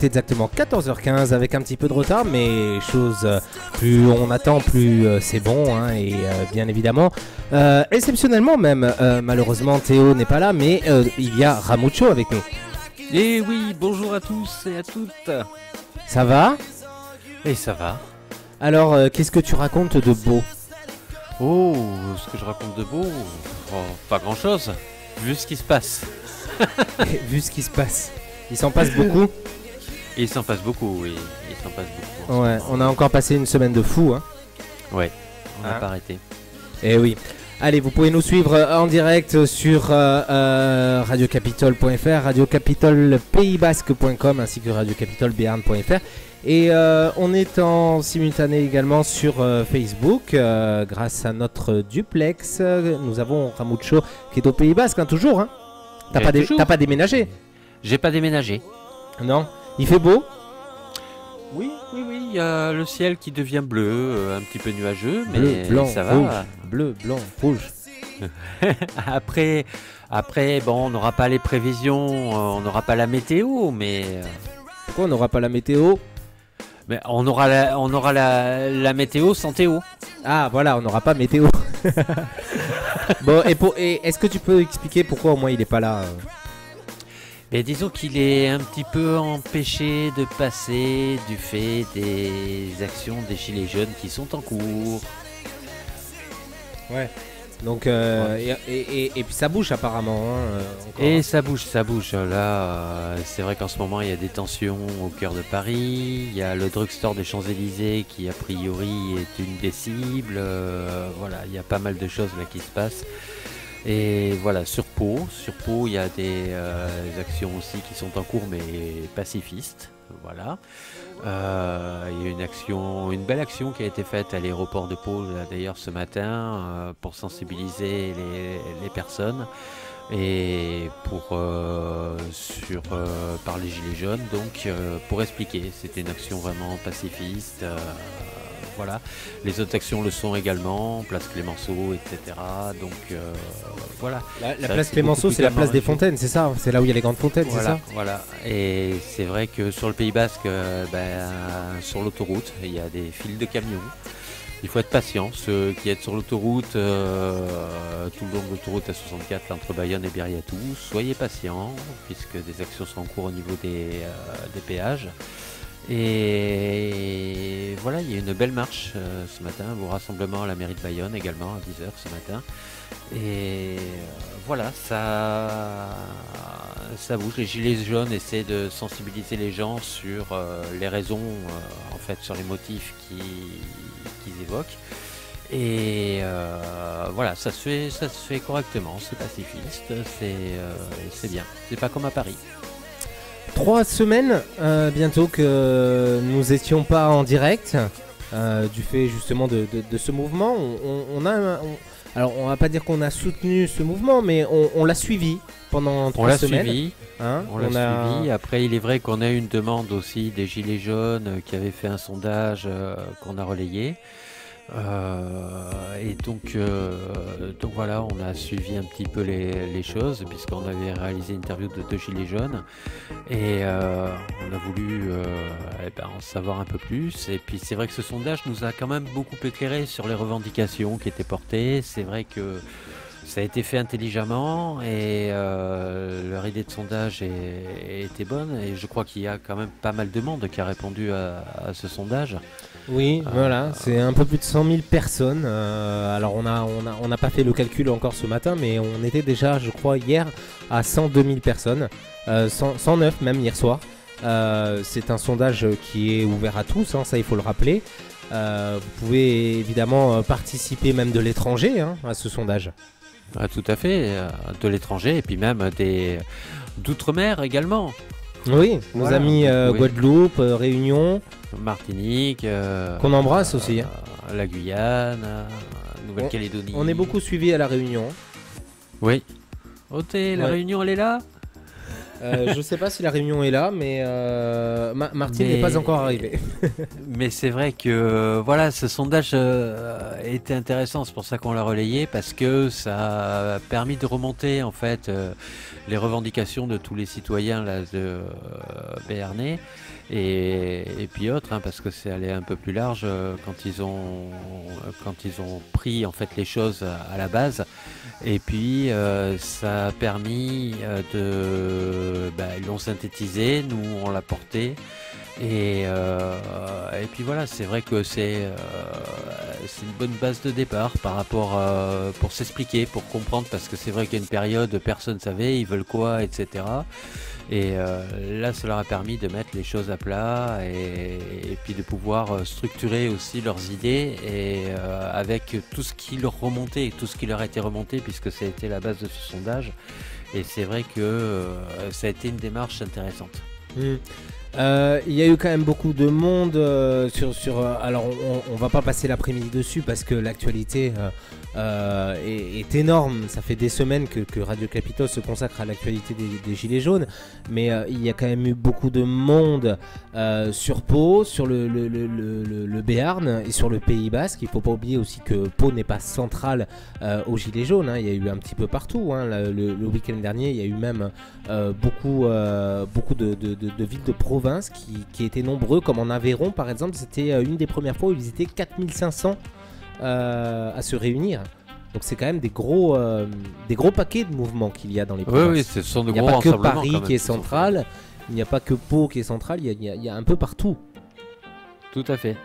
C'est exactement 14h15 avec un petit peu de retard, mais chose plus on attend, plus euh, c'est bon, hein, et euh, bien évidemment, euh, exceptionnellement même, euh, malheureusement Théo n'est pas là, mais il y a Ramucho avec nous. Et oui, bonjour à tous et à toutes. Ça va? Et ça va Alors, qu'est-ce que tu racontes de beau? Oh, ce que je raconte de beau oh, Pas grand-chose, vu ce qui se passe. Vu ce qui se passe, il s'en passe beaucoup? Et il s'en passe beaucoup, oui. Il s'en passe beaucoup. Ouais, on a encore passé une semaine de fou. Hein. Ouais, on n'a Hein pas arrêté. Eh oui. Allez, vous pouvez nous suivre euh, en direct sur euh, euh, radiocapitole.fr, radiocapitolpaysbasque.com ainsi que radiocapitolbéarn.fr. Et euh, on est en simultané également sur euh, Facebook grâce à notre duplex. Nous avons Ramucho qui est au Pays Basque, hein, toujours. Hein T'as Eh, pas, dé- toujours. t'as pas déménagé? J'ai pas déménagé. Non? Il fait beau? Oui, oui, oui. Il y a le ciel qui devient bleu, euh, un petit peu nuageux, mais Bleu, blanc, ça va. rouge. Bleu, blanc, rouge. Après, après, bon, on n'aura pas les prévisions, euh, on n'aura pas la météo, mais euh, Pourquoi on n'aura pas la météo? mais on aura la, on aura la, la météo sans Théo. Ah voilà, on n'aura pas météo. bon, et, pour- et est-ce que tu peux expliquer pourquoi au moins il est pas là Mais disons qu'il est un petit peu empêché de passer du fait des actions des Gilets jaunes qui sont en cours. Donc, euh, et, et- et- et puis ça bouge apparemment. hein, euh. Et ça bouge, ça bouge. Là, euh, c'est vrai qu'en ce moment, il y a des tensions au cœur de Paris. Il y a le drugstore des Champs-Élysées qui, a priori, est une des cibles. Euh, voilà, il y a pas mal de choses là qui se passent. Et voilà, sur Pau, sur il y a des, euh, des actions aussi qui sont en cours, mais pacifistes. Voilà. Euh, il y a une action, une belle action qui a été faite à l'aéroport de Pau d'ailleurs ce matin euh, pour sensibiliser les, personnes et pour sur par les gilets jaunes donc pour expliquer c'était une action vraiment pacifiste voilà les autres actions le sont également place Clémenceau etc donc euh, voilà la, c'est place c'est Clémenceau, c'est la place des en fontaines, c'est ça C'est là où il y a les grandes fontaines, c'est voilà, ça voilà. Et c'est vrai que sur le Pays Basque, euh, ben, sur l'autoroute, il y a des files de camions. Il faut être patient. Ceux qui êtes sur l'autoroute, euh, tout le long de l'autoroute A64 entre Bayonne et Biriatou, soyez patients, puisque des actions sont en cours au niveau des, des péages. Et voilà, il y a une belle marche euh, ce matin, beau rassemblement à la mairie de Bayonne également à 10h ce matin. Et euh, voilà, ça, ça bouge. Les Gilets jaunes essaient de sensibiliser les gens sur euh, les raisons, en fait, sur les motifs qui- qu'ils évoquent. Et voilà, ça se, fait, ça se fait correctement, c'est pacifiste, c'est bien. C'est pas comme à Paris. Trois semaines euh, bientôt que nous étions pas en direct, euh, du fait justement de, de- de ce mouvement. On, on- on a, on- alors on va pas dire qu'on a soutenu ce mouvement, mais on, on l'a suivi pendant On trois l'a semaines. suivi, hein. on l'a a- suivi. Après, il est vrai qu'on a eu une demande aussi des Gilets jaunes euh, qui avaient fait un sondage euh, qu'on a relayé. Euh, et donc, euh, donc voilà, on a suivi un petit peu les, choses puisqu'on avait réalisé une interview de deux gilets jaunes et euh, on a voulu euh, eh ben, en savoir un peu plus. Et puis c'est vrai que ce sondage nous a quand même beaucoup éclairé sur les revendications qui étaient portées. C'est vrai que ça a été fait intelligemment et euh, leur idée de sondage était bonne et je crois qu'il y a quand même pas mal de monde qui a répondu à- à ce sondage. Oui, Euh, voilà, c'est un peu plus de 100 000 personnes. euh, alors on a, on a, on n'a pas fait le calcul encore ce matin, mais on était déjà, je crois, hier à 102 000 personnes, euh, 100 109 même hier soir. Euh, c'est un sondage qui est ouvert à tous, hein, ça il faut le rappeler. Euh, vous pouvez évidemment euh, participer même de l'étranger hein, à ce sondage. Ah, tout à fait, euh, de l'étranger et puis même des d'outre-mer également. Oui, nos Voilà, amis euh, oui. Guadeloupe, euh, Réunion, Martinique, euh, qu'on embrasse aussi. hein. euh, la Guyane, euh, Nouvelle-Calédonie. On est beaucoup suivis à la Réunion. Oui. Ôtez, la Ouais. Réunion, elle est là? Euh, je sais pas si la réunion est là, mais euh, Ma- Martine n'est pas encore arrivée. Mais c'est vrai que voilà, ce sondage euh, était intéressant, c'est pour ça qu'on l'a relayé, parce que ça a permis de remonter en fait euh, les revendications de tous les citoyens là, de euh, Béarnais et, et puis autres, hein, parce que c'est allé un peu plus large euh, quand ils ont quand ils ont pris en fait les choses à, la base. Et puis euh, ça a permis euh, de, bah, ils l'ont synthétisé, nous on l'a porté. Et, euh, et puis voilà, c'est vrai que c'est euh, une bonne base de départ par rapport euh, pour s'expliquer, pour comprendre, parce que c'est vrai qu'il y a une période, personne savait, ils veulent quoi, etc. Et euh, là, ça leur a permis de mettre les choses à plat et, puis de pouvoir euh, structurer aussi leurs idées et euh, avec tout ce qui leur remontait, tout ce qui leur a été remonté, puisque ça a été la base de ce sondage. Et c'est vrai que euh, ça a été une démarche intéressante. Euh, Il y a eu quand même beaucoup de monde sur. sur alors, on, on va pas passer l'après-midi dessus parce que l'actualité euh, est, énorme. Ça fait des semaines que, Radio Capitole se consacre à l'actualité des, Gilets jaunes. Mais euh, il y a quand même eu beaucoup de monde euh, sur Pau, sur le, le, le, le- Béarn et sur le Pays Basque. Il faut pas oublier aussi que Pau n'est pas central euh, aux Gilets jaunes. hein. Il y a eu un petit peu partout. hein. Le, week-end dernier, il y a eu même beaucoup, beaucoup de, de- de- villes de province qui, qui étaient nombreux, comme en Aveyron par exemple. C'était une des premières fois où ils étaient 4500 euh, à se réunir. Donc c'est quand même des gros, euh, des gros paquets de mouvements qu'il y a dans les Oui, provinces. oui, ce sont de il n'y a gros pas que Paris même, qui est sont faits. central, il n'y a pas que Pau qui est central, il y a, il y un peu partout. Tout à fait.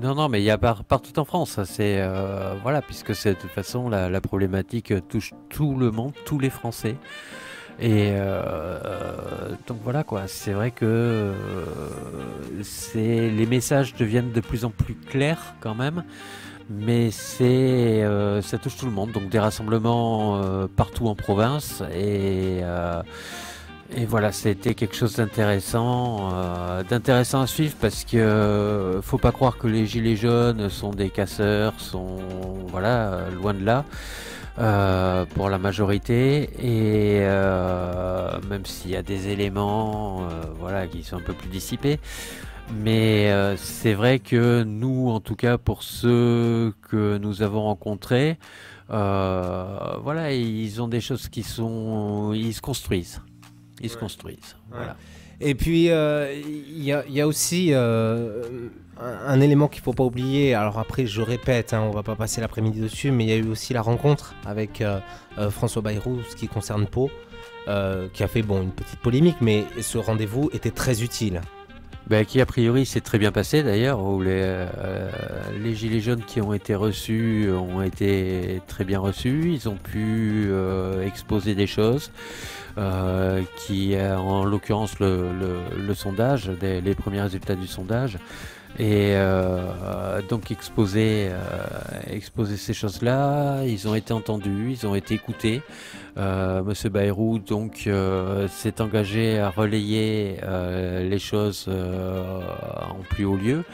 Non, non, mais il y a par- partout en France. C'est euh, voilà, puisque c'est de toute façon la, la problématique euh, touche tout le monde, tous les Français. Et euh, euh, donc voilà quoi. C'est vrai que euh, c'est les messages deviennent de plus en plus clairs quand même. Mais c'est euh, ça touche tout le monde. Donc des rassemblements euh, partout en province et euh, et voilà, c'était quelque chose d'intéressant, euh, d'intéressant à suivre parce que euh, faut pas croire que les gilets jaunes sont des casseurs, sont voilà euh, loin de là euh, pour la majorité et euh, même s'il y a des éléments euh, voilà qui sont un peu plus dissipés. Mais euh, c'est vrai que nous, en tout cas pour ceux que nous avons rencontrés, euh, voilà, ils ont des choses qui sont, ils se construisent. Ils se construisent. Ouais. Voilà. Et puis, euh, il y, a- il y a aussi euh, un, un élément qu'il faut pas oublier. Alors après, je répète, hein, on va pas passer l'après-midi dessus, mais il y a eu aussi la rencontre avec euh, euh, François Bayrou, ce qui concerne Pau, euh, qui a fait bon une petite polémique, mais ce rendez-vous était très utile. Ben, qui a priori s'est très bien passé d'ailleurs, où les, euh, les gilets jaunes qui ont été reçus ont été très bien reçus. Ils ont pu euh, exposer des choses, euh, qui euh, en l'occurrence le, le- le sondage, les premiers résultats du sondage. Et euh, donc exposer, euh, exposer ces choses-là, ils ont été entendus, ils ont été écoutés. Euh, Monsieur Bayrou donc euh, s'est engagé à relayer euh, les choses en plus haut lieu.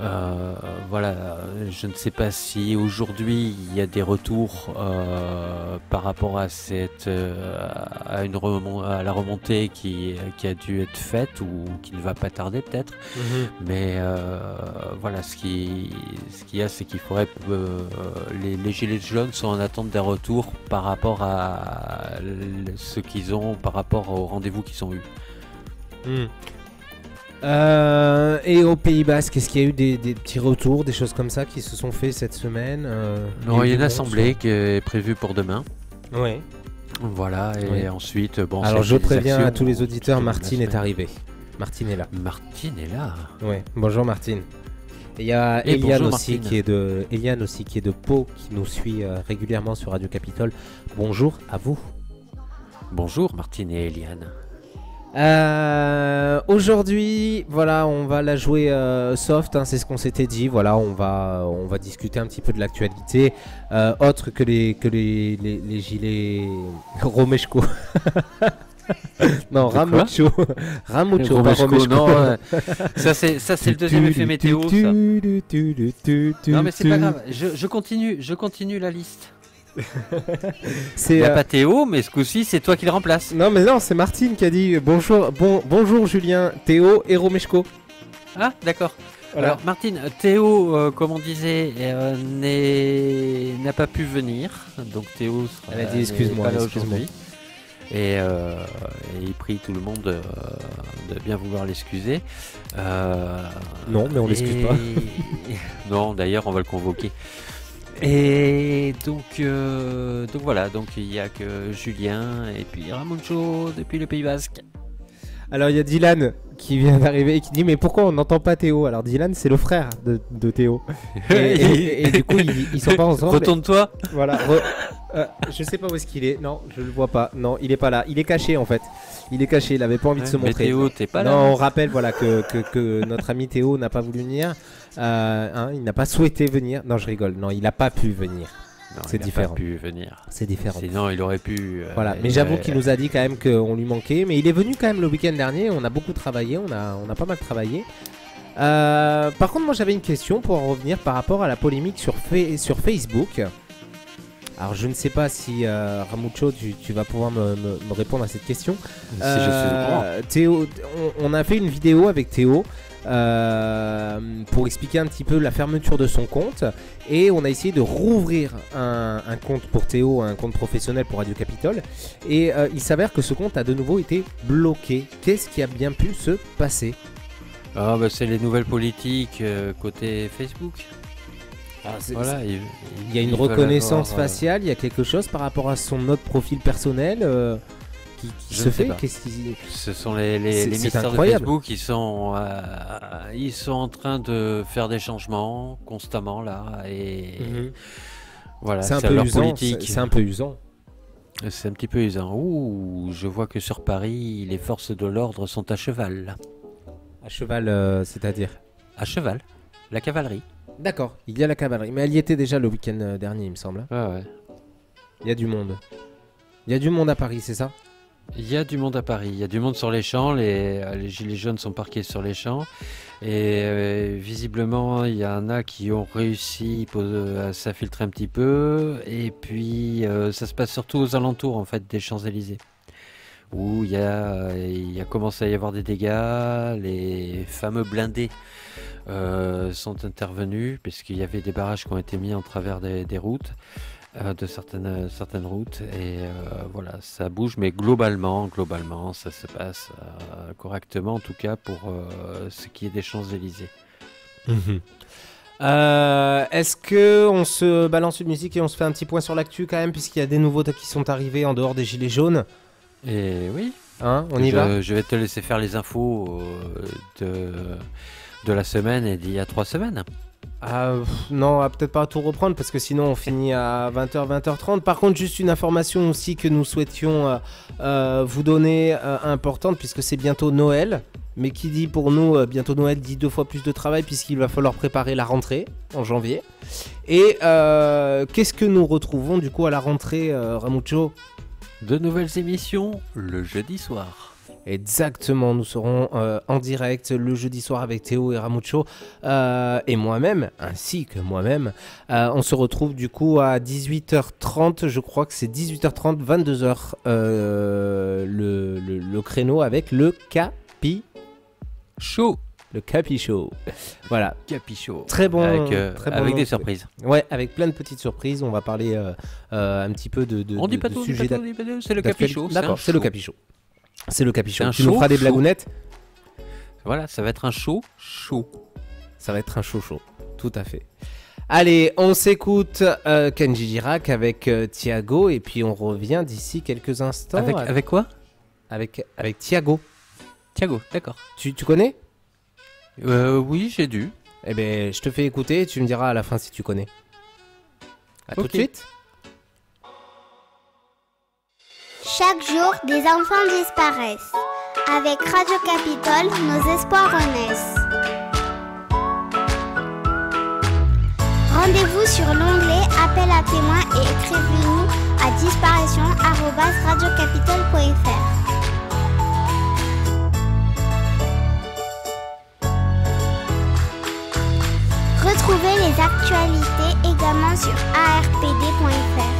Euh, voilà, je ne sais pas si aujourd'hui il y a des retours euh, par rapport à cette euh, à une à la remontée qui, qui a dû être faite ou qui ne va pas tarder peut-être. Mais euh, voilà, ce qui ce qu'il y a, c'est qu'il faudrait les, les gilets jaunes sont en attente des retours par rapport à ce qu'ils ont par rapport aux rendez-vous qu'ils ont eu. Hmm. Euh, et au Pays Basque, est-ce qu'il y a eu des, des petits retours, des choses comme ça qui se sont faits cette semaine euh, Non, il y a une assemblée qui est prévue pour demain. Ouais. Voilà, et Oui. ensuite, bon. Alors je préviens à tous les auditeurs, Martine est arrivée. Martine est là. Martine est là. Ouais. Bonjour Martine. Il y a Et Eliane bonjour, aussi Martine. qui est de Eliane aussi qui est de Pau qui nous suit euh, régulièrement sur Radio Capitole. Bonjour à vous. Bonjour Martine et Eliane. Euh, Aujourd'hui, voilà, on va la jouer euh, soft, hein, c'est ce qu'on s'était dit. Voilà, on va, on va discuter un petit peu de l'actualité, euh, autre que les, que les, les, les gilets Romeshko. non, Ramucho. Ramucho, pas Romeshko, Romeshko. non, ça c'est ça c'est le deuxième effet météo. Ça. Non mais c'est pas grave. Je, je continue, je continue la liste. C'est Il n'y a euh, pas Théo, mais ce coup-ci, c'est toi qui le remplace. non mais non, c'est Martine qui a dit bonjour, bon, bonjour Julien, Théo et Romeshko. Ah, d'accord. Voilà. Alors, Martine, Théo, euh, comme on disait, euh, n'a pas pu venir. Donc, Théo sera Elle a dit, excuse-moi, excuse-moi. aujourd'hui. Et, euh, et il prie tout le monde euh, de bien vouloir l'excuser. Euh, Non, mais on l'excuse et- pas. non, d'ailleurs, on va le convoquer. Et donc, euh, donc voilà, donc il n'y a que Julien et puis Ramoncho depuis le Pays Basque. Alors il y a Dylan qui vient d'arriver et qui dit mais pourquoi on n'entend pas Théo? Alors Dylan c'est le frère de, de Théo. Et, et- et du coup ils, ils sont pas ensemble. Retourne-toi. Voilà. re- euh, je sais pas où est-ce qu'il est. Non, je le vois pas. Non, il est pas là. Il est caché en fait. Il est caché. Il avait pas envie de se montrer. Théo, t'es pas non, là. on rappelle voilà que, que, que notre ami Théo n'a pas voulu venir. Euh, hein, il n'a pas souhaité venir. Non, je rigole. Non, il n'a pas pu venir. C'est il a différent. Pas pu venir. C'est différent. Sinon, il aurait pu. euh, Voilà, mais j'avoue qu'il nous a dit quand même qu'on lui manquait. Mais il est venu quand même le week-end dernier. On a beaucoup travaillé, on a, on a pas mal travaillé. Euh, par contre, moi j'avais une question pour en revenir par rapport à la polémique sur, Fa- sur Facebook. Alors je ne sais pas si euh, Ramucho, tu, tu vas pouvoir me, me- me répondre à cette question. Si je suis au courant. Euh, Théo, on, on a fait une vidéo avec Théo euh, pour expliquer un petit peu la fermeture de son compte et on a essayé de rouvrir un, un compte pour Théo, un compte professionnel pour Radio Capitole et euh, il s'avère que ce compte a de nouveau été bloqué. Qu'est-ce qui a bien pu se passer? Ah, bah, c'est les nouvelles politiques euh, côté Facebook. Voilà, ils- Il y a ils une reconnaissance avoir, euh, faciale, il y a quelque chose par rapport à son autre profil personnel euh, qui, se fait qui- Ce sont les, les, mystères de. Facebook qui sont, euh, ils sont en train de faire des changements constamment là et voilà, C'est un peu usant. C'est un peu usant. C'est un petit peu usant. Ouh, je vois que sur Paris, les forces de l'ordre sont à cheval. À cheval, euh, c'est-à-dire? À cheval, la cavalerie. D'accord, il y a la cavalerie. Mais elle y était déjà le week-end euh, dernier, il me semble. Ouais, ouais. Il y a du monde. Il y a du monde à Paris, c'est ça? Il y a du monde à Paris, il y a du monde sur les champs, les, les gilets jaunes sont parqués sur les champs et euh, visiblement il y en a qui ont réussi à s'infiltrer un petit peu et puis euh, ça se passe surtout aux alentours en fait des Champs-Élysées où il y a, il y a commencé à y avoir des dégâts, les fameux blindés euh, sont intervenus puisqu'il y avait des barrages qui ont été mis en travers des, des routes euh, de certaines, certaines routes et euh, voilà ça bouge mais globalement globalement ça se passe euh, correctement en tout cas pour euh, ce qui est des Champs-Élysées. Euh, Est-ce que on se balance une musique et on se fait un petit point sur l'actu quand même, puisqu'il y a des nouveautés qui sont arrivées en dehors des gilets jaunes? Et oui. Hein On y je, va? je vais te laisser faire les infos euh, de, de la semaine et d'il y a trois semaines Ah, non, peut-être pas tout reprendre parce que sinon on finit à 20h, 20h30. Par contre, juste une information aussi que nous souhaitions euh, euh, vous donner euh, importante puisque c'est bientôt Noël. Mais qui dit pour nous bientôt Noël dit deux fois plus de travail puisqu'il va falloir préparer la rentrée en janvier. Et qu'est-ce que nous retrouvons du coup à la rentrée, Ramucho? De nouvelles émissions le jeudi soir Exactement, nous serons euh, en direct le jeudi soir avec Théo et Ramucho euh, et moi-même, ainsi que moi-même. Euh, on se retrouve du coup à 18h30, je crois que c'est 18h30, 22h euh, le, le- le créneau avec le Capi, chaud le Capi Show. Voilà, capichot très bon. avec, très bon avec des surprises Ouais, avec plein de petites surprises. On va parler un petit peu de, de, on dit pas de tout, on dit sujets pas tout, on dit pas tout, c'est le capichot D'accord, c'est le Capi Show. C'est le Capi Show. C'est un Tu nous show feras des blagounettes voilà ça va être un show chaud Ça va être un chaud chaud, tout à fait. Allez, on s'écoute euh, Kenji Girac avec euh, Thiago et puis on revient d'ici quelques instants avec, avec, avec quoi? Avec, avec Thiago. Thiago d'accord Tu, tu connais? Euh, oui j'ai dû Eh ben, je te fais écouter et tu me diras à la fin si tu connais. À tout Ok. de suite. Chaque jour, des enfants disparaissent. Avec Radio Capitole, nos espoirs renaissent. Rendez-vous sur l'onglet Appel à témoins et écrivez-nous à disparition@radiocapitole.fr. Retrouvez les actualités également sur arpd.fr.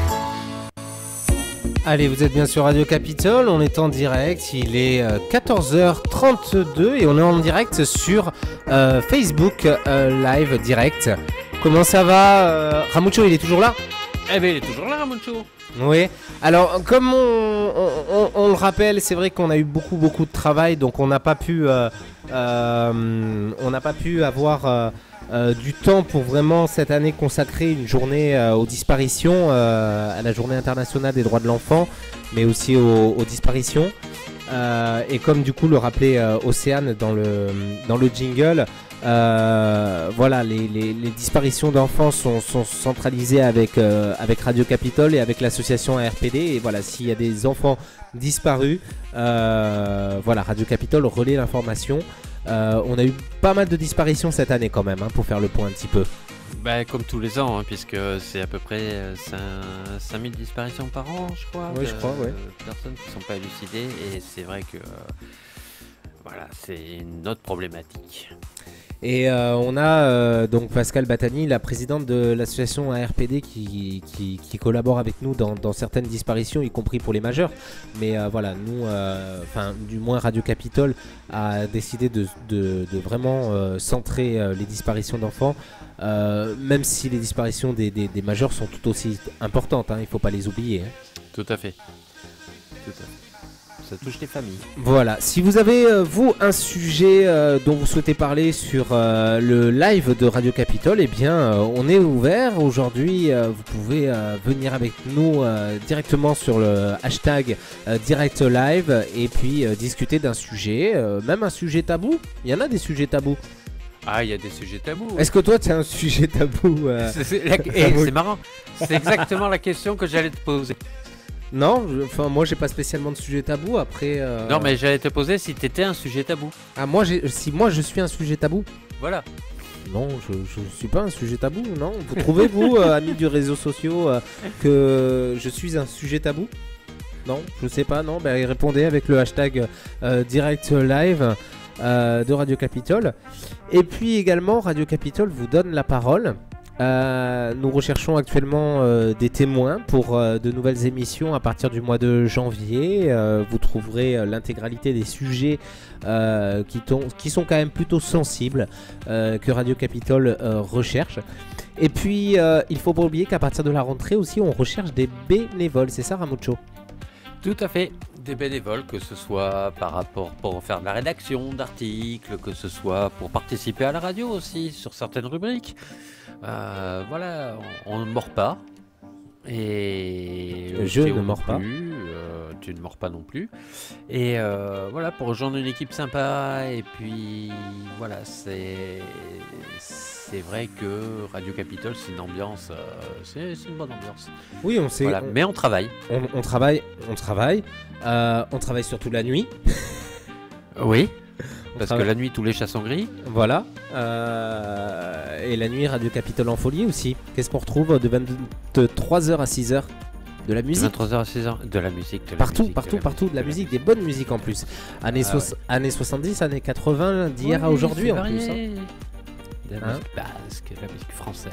Allez, vous êtes bien sur Radio Capitole, on est en direct, il est 14h32 et on est en direct sur euh, Facebook euh, Live Direct. Comment ça va euh, Ramucho, il est toujours là? Eh ben, il est toujours là, Ramucho. Oui. Alors, comme on, on- on le rappelle, c'est vrai qu'on a eu beaucoup, beaucoup de travail, donc on n'a pas pu, euh, euh, on n'a pas pu avoir euh, du temps pour vraiment cette année consacrer une journée euh, aux disparitions, euh, à la Journée internationale des droits de l'enfant, mais aussi aux, disparitions. Et comme du coup le rappelait Océane dans le, dans le jingle, voilà, les, les- les disparitions d'enfants sont, sont centralisées avec, avec Radio Capitole et avec l'association ARPD. Et voilà, s'il y a des enfants disparus, voilà, Radio Capitole relaie l'information. Euh, on a eu pas mal de disparitions cette année quand même, hein, pour faire le point un petit peu. Bah, comme tous les ans, hein, puisque c'est à peu près euh, cin- 5000 disparitions par an, je crois. Oui, je crois, ouais. Personnes qui sont pas élucidées, et c'est vrai que. euh, voilà, c'est une autre problématique. Et euh, on a euh, donc Pascal Batani, la présidente de l'association ARPD, qui, qui, collabore avec nous dans, certaines disparitions, y compris pour les majeurs. Mais euh, voilà, nous, enfin, du moins Radio Capitole a décidé de, de- vraiment centrer les disparitions d'enfants, même si les disparitions des, des- des majeurs sont tout aussi importantes, hein, il ne faut pas les oublier. hein. Tout à fait. Tout à fait. Ça touche les familles. Voilà, si vous avez euh, vous un sujet euh, dont vous souhaitez parler sur euh, le live de Radio Capitole, eh bien euh, on est ouvert aujourd'hui. euh, vous pouvez euh, venir avec nous euh, directement sur le hashtag euh, direct live et puis euh, discuter d'un sujet, euh, même un sujet tabou. Il y en a des sujets tabous. Ah, il y a des sujets tabous. Est-ce que toi tu as un sujet tabou euh C'est- c'est la- eh, c'est marrant. C'est exactement la question que j'allais te poser. Non, je- enfin moi j'ai pas spécialement de sujet tabou. Après, euh, Non, mais j'allais te poser si t'étais un sujet tabou. ah moi j'ai- si moi je suis un sujet tabou. Voilà. Non, je ne suis pas un sujet tabou, non Vous trouvez, vous, euh, amis du réseau sociaux, euh, que je suis un sujet tabou? Non, je sais pas, non ben, Répondez avec le hashtag euh, direct live euh, de Radio Capitole. Et puis également, Radio Capitole vous donne la parole. Euh, nous recherchons actuellement euh, des témoins pour euh, de nouvelles émissions à partir du mois de janvier. Vous trouverez l'intégralité des sujets qui, sont quand même plutôt sensibles que Radio Capitole recherche. Et puis, il faut pas oublier qu'à partir de la rentrée aussi, on recherche des bénévoles. C'est ça, Ramucho Tout à fait. Des bénévoles, que ce soit par rapport pour faire de la rédaction d'articles, que ce soit pour participer à la radio aussi sur certaines rubriques. Euh, voilà, on, on ne mord pas. Et Je ne mords pas. plus, euh, tu ne mords pas non plus. Et euh, voilà, pour rejoindre une équipe sympa. Et puis voilà, c'est c'est vrai que Radio Capitole, c'est une ambiance, c'est c'est une bonne ambiance. Oui, on sait. Voilà, on- mais on travaille. on, on travaille, on travaille. On travaille surtout la nuit. Oui. Parce que la nuit, tous les chats sont gris. Voilà. Euh, et la nuit, Radio Capitole en folie aussi. Qu'est-ce qu'on retrouve de 23h à 6h De la musique 23h à 6h. De la musique. De la Partout, musique, partout, la partout, de la musique, des bonnes musiques en plus. Années, Ah soix- années 70, années 80, d'hier à aujourd'hui en plus. hein. De la Hein musique basque, la musique française,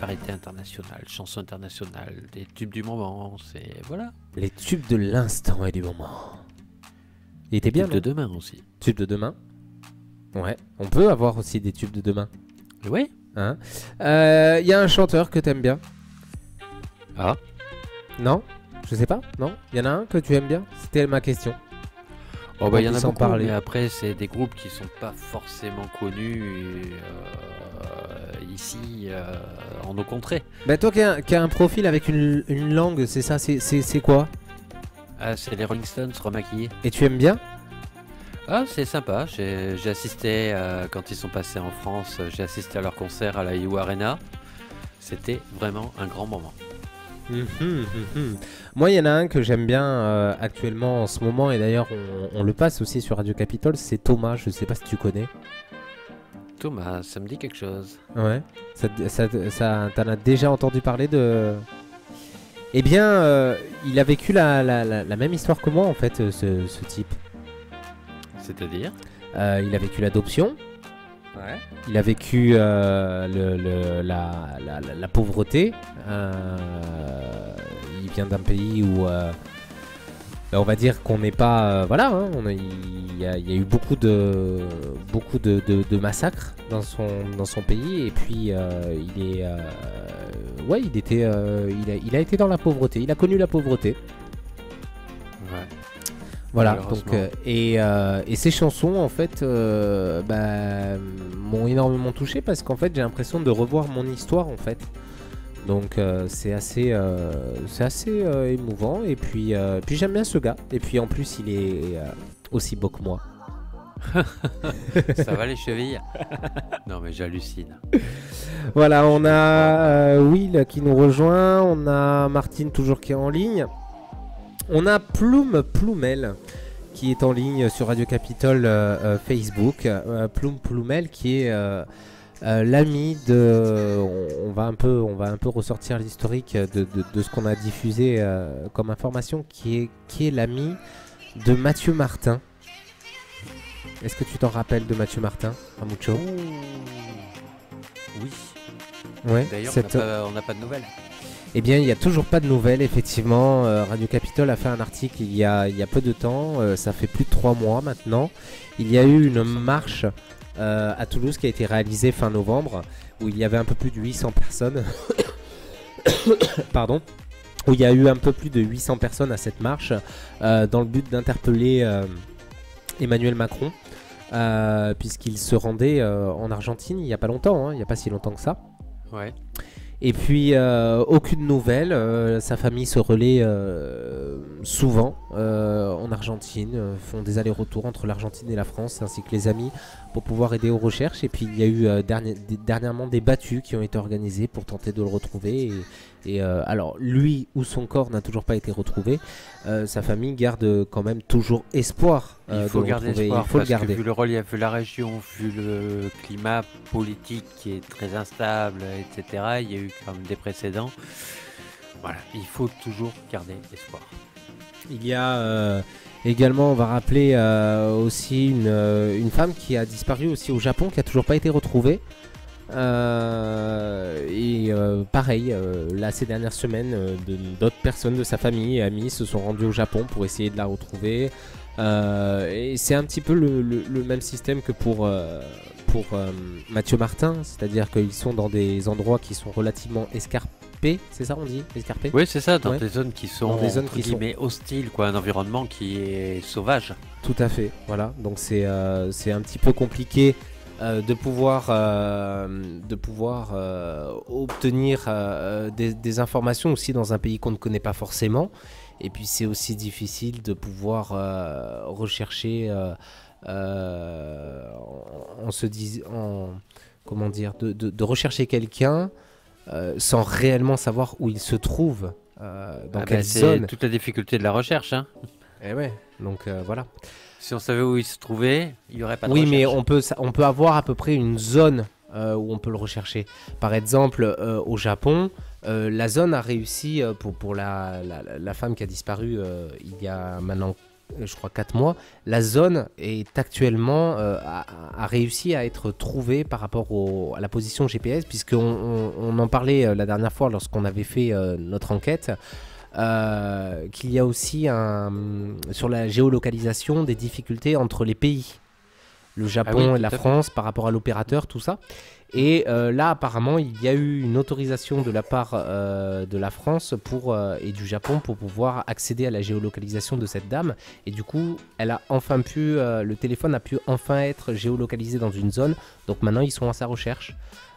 variété internationale, chanson internationale, des tubes du moment, c'est. Voilà. Les tubes de l'instant et du moment. Il était bien, Tubes non? de demain aussi. Tubes de demain. Ouais, on peut avoir aussi des tubes de demain. Oui. Hein Euh, Il y a un chanteur que t'aimes bien Ah. Non? Je sais pas Non? Il y en a un que tu aimes bien? C'était ma question. Oh bah il y en On a beaucoup, parler. mais après c'est des groupes qui sont pas forcément connus euh, ici euh, en nos contrées. Bah toi qui as, qui as un profil avec une, une langue, c'est ça? C'est quoi? Ah, c'est les Rolling Stones remaquillés. Et tu aimes bien? Ah, c'est sympa. J'ai assisté, euh, quand ils sont passés en France, euh, j'ai assisté à leur concert à la You Arena. C'était vraiment un grand moment. Mhm, mhm. Moi, il y en a un que j'aime bien euh, actuellement en ce moment, et d'ailleurs, on, on le passe aussi sur Radio Capitole, c'est Thomas. Je sais pas si tu connais. Thomas, ça me dit quelque chose. Ouais. Ça, ça, ça- T'en as déjà entendu parler de. Eh bien, euh, il a vécu la, la- la- la même histoire que moi, en fait, ce, ce type. C'est-à-dire Euh, il a vécu l'adoption. Ouais. Il a vécu euh, le- le- la, la- la- la pauvreté. Euh, il vient d'un pays où, euh, on va dire qu'on n'est pas, voilà, hein, il y, a eu beaucoup de beaucoup de, massacres dans son dans son pays et puis il est, ouais, il était, il a, il a été dans la pauvreté, il a connu la pauvreté. Voilà, donc, euh, et, euh, et, ces chansons, en fait, euh, bah, m'ont énormément touché parce qu'en fait, j'ai l'impression de revoir mon histoire, en fait. Donc, c'est assez, c'est assez émouvant. Et puis, puis j'aime bien ce gars. Et puis, en plus, il est aussi beau que moi. Ça va les chevilles? Non, mais j'hallucine. Voilà, on a Will qui nous rejoint. On a Martine toujours qui est en ligne. On a Plume Ploumel qui est en ligne sur Radio Capitole euh, euh, Facebook. Euh, Plume Ploumel qui est l'ami de. On, va un peu, on va un peu ressortir l'historique de, ce qu'on a diffusé comme information, qui est, qui est l'ami de Mathieu Martin. Est-ce que tu t'en rappelles de Mathieu Martin, Ramucho Oui. Ouais, D'ailleurs, on n'a pas de nouvelles. Eh bien, il n'y a toujours pas de nouvelles, effectivement. Euh, Radio Capitole a fait un article il y a, peu de temps, euh, ça fait plus de trois mois maintenant. Il y a eu une marche euh, à Toulouse qui a été réalisée fin novembre, où il y avait un peu plus de 800 personnes. Pardon où il y a eu un peu plus de 800 personnes à cette marche, dans le but d'interpeller Emmanuel Macron, puisqu'il se rendait en Argentine il n'y a pas longtemps, hein, il n'y a pas si longtemps que ça. Ouais. Et puis, euh, aucune nouvelle. Euh, sa famille se relaie euh, souvent en Argentine, font des allers-retours entre l'Argentine et la France, ainsi que les amis, pour pouvoir aider aux recherches. Et puis, il y a eu dernièrement des battues qui ont été organisées pour tenter de le retrouver. Et, et euh, alors, lui ou son corps n'a toujours pas été retrouvé. Euh, sa famille garde quand même toujours espoir. Euh, il faut garder espoir. Il faut le garder. vu le relief, vu la région, vu le climat politique qui est très instable, etc. Il y a eu quand même des précédents. Voilà, il faut toujours garder espoir. Il y a également, on va rappeler aussi une, une, femme qui a disparu aussi au Japon, qui a toujours pas été retrouvée. Euh, et euh, pareil, euh, là ces dernières semaines, d'autres personnes de sa famille et amis se sont rendus au Japon pour essayer de la retrouver. et c'est un petit peu le, même système que pour, pour Mathieu Martin, c'est-à-dire qu'ils sont dans des endroits qui sont relativement escarpés, c'est ça on dit Escarpés Oui, c'est ça, dans des zones qui sont des zones qui sont... hostiles, quoi, un environnement qui est sauvage. Tout à fait, voilà. Donc c'est c'est un petit peu compliqué euh, de pouvoir, euh, de pouvoir euh, obtenir des, informations aussi dans un pays qu'on ne connaît pas forcément. Et puis c'est aussi difficile de pouvoir rechercher en, se disant, comment dire, de, rechercher quelqu'un sans réellement savoir où il se trouve. dans ah quelle bah, zone. toute la difficulté de la recherche. Hein. Et eh ouais, donc voilà. Si on savait où il se trouvait, il n'y aurait pas de Oui, mais on peut, on peut avoir à peu près une zone euh, où on peut le rechercher. Par exemple, euh, au Japon, euh, la zone a réussi, pour, pour la, la, femme qui a disparu il y a maintenant, je crois, 4 mois, la zone est actuellement, a, réussi à être trouvée par rapport à la position GPS, puisqu'on on, on en parlait la dernière fois lorsqu'on avait fait notre enquête. Euh, qu'il y a aussi un, sur la géolocalisation des difficultés entre les pays, le Japon ah et la France par rapport à l'opérateur, tout ça. Et euh, là, apparemment, il y a eu une autorisation de la part euh, de la France pour, et du Japon pour pouvoir accéder à la géolocalisation de cette dame. Et du coup, elle a enfin pu, le téléphone a pu enfin être géolocalisé dans une zone. Donc maintenant, ils sont à sa recherche.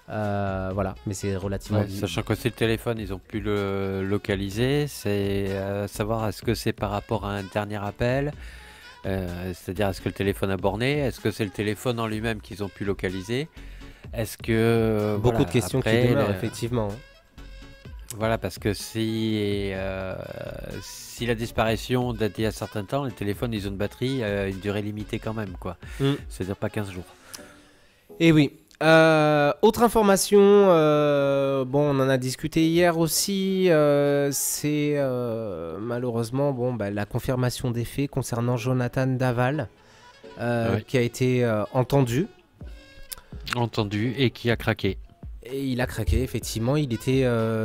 Euh, voilà, mais c'est relativement. sachant que c'est le téléphone, ils ont pu le localiser. C'est euh, savoir est-ce que c'est par rapport à un dernier appel, euh, c'est-à-dire est-ce que le téléphone a borné, est-ce que c'est le téléphone en lui-même qu'ils ont pu localiser, est-ce que beaucoup de questions qui demeurent effectivement. Voilà, parce que si si la disparition date d'il y a un certain temps, les téléphones ils ont une batterie une durée limitée quand même, quoi. Mm. C'est-à-dire pas 15 jours. Et oui, euh, autre information, euh, bon, on en a discuté hier aussi. Euh, c'est malheureusement bon, bah, la confirmation des faits concernant Jonathan Daval, qui a été entendu. Entendu et qui a craqué. Il a craqué, effectivement. Il était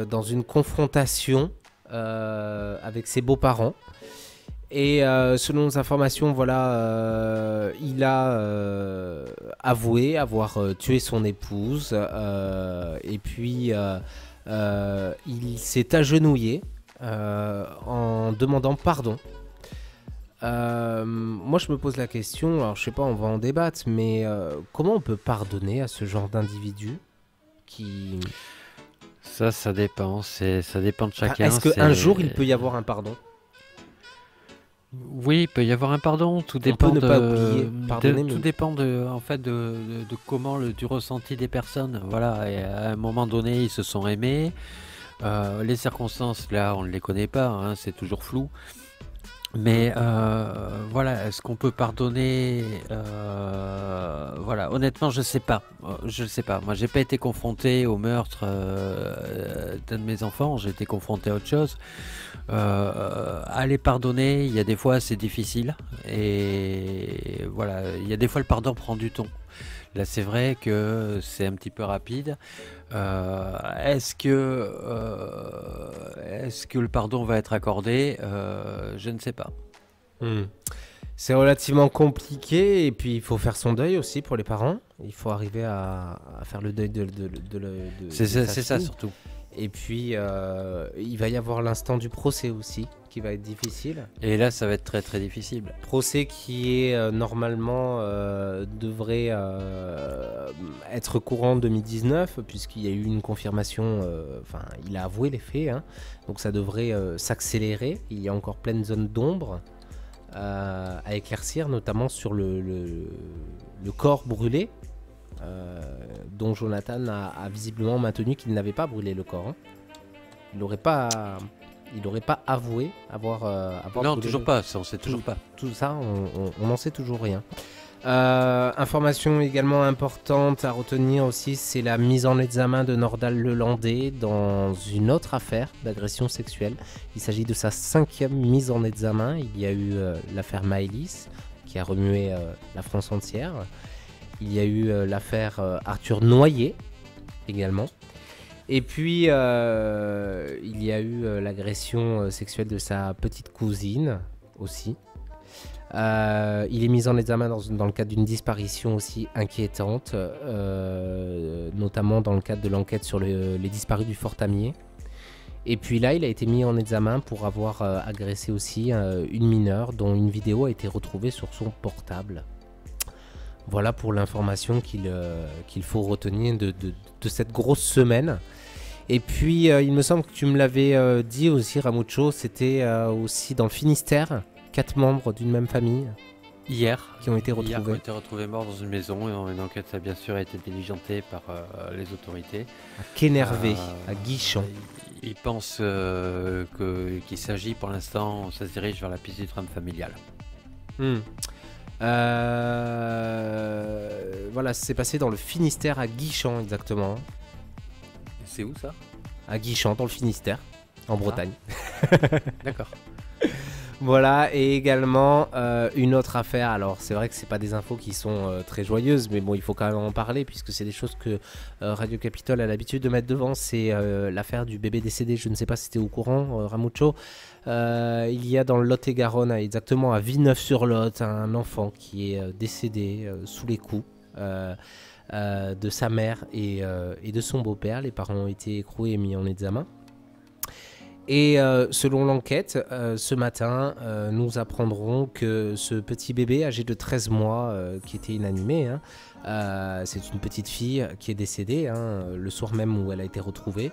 dans une confrontation avec ses beaux-parents. Et euh, selon nos informations, voilà, euh, il a euh, avoué avoir euh, tué son épouse. euh, et puis, euh, euh, il s'est agenouillé euh, en demandant pardon. Euh, moi, je me pose la question, alors je sais pas, on va en débattre, mais euh, comment on peut pardonner à ce genre d'individu qui... Ça, ça dépend. C'est, ça dépend de chacun. Est-ce qu'un jour, il peut y avoir un pardon? Oui, il peut y avoir un pardon. Tout peut dépend ne de, pas oublier, de- pardonner, tout dépend de, en fait, de, de- de comment le, du ressenti des personnes. Voilà. Et à un moment donné, ils se sont aimés. Euh, les circonstances, là, on ne les connaît pas. hein, c'est toujours flou. Mais euh, voilà, est-ce qu'on peut pardonner euh, Voilà, honnêtement, je sais pas. Euh, Je sais pas. Moi, j'ai pas été confronté au meurtre euh, d'un de mes enfants. J'ai été confronté à autre chose. Euh, aller pardonner, il y a des fois c'est difficile et voilà, il y a des fois le pardon prend du temps. Là, c'est vrai que c'est un petit peu rapide. Euh, est-ce que euh, est-ce que le pardon va être accordé? Euh, Je ne sais pas. Hmm. C'est relativement compliqué et puis il faut faire son deuil aussi pour les parents. Il faut arriver à, à faire le deuil de, de, de, C'est ça, surtout. Et puis il va y avoir l'instant du procès aussi qui va être difficile. Et là, ça va être très très difficile. Procès qui est euh, normalement euh, devrait euh, être courant en 2019 puisqu'il y a eu une confirmation. Enfin, il a avoué les faits, hein. donc ça devrait s'accélérer. Il y a encore plein de zones d'ombre à éclaircir, notamment sur le, le- le corps brûlé. dont Jonathan a, a visiblement maintenu qu'il n'avait pas brûlé le corps. hein. Il n'aurait pas, il n'aurait pas avoué avoir, euh, avoir Non, toujours pas. Ça, on sait toujours pas. tout ça, on- n'en sait toujours rien. Euh, information également importante à retenir aussi, c'est la mise en examen de Nordal Lelandais dans une autre affaire d'agression sexuelle. Il s'agit de sa cinquième mise en examen. Il y a eu euh, l'affaire Maëlys qui a remué euh, la France entière. Il y a eu l'affaire Arthur Noyer également. Et puis, euh, il y a eu euh, l'agression euh, sexuelle de sa petite cousine aussi. Il est mis en examen dans, le cadre d'une disparition aussi inquiétante, notamment dans le cadre de l'enquête sur le- les disparus du Fort Amier. Et puis là, il a été mis en examen pour avoir agressé aussi une mineure dont une vidéo a été retrouvée sur son portable. Voilà pour l'information qu'il faut retenir de cette grosse semaine. Et puis, euh, il me semble que tu me l'avais euh, dit aussi, Ramucho, c'était euh, aussi dans le Finistère, quatre membres d'une même famille Hier, qui ont été Hier, on a retrouvés. été retrouvés morts dans une maison et une enquête a bien sûr été diligentée par les autorités. À Kénervé, à Guichon. Ils pensent qu'il s'agit pour l'instant, ça se dirige vers la piste du drame familial. Hmm. Euh, Voilà, c'est passé dans le Finistère à Guichon exactement. C'est où ça À Guichon, dans le Finistère, en Bretagne. D'accord. Voilà, et également euh, une autre affaire. Alors, c'est vrai que c'est pas des infos qui sont euh, très joyeuses, mais bon, il faut quand même en parler puisque c'est des choses que euh, Radio Capitole a l'habitude de mettre devant. C'est l'affaire du bébé décédé. Je ne sais pas si tu es au courant, Ramucho. Il y a dans le Lot-et-Garonne, exactement à Villeneuve-sur-Lot, un enfant qui est décédé sous les coups. Euh, de sa mère et, euh, et de son beau-père. Les parents ont été écroués et mis en examen. Et euh, selon l'enquête, ce matin, nous apprendrons que ce petit bébé âgé de 13 mois, qui était inanimé, hein, c'est une petite fille qui est décédée hein, le soir même où elle a été retrouvée.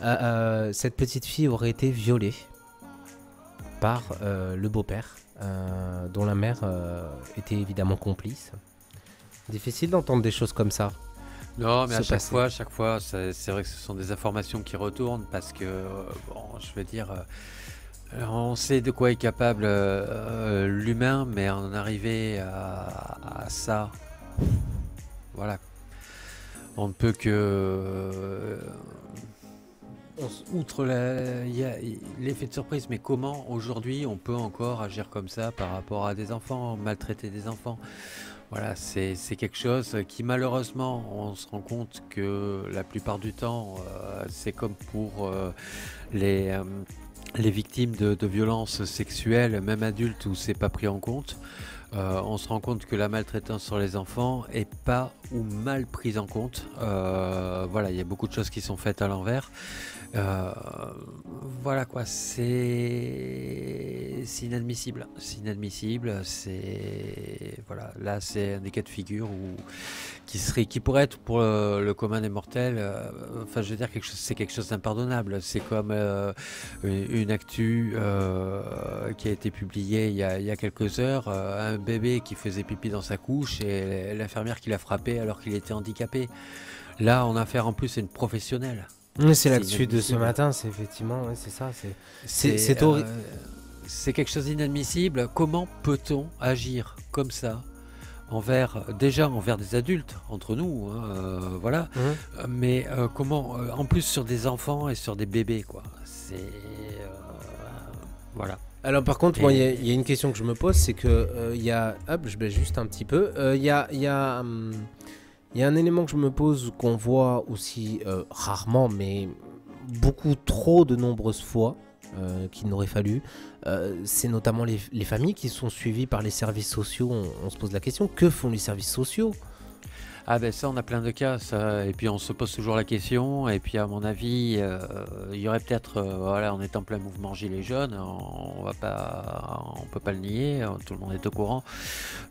Cette petite fille aurait été violée par le beau-père, dont la mère était évidemment complice. Difficile d'entendre des choses comme ça. Non, mais à chaque fois, chaque fois, c'est vrai que ce sont des informations qui retournent parce que, euh, bon, je veux dire, euh, on sait de quoi est capable euh, l'humain, mais en arriver à, à ça, voilà, on ne peut que, euh, outre l'effet de surprise, mais comment aujourd'hui on peut encore agir comme ça par rapport à des enfants, maltraiter des enfants? Voilà, c'est quelque chose qui malheureusement, on se rend compte que la plupart du temps, euh, c'est comme pour euh, les, euh, les victimes de, violences sexuelles, même adultes, où c'est pas pris en compte. On se rend compte que la maltraitance sur les enfants est pas ou mal prise en compte. Voilà, il y a beaucoup de choses qui sont faites à l'envers. Euh, voilà quoi, c'est inadmissible. C'est inadmissible. C'est voilà, là c'est un des cas de figure où qui serait, qui pourrait être pour le, commun des mortels. Euh, enfin, je veux dire quelque chose, c'est quelque chose d'impardonnable. C'est comme euh, une, actu qui a été publiée il y a, il y a quelques heures, un bébé qui faisait pipi dans sa couche et l'infirmière qui l'a frappé alors qu'il était handicapé. Là, on a affaire en plus à une professionnelle. C'est là-dessus de ce matin, c'est effectivement, c'est ça. C'est c'est euh, C'est quelque chose d'inadmissible. Comment peut-on agir comme ça envers déjà envers des adultes entre nous, hein, euh, voilà. Mmh. Mais euh, comment, en plus sur des enfants et sur des bébés, quoi. C'est voilà. Alors par contre, moi, il y, a une question que je me pose, c'est que il y a, hop, je baisse juste un petit peu. Il y a, il y a hum, il y a un élément que je me pose, qu'on voit aussi euh, rarement, mais beaucoup trop de nombreuses fois, euh, qu'il n'aurait fallu. Euh, c'est notamment les, familles qui sont suivies par les services sociaux. on, se pose la question, que font les services sociaux? Ah ben ça, on a plein de cas, ça. Et puis on se pose toujours la question. Et puis à mon avis, euh, il y aurait peut-être, euh, voilà, on est en plein mouvement gilet jaune, on, va pas, on peut pas le nier, tout le monde est au courant.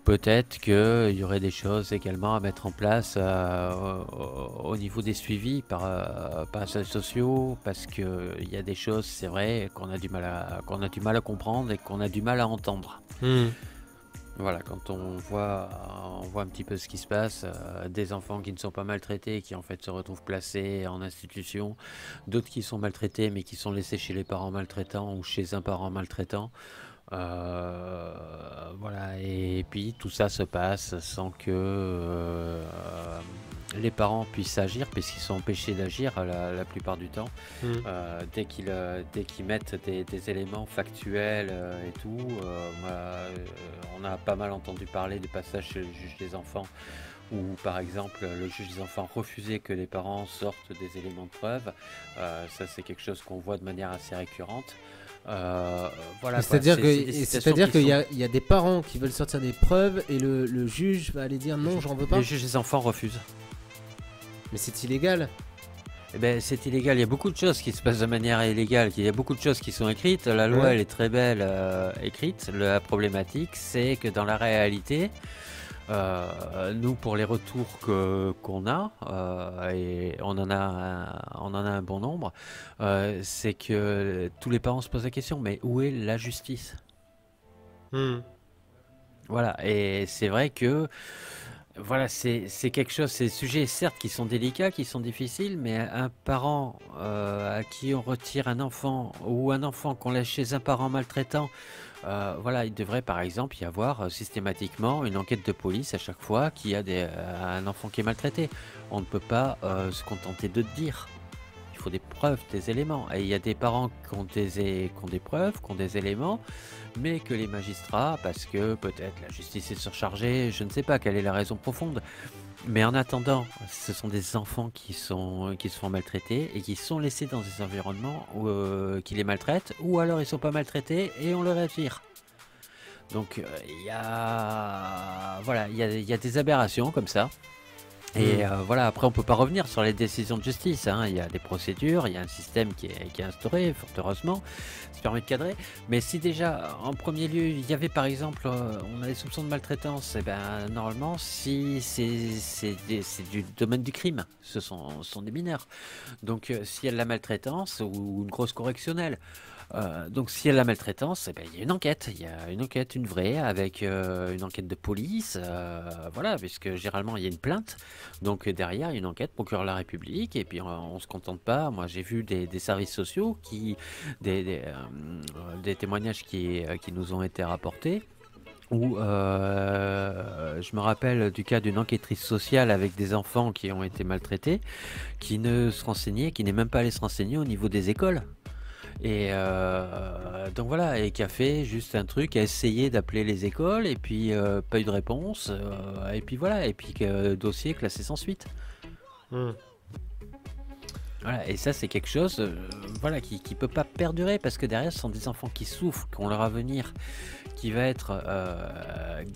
Peut-être qu'il y aurait des choses également à mettre en place euh, au, niveau des suivis par, par les sociaux, parce que il y a des choses, c'est vrai, qu'on a du mal à, a du mal à comprendre et qu'on a du mal à entendre. Hmm. Voilà, quand on voit, on voit un petit peu ce qui se passe, euh, des enfants qui ne sont pas maltraités, qui en fait se retrouvent placés en institution, d'autres qui sont maltraités mais qui sont laissés chez les parents maltraitants ou chez un parent maltraitant. Euh, voilà, et puis tout ça se passe sans que euh, les parents puissent agir, puisqu'ils sont empêchés d'agir la, plupart du temps. Mmh. Euh, dès qu'ils dès qu'ils mettent des, éléments factuels et tout, on a pas mal entendu parler du passage chez le juge des enfants où par exemple le juge des enfants refusait que les parents sortent des éléments de preuve. ça c'est quelque chose qu'on voit de manière assez récurrente. Euh, voilà, c'est-à-dire qu'il y, a des parents qui veulent sortir des preuves et le, juge va aller dire non, j'en veux pas. Le juge des enfants refuse. Mais c'est illégal. Eh ben, c'est illégal. Il y a beaucoup de choses qui se passent de manière illégale. Il y a beaucoup de choses qui sont écrites. La loi, elle est très belle euh, écrite. La problématique, c'est que dans la réalité, euh, nous, pour les retours que, qu'on a, euh, et on en a, un, on en a un bon nombre, euh, c'est que tous les parents se posent la question, mais où est la justice? Hmm. Voilà, et c'est vrai que voilà, c'est, c'est quelque chose, c'est des sujets certes qui sont délicats, qui sont difficiles, mais un parent à qui on retire un enfant ou un enfant qu'on laisse chez un parent maltraitant euh, voilà, il devrait par exemple y avoir euh, systématiquement une enquête de police à chaque fois qu'il y a euh, un enfant qui est maltraité. On ne peut pas se contenter de dire. Il faut des preuves, des éléments. Et il y a des parents des, qui ont des preuves, qui ont des éléments, mais que les magistrats, parce que peut-être la justice est surchargée, je ne sais pas quelle est la raison profonde, mais en attendant, ce sont des enfants qui sont qui se font maltraiter et qui sont laissés dans des environnements euh, qui les maltraitent, ou alors ils sont pas maltraités et on leur retire. Donc euh, il y a voilà, il y a des aberrations comme ça. Et mm. euh, voilà, après on peut pas revenir sur les décisions de justice. Hein. Il y a des procédures, il y a un système qui est, qui est instauré, fort heureusement, permet de cadrer. Mais si déjà, en premier lieu, il y avait par exemple, euh, on a des soupçons de maltraitance, et eh ben normalement, si c'est du domaine du crime, ce sont, sont des mineurs. Donc euh, s'il y a de la maltraitance ou une grosse correctionnelle, euh, donc s'il y a la maltraitance, eh ben, il y a une enquête, il y a une enquête, une vraie, avec euh, une enquête de police, euh, voilà, puisque généralement il y a une plainte, donc derrière il y a une enquête, procureur de la République, et puis on, ne se contente pas, moi j'ai vu des, services sociaux, qui, des, témoignages qui, nous ont été rapportés, où je me rappelle du cas d'une enquêtrice sociale avec des enfants qui ont été maltraités, qui ne se renseignait, qui n'est même pas allé se renseigner au niveau des écoles. Et euh, donc voilà, et qui a fait juste un truc, a essayé d'appeler les écoles, et puis euh, pas eu de réponse, euh, et puis voilà, et puis dossier classé sans suite. Hmm. Voilà, et ça c'est quelque chose voilà, qui ne peut pas perdurer parce que derrière ce sont des enfants qui souffrent, qui ont leur avenir qui va être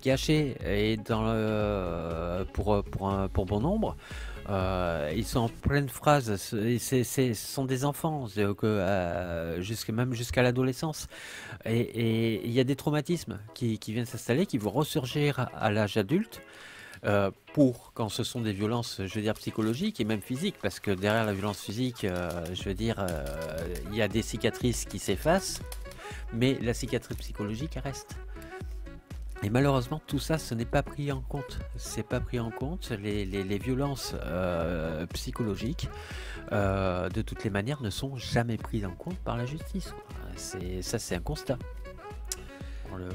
gâché et dans le, pour, pour, un, pour bon nombre. Euh, ils sont en pleine phrase, ce sont des enfants, jusqu'à, même jusqu'à l'adolescence. Et il y a des traumatismes qui, viennent s'installer, qui vont ressurgir à l'âge adulte. Euh, pour quand ce sont des violences, je veux dire psychologiques et même physiques, parce que derrière la violence physique, euh, je veux dire, euh, il y a des cicatrices qui s'effacent, mais la cicatrice psychologique reste. Et malheureusement, tout ça, ce n'est pas pris en compte. C'est pas pris en compte. Les, violences psychologiques, de toutes les manières, ne sont jamais prises en compte par la justice. Ça, c'est un constat.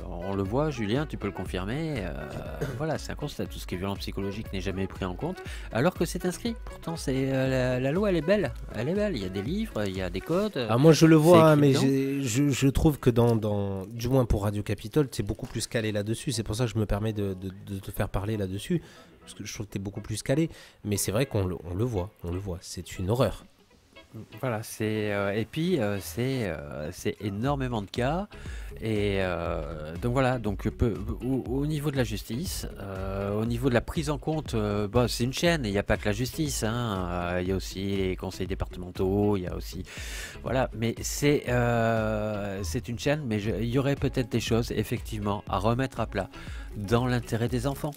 On le, voit, Julien, tu peux le confirmer. Euh, voilà, c'est un constat. Tout ce qui est violence psychologique n'est jamais pris en compte, alors que c'est inscrit. Pourtant, c'est euh, la, loi, elle est belle. Elle est belle. Il y a des livres, il y a des codes. Ah, moi, je le vois, mais je, trouve que dans, du moins pour Radio Capitole, c'est beaucoup plus calé là-dessus. C'est pour ça que je me permets de, te faire parler là-dessus, parce que je trouve que tu es beaucoup plus calé. Mais c'est vrai qu'on le, le voit, on le voit. C'est une horreur. Voilà, c'est euh, et puis euh, c'est euh, c'est énormément de cas et donc voilà donc au, niveau de la justice, au niveau de la prise en compte, bah, c'est une chaîne. Il n'y a pas que la justice, hein, il y a aussi les conseils départementaux, il y a aussi voilà, mais c'est c'est une chaîne, mais il y aurait peut-être des choses effectivement à remettre à plat dans l'intérêt des enfants.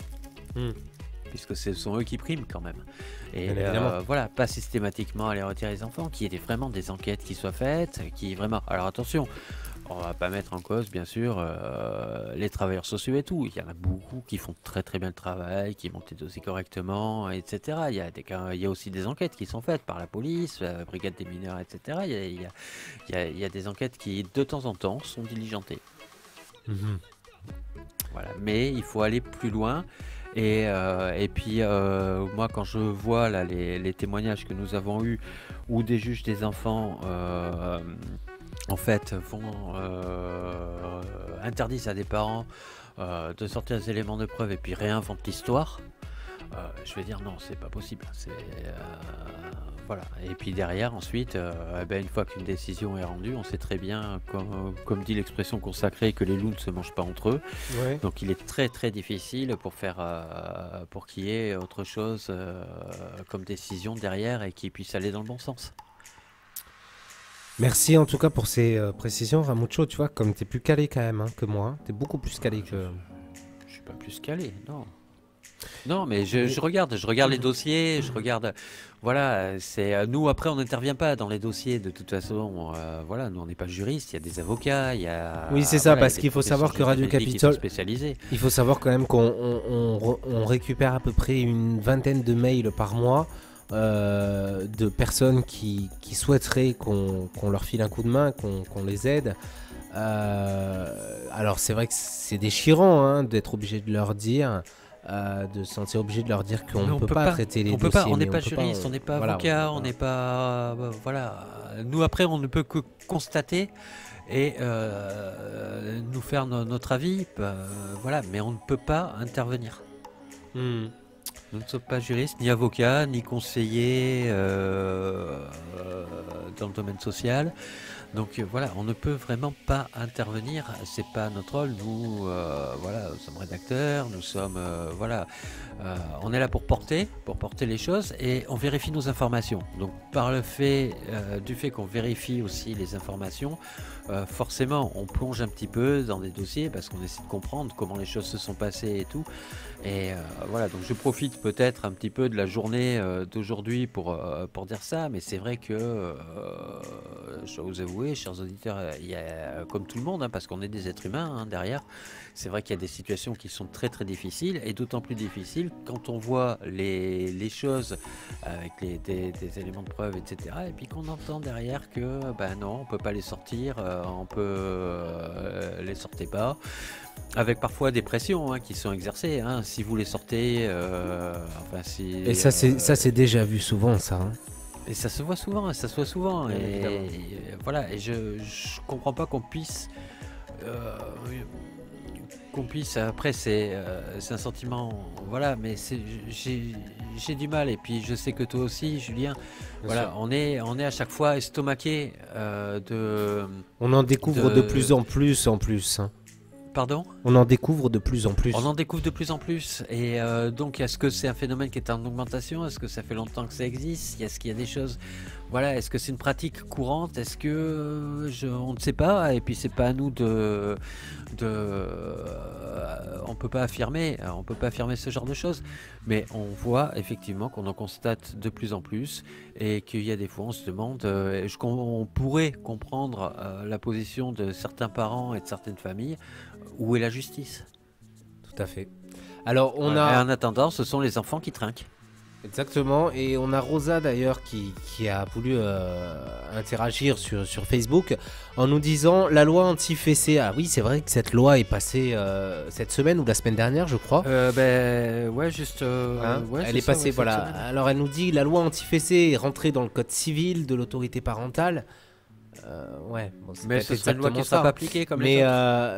Hmm puisque ce sont eux qui priment quand même. Et euh, voilà, pas systématiquement aller retirer les enfants, qu'il y ait vraiment des enquêtes qui soient faites, qui vraiment. Alors attention, on va pas mettre en cause, bien sûr, euh, les travailleurs sociaux et tout. Il y en a beaucoup qui font très très bien le travail, qui montent les dossiers correctement, etc. Il y, a des, il y a aussi des enquêtes qui sont faites par la police, la brigade des mineurs, etc. Il y a, il y a, il y a des enquêtes qui, de temps en temps, sont diligentées. Mhm. Voilà. Mais il faut aller plus loin. Et, euh, et puis euh, moi quand je vois les, témoignages que nous avons eus où des juges des enfants euh, en fait vont interdisent à des parents de sortir des éléments de preuve et puis réinventent l'histoire, je vais dire non c'est pas possible. C'est voilà. Et puis derrière, ensuite, euh, eh ben, une fois qu'une décision est rendue, on sait très bien, comme, comme dit l'expression consacrée, que les loups ne se mangent pas entre eux. Donc il est très très difficile pour faire, euh, pour qu'il y ait autre chose euh, comme décision derrière et qui puisse aller dans le bon sens. Merci en tout cas pour ces précisions, Ramucho. Tu vois, comme tu es plus calé quand même hein, que moi, tu es beaucoup plus calé que. Je suis pas plus calé, non. Non, mais je, regarde, je regarde les dossiers, je regarde. Voilà, c'est euh, nous après on n'intervient pas dans les dossiers de toute façon. Euh, voilà, nous on n'est pas juristes, il y a des avocats, il y a. Oui, c'est ça, parce qu'il faut savoir que Radio Capitole, spécialisé. Il faut savoir quand même qu'on récupère à peu près une vingtaine de mails par mois. Euh, de personnes qui, souhaiteraient qu'on leur file un coup de main, qu'on les aide. alors c'est vrai que c'est déchirant hein, d'être obligé de leur dire euh, de se sentir obligé de leur dire qu'on ne peut, pas, traiter les on dossiers. on n'est pas juriste, on n'est pas avocat, on n'est pas. Euh, voilà. Nous, après, on ne peut que constater et euh, nous faire notre avis. voilà, mais on ne peut pas intervenir. Hmm. Nous ne sommes pas juristes, ni avocats, ni conseillers dans le domaine social. Donc euh, voilà, on ne peut vraiment pas intervenir, c'est pas notre rôle. Nous, euh, voilà, nous sommes rédacteurs, nous sommes, euh, voilà, on est là pour porter, pour porter les choses et on vérifie nos informations. Donc par le fait du fait qu'on vérifie aussi les informations, forcément, on plonge un petit peu dans des dossiers parce qu'on essaie de comprendre comment les choses se sont passées et tout. Et voilà, donc je profite peut-être un petit peu de la journée d'aujourd'hui pour pour dire ça, mais c'est vrai que je vous avouer chers auditeurs, euh, il y a, euh, comme tout le monde, hein, parce qu'on est des êtres humains hein, derrière, c'est vrai qu'il y a des situations qui sont très très difficiles, et d'autant plus difficiles quand on voit les, les choses avec les, des, éléments de preuve, etc. Et puis qu'on entend derrière que ben non, on peut pas les sortir, euh, on peut les sortir pas avec parfois des pressions hein, qui sont exercées. si vous les sortez, enfin si. Et ça, c'est ça, c'est déjà vu souvent, ça. Et ça se voit souvent, ça se voit souvent. Et, voilà, et je, je comprends pas qu'on puisse. Euh, qu'on puisse. Après, c'est euh, un sentiment, voilà, mais j'ai du mal. Et puis, je sais que toi aussi, Julien. voilà, on est on est à chaque fois estomaqué euh, de. On en découvre de... de- plus en plus en plus. hein. Pardon. On en découvre de plus en plus. On en découvre de plus en plus. Et euh, donc, est-ce que c'est un phénomène qui est en augmentation? Est-ce que ça fait longtemps que ça existe? Est-ce qu'il y a des choses Voilà, est-ce que c'est une pratique courante? Est-ce que euh, je, on ne sait pas Et puis, c'est pas à nous de. de euh, on peut pas affirmer. euh, On peut pas affirmer ce genre de choses. Mais on voit effectivement qu'on en constate de plus en plus et qu'il y a des fois, on se demande. euh, on pourrait comprendre euh, la position de certains parents et de certaines familles? Où est la justice? Tout à fait. Alors on a et en attendant, ce sont les enfants qui trinquent. Exactement et on a Rosa d'ailleurs qui, qui a voulu euh, interagir sur, sur Facebook en nous disant la loi anti-fessée. Ah oui, c'est vrai que cette loi est passée euh, cette semaine ou la semaine dernière, je crois. Euh, ben ouais, juste. euh, Hein ouais, elle est ça, passée, ouais, voilà. semaine. Alors elle nous dit la loi anti-fessée est rentrée dans le code civil de l'autorité parentale. Ouais, bon, c'est Mais ce serait une loi qui ne exactement sera pas appliquée comme mais,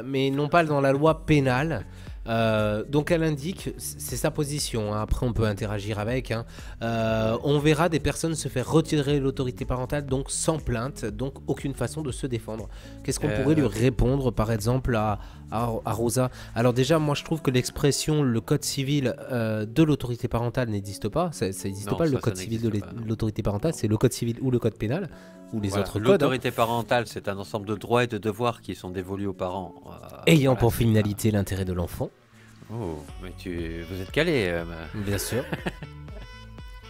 mais non pas dans la loi pénale. Euh, donc elle indique, c'est sa position, hein, après on peut interagir avec, hein. Euh, on verra des personnes se faire retirer l'autorité parentale, donc sans plainte, donc aucune façon de se défendre. Qu'est-ce qu'on Euh, pourrait lui répondre par exemple à, à, à Rosa Alors déjà moi je trouve que l'expression le code civil euh, de l'autorité parentale n'existe pas, ça n'existe pas ça, le ça code civil de l'autorité parentale, c'est le code civil ou le code pénal, ou les Voilà. autres codes. hein. L'autorité parentale, c'est un ensemble de droits et de devoirs qui sont dévolus aux parents. euh, Ayant voilà, pour finalité l'intérêt de l'enfant, Oh, mais tu, vous êtes calé. euh, bien sûr.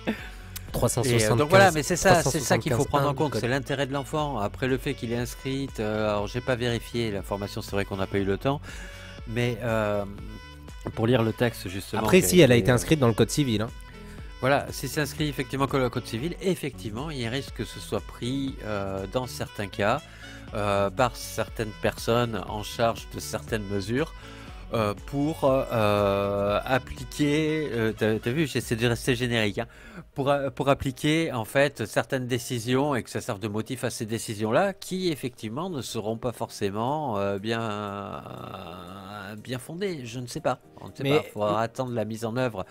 Et, 375. euh, donc voilà, mais c'est ça, c'est ça qu'il faut 375, prendre en compte, c'est l'intérêt de l'enfant. Après le fait qu'il est inscrit, euh, alors j'ai pas vérifié l'information, c'est vrai qu'on n'a pas eu le temps, mais euh, pour lire le texte justement. Après, si, elle a été euh, inscrite dans le code civil. hein. Voilà, si c'est inscrit effectivement comme le code civil, effectivement, il risque que ce soit pris euh, dans certains cas euh, par certaines personnes en charge de certaines mesures euh, pour euh, appliquer. euh, T'as t'as vu, j'essaie de rester générique. hein, pour, pour appliquer en fait certaines décisions et que ça serve de motif à ces décisions-là, qui effectivement ne seront pas forcément bien bien fondées. Je ne sais pas. On ne sait Mais- pas. Il faudra attendre la mise en œuvre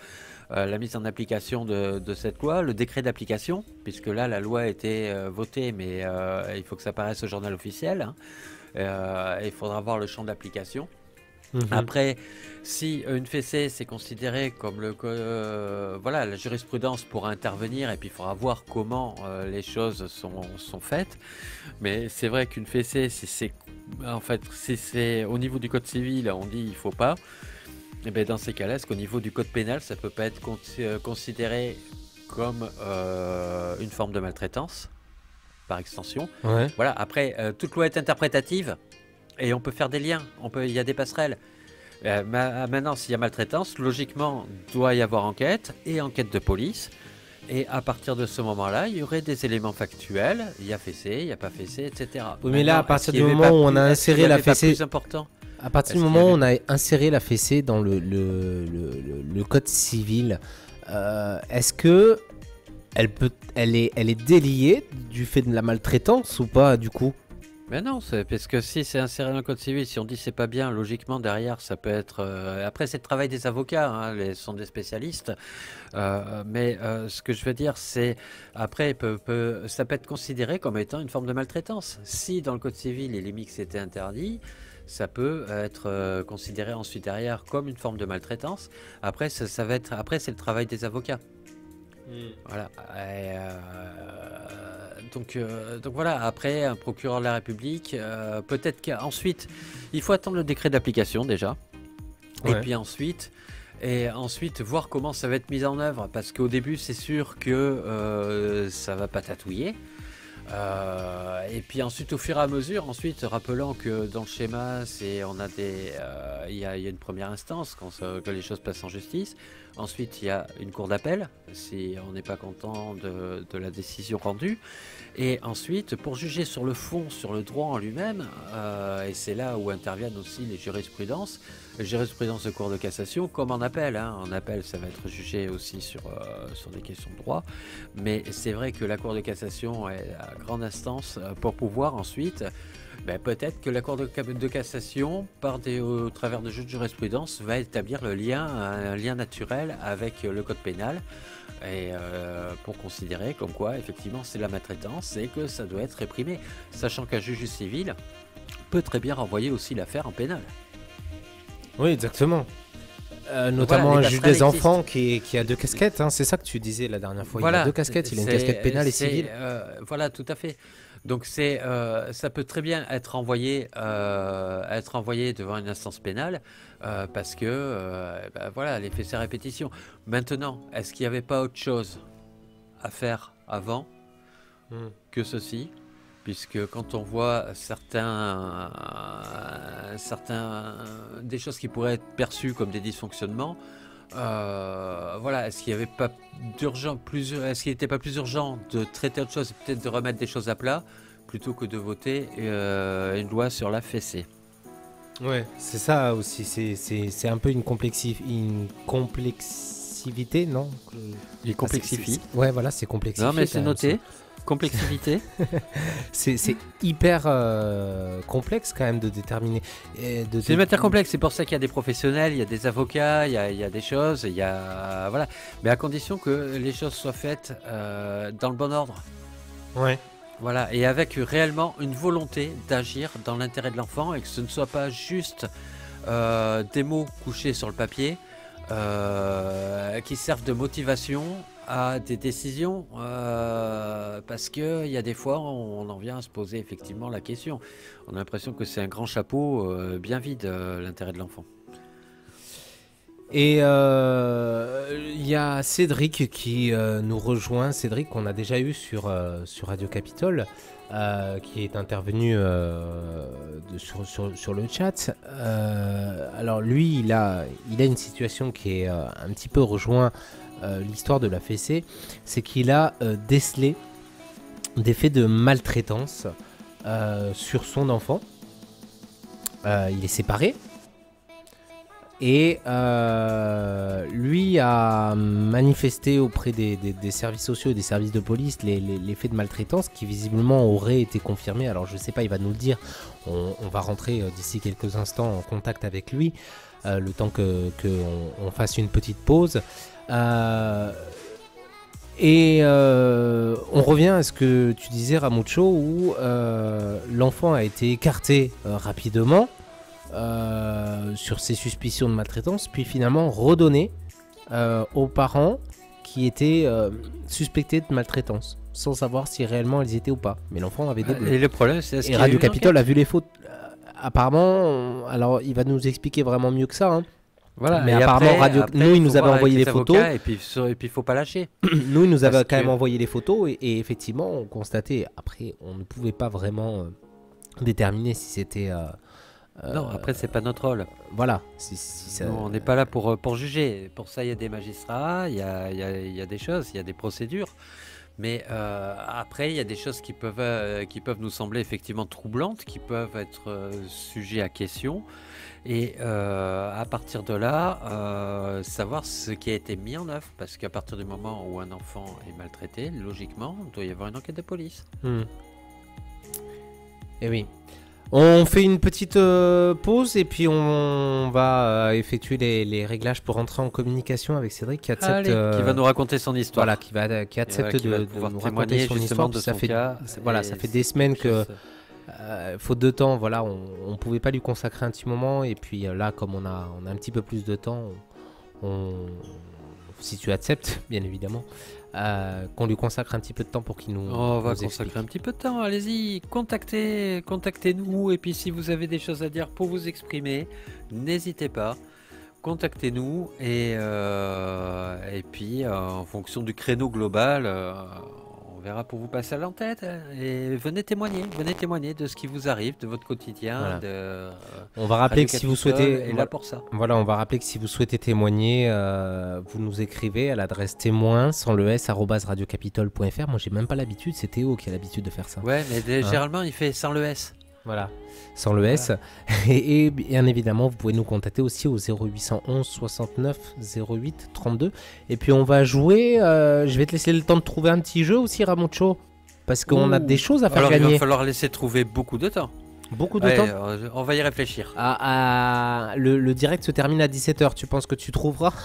la mise en application de, de cette loi, le décret d'application, puisque là la loi a été votée, mais il faut que ça paraisse au journal officiel. hein. Et il faudra voir le champ d'application. Mhm. Après, si une fessée c'est considéré comme le euh, voilà la jurisprudence pourra intervenir et puis il faudra voir comment euh, les choses sont, sont faites. Mais c'est vrai qu'une fessée, si c'est en fait si c'est au niveau du code civil, on dit il faut pas. Et ben dans ces cas-là, est-ce qu'au niveau du code pénal, ça peut pas être con- euh, considéré comme euh, une forme de maltraitance par extension? Ouais. voilà, après, toute loi est interprétative et on peut faire des liens, on peut, il y a des passerelles. Euh, ma- maintenant, s'il y a maltraitance, logiquement, doit y avoir enquête et enquête de police. Et à partir de ce moment-là, il y aurait des éléments factuels. Il y a fessé, il n'y a pas fessé, etc. Oui, mais là, à partir du moment où on a inséré la fessée- plus important. À partir du moment où on a inséré la fessée dans le, le, le- le- le code civil, euh, est-ce que elle, peut, elle, est, elle est déliée du fait de la maltraitance ou pas du coup? Mais non, parce que si c'est inséré dans le code civil, si on dit c'est pas bien, logiquement derrière ça peut être. euh, Après, c'est le travail des avocats, hein, les sont des spécialistes. Euh, mais euh, ce que je veux dire, c'est après ça peut être considéré comme étant une forme de maltraitance. Si dans le code civil les mix étaient interdits, ça peut être considéré ensuite derrière comme une forme de maltraitance. Après, ça va être. Après, c'est le travail des avocats. Voilà. Et, euh, donc, euh, donc voilà, après, un procureur de la République, euh, peut-être qu'ensuite, il faut attendre le décret d'application déjà. Et puis ensuite, et ensuite voir comment ça va être mis en œuvre. Parce qu'au début, c'est sûr que ça va pas tatouiller. Euh, et puis ensuite, au fur et à mesure, ensuite, rappelant que dans le schéma, c'est on a des, euh, il y, a, une première instance quand, les choses passent en justice. Ensuite, il y a une cour d'appel si on n'est pas content de, la décision rendue. Et ensuite, pour juger sur le fond, sur le droit en lui-même, euh, et c'est là où interviennent aussi les jurisprudences, les jurisprudences de cour de cassation, comme en appel. hein. En appel, ça va être jugé aussi sur, sur des questions de droit. Mais c'est vrai que la cour de cassation, a grande instance pour pouvoir ensuite ben, peut-être que la Cour de, de cassation, par des, au travers de jeux de jurisprudence, va établir le lien, un lien naturel avec le code pénal et euh, pour considérer comme quoi effectivement c'est la maltraitance et que ça doit être réprimé, sachant qu'un juge civil peut très bien renvoyer aussi l'affaire en pénal. Oui, exactement. Euh, notamment un juge des enfants qui, qui, a deux casquettes, hein. c'est ça que tu disais la dernière fois. il a deux casquettes, il a une casquette pénale et civile. Euh, voilà, tout à fait. Donc c'est, euh, ça peut très bien être envoyé, être envoyé devant une instance pénale parce que ben voilà, l'effet c'est répétition. Maintenant, est-ce qu'il n'y avait pas autre chose à faire avant hmm. que ceci? Puisque quand on voit certains, certains, des choses qui pourraient être perçues comme des dysfonctionnements, voilà, est-ce qu'il n'y avait pas d'urgent, plus, est-ce qu'il n'était pas plus urgent de traiter autre chose, peut-être de remettre des choses à plat, plutôt que de voter euh, une loi sur la fessée? Ouais, c'est ça aussi. C'est un peu une, complexi une complexivité, non? Il complexifie. ouais, voilà, c'est complexifié. Non, mais c'est noté. Complexivité. c'est hyper euh, complexe quand même de déterminer. C'est une matière complexe, c'est pour ça qu'il y a des professionnels, il y a des avocats, il y a, il y a des choses, il y a voilà. Mais à condition que les choses soient faites euh, dans le bon ordre. Ouais. Voilà, et avec réellement une volonté d'agir dans l'intérêt de l'enfant et que ce ne soit pas juste euh, des mots couchés sur le papier qui servent de motivation à des décisions euh, parce qu'il y a des fois on, en vient à se poser effectivement la question. On a l'impression que c'est un grand chapeau bien vide l'intérêt de l'enfant. Et euh, il y a Cédric qui euh, nous rejoint. Cédric qu'on a déjà eu sur, euh, sur Radio Capitole, qui est intervenu sur, sur, le chat. alors lui, il a, il a une situation qui est un petit peu rejoint l'histoire de la fessée. C'est qu'il a décelé des faits de maltraitance sur son enfant. il est séparé, et euh, lui a manifesté auprès des, services sociaux et des services de police les, faits de maltraitance qui visiblement auraient été confirmés. Alors je ne sais pas, il va nous le dire. On, va rentrer euh, d'ici quelques instants en contact avec lui, euh, le temps que on, fasse une petite pause. Et on revient à ce que tu disais, Ramucho, où l'enfant a été écarté rapidement. Euh, sur ces suspicions de maltraitance, puis finalement redonné euh, aux parents qui étaient euh, suspectés de maltraitance, sans savoir si réellement ils étaient ou pas. Mais l'enfant avait des Et le problème, c'est Et Radio Capitole a vu les fautes. apparemment, alors il va nous expliquer vraiment mieux que ça. Hein. Voilà, mais apparemment, Radio... nous, il nous avait envoyé les photos. Et puis, et puis, faut pas lâcher. nous, il nous avait quand même envoyé les photos. Et, effectivement, on constatait. Après, on ne pouvait pas vraiment déterminer si c'était non, après, c'est pas notre rôle. Voilà. on n'est pas là pour, euh, pour juger. Pour ça, il y a des magistrats, il y a, y a, des choses, il y a des procédures. Mais euh, après, il y a des choses qui peuvent, euh, qui peuvent nous sembler effectivement troublantes, qui peuvent être sujets à question. Et à partir de là, savoir ce qui a été mis en œuvre. Parce qu'à partir du moment où un enfant est maltraité, logiquement, il doit y avoir une enquête de police. Et hmm. eh oui. On fait une petite euh, pause et puis on va euh, effectuer les, réglages pour rentrer en communication avec Cédric qui accepte. qui va nous raconter son histoire. Voilà, qui, va, qui accepte de, nous raconter son histoire. ça fait, voilà, ça fait des semaines que, euh, faute de temps, voilà, on ne pouvait pas lui consacrer un petit moment. Et puis là, comme on a, on a un petit peu plus de temps, on, si tu acceptes, bien évidemment, euh, qu'on lui consacre un petit peu de temps pour qu'il nous. on va consacrer un petit peu de temps. Allez-y, contactez, contactez-nous. Et puis, si vous avez des choses à dire pour vous exprimer, n'hésitez pas. Contactez-nous et, euh, et puis euh, en fonction du créneau global, verra pour vous passer à l'entête et venez témoigner, venez témoigner de ce qui vous arrive, de votre quotidien. De, on va rappeler que si vous souhaitez, là pour ça. Voilà, on va rappeler que si vous souhaitez témoigner, euh, vous nous écrivez à l'adresse témoin sans le s radiocapitole.fr. Moi, j'ai même pas l'habitude, c'est Théo qui a l'habitude de faire ça. Ouais, mais hein généralement, il fait sans le s. Voilà sans le S. Et, bien évidemment, vous pouvez nous contacter aussi au 0811 69 08 32. Et puis on va jouer. Euh, je vais te laisser le temps de trouver un petit jeu aussi, Ramucho. Parce qu'on a des choses à faire Alors il va falloir laisser trouver beaucoup de temps. Beaucoup de temps. euh, on va y réfléchir. Ah, ah, le, le direct se termine à 17h. Tu penses que tu trouveras?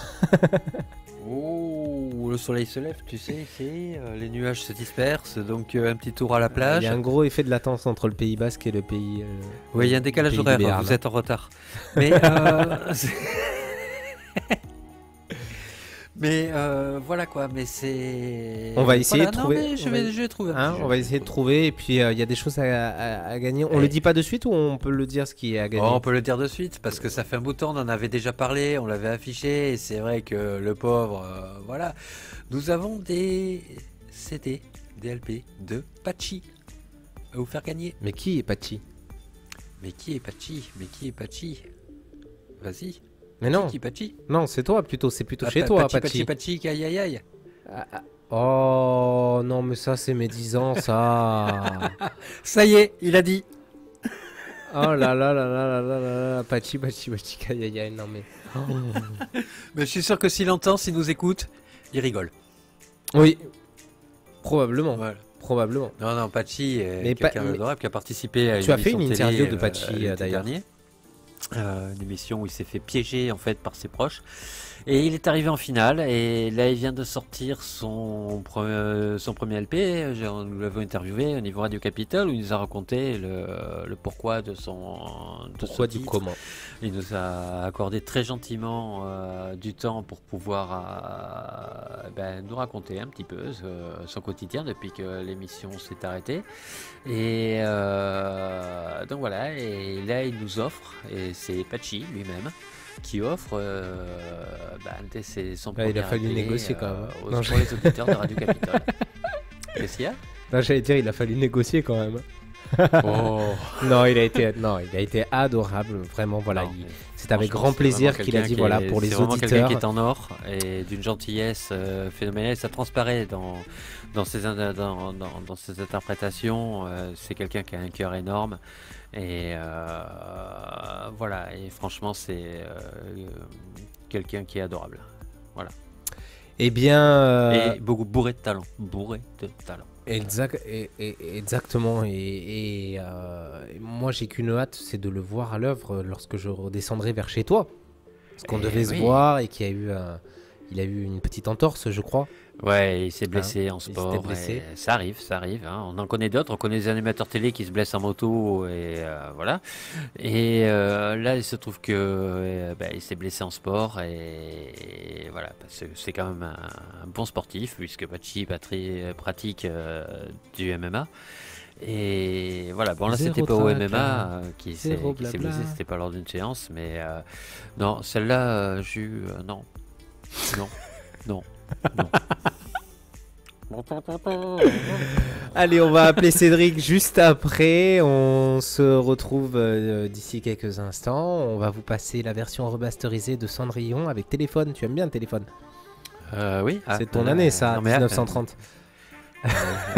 Oh, le soleil se lève, tu sais, ici, euh, les nuages se dispersent, donc euh, un petit tour à la Il plage. y a un gros effet de latence entre le Pays Basque et le pays. euh, Oui, il y a un décalage horaire, vous êtes en retard. Mais, euh, mais euh, voilà quoi, mais c'est. On va essayer Voilà, de non, trouver- mais je on vais, va- je vais trouver. un Hein, on va essayer de trouver et puis euh, il y a des choses à, à- à gagner. On Et- le dit pas de suite ou on peut le dire ce qui est à gagner? Oh, on peut le dire de suite parce que ça fait un bout de temps, on en avait déjà parlé, on l'avait affiché et c'est vrai que le pauvre, euh, voilà. Nous avons des CD, des LP de Pachi à vous faire gagner. Mais qui est Pachi? Mais qui est Pachi? Mais qui est Pachi? Vas-y. Mais non, Pachi non, c'est toi plutôt, c'est plutôt Ah, chez Pa- toi, aïe aïe aïe. Ah, ah. Oh non, mais ça c'est médisant ça. Ça y est, il a dit. oh là là là là là là là là, Pachi, Pachi, Pachi, aïe aïe aïe, non mais. Mais je suis sûr que s'il entend, s'il nous écoute, il rigole. Oui, probablement, Voilà. probablement. Non, non, Pachi pas- quelqu'un mais- d'adorable qui a participé à une Tu as fait une télé, interview de euh, Pachi, l'été d'ailleurs. Euh, une émission où il s'est fait piéger en fait par ses proches et il est arrivé en finale et là il vient de sortir son, pre- son premier LP nous l'avons interviewé au niveau Radio Capitole où il nous a raconté le, le pourquoi de son de Pourquoi du comment. Il nous a accordé très gentiment euh, du temps pour pouvoir euh, ben, nous raconter un petit peu euh, son quotidien depuis que l'émission s'est arrêtée. Et euh, donc voilà, et là il nous offre, et c'est Pachi lui-même qui offre euh, ben, dès ses- son Ah, il a fallu négocier quand même, hein. aux- Non, pour les auditeurs de Radio Capitole. Qu'est-ce qu'il y a? Non, j'allais dire, il a fallu négocier quand même. Oh Non, il a été, non, il a été adorable, vraiment. Voilà, c'est avec grand c'est plaisir qu'il a dit voilà est- pour les c'est vraiment quelqu'un auditeurs. qui est en or et d'une gentillesse euh, phénoménale. Ça transparaît dans dans ses dans, dans, dans ses interprétations. euh, c'est quelqu'un qui a un cœur énorme et euh, voilà. Et franchement, c'est euh, quelqu'un qui est adorable Eh bien, euh, et beaucoup bourré de talent, bourré de talent. exact, et- et- exactement. Et, euh, moi, j'ai qu'une hâte, c'est de le voir à l'œuvre lorsque je redescendrai vers chez toi, parce qu'on Eh devait se voir et qu'il y a eu, un- il a eu une petite entorse, je crois. Ouais, il s'est blessé en s'était sport. blessé. et Ça arrive, ça arrive. hein. On en connaît d'autres. On connaît des animateurs télé qui se blessent en moto et euh, voilà. Et euh, là, il se trouve que euh, bah, il s'est blessé en sport et, et voilà, parce que c'est quand même un, un bon sportif puisque Pachi pratique du MMA. Et voilà, bon là c'était pas au MMA euh, qui s'est blessé, c'était pas lors d'une séance, mais euh, non, celle-là, euh, j'ai eu non, non, non. Allez, on va appeler Cédric juste après. On se retrouve euh, d'ici quelques instants. On va vous passer la version remasterisée de Cendrillon avec téléphone. Tu aimes bien le téléphone? Euh, oui. C'est Ah, ton euh, année, ça, non, mais, euh, 1930.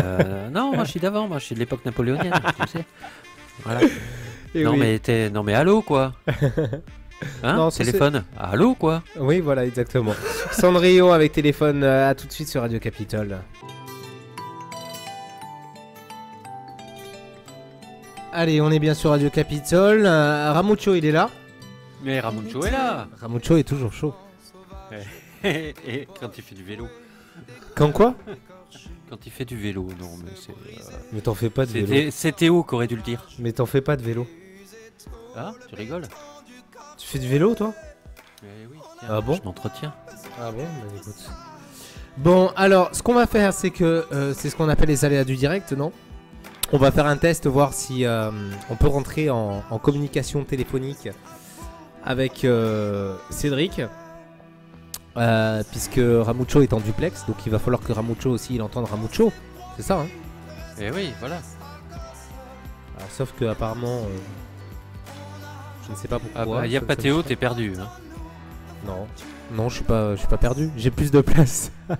euh, non, moi je suis d'avant, moi je suis de l'époque napoléonienne, tu sais. Voilà. Et non, oui. mais non mais allô quoi? Hein Non, Téléphone. Allô quoi. Oui, voilà, exactement. Cendrillon avec téléphone. euh, à tout de suite sur Radio Capitole. Allez, on est bien sur Radio Capitole. Euh, Ramucho, il est là. Mais Ramuncho est là. Ramucho est toujours chaud. Et quand il fait du vélo. Quand quoi Quand il fait du vélo, non mais c'est. euh, Mais t'en fais pas de vélo. C'était c'est Théo qui aurait dû le dire. Mais t'en fais pas de vélo. Ah, tu rigoles? Fais du vélo, toi Eh oui, tiens, Ah bon Je m'entretiens. Ah bon Bah écoute. Bon, alors, ce qu'on va faire, c'est que euh, c'est ce qu'on appelle les aléas du direct, non? On va faire un test, voir si euh, on peut rentrer en, en communication téléphonique avec euh, Cédric. Euh, puisque Ramucho est en duplex, donc il va falloir que Ramucho aussi il entende Ramucho. C'est ça, hein? Eh oui, voilà. Alors, Sauf que apparemment, euh, je ne sais pas pourquoi. Ah bah, y a pas Théo, t'es perdu. Hein. Non, non, je suis pas, je suis pas perdu. J'ai plus de place.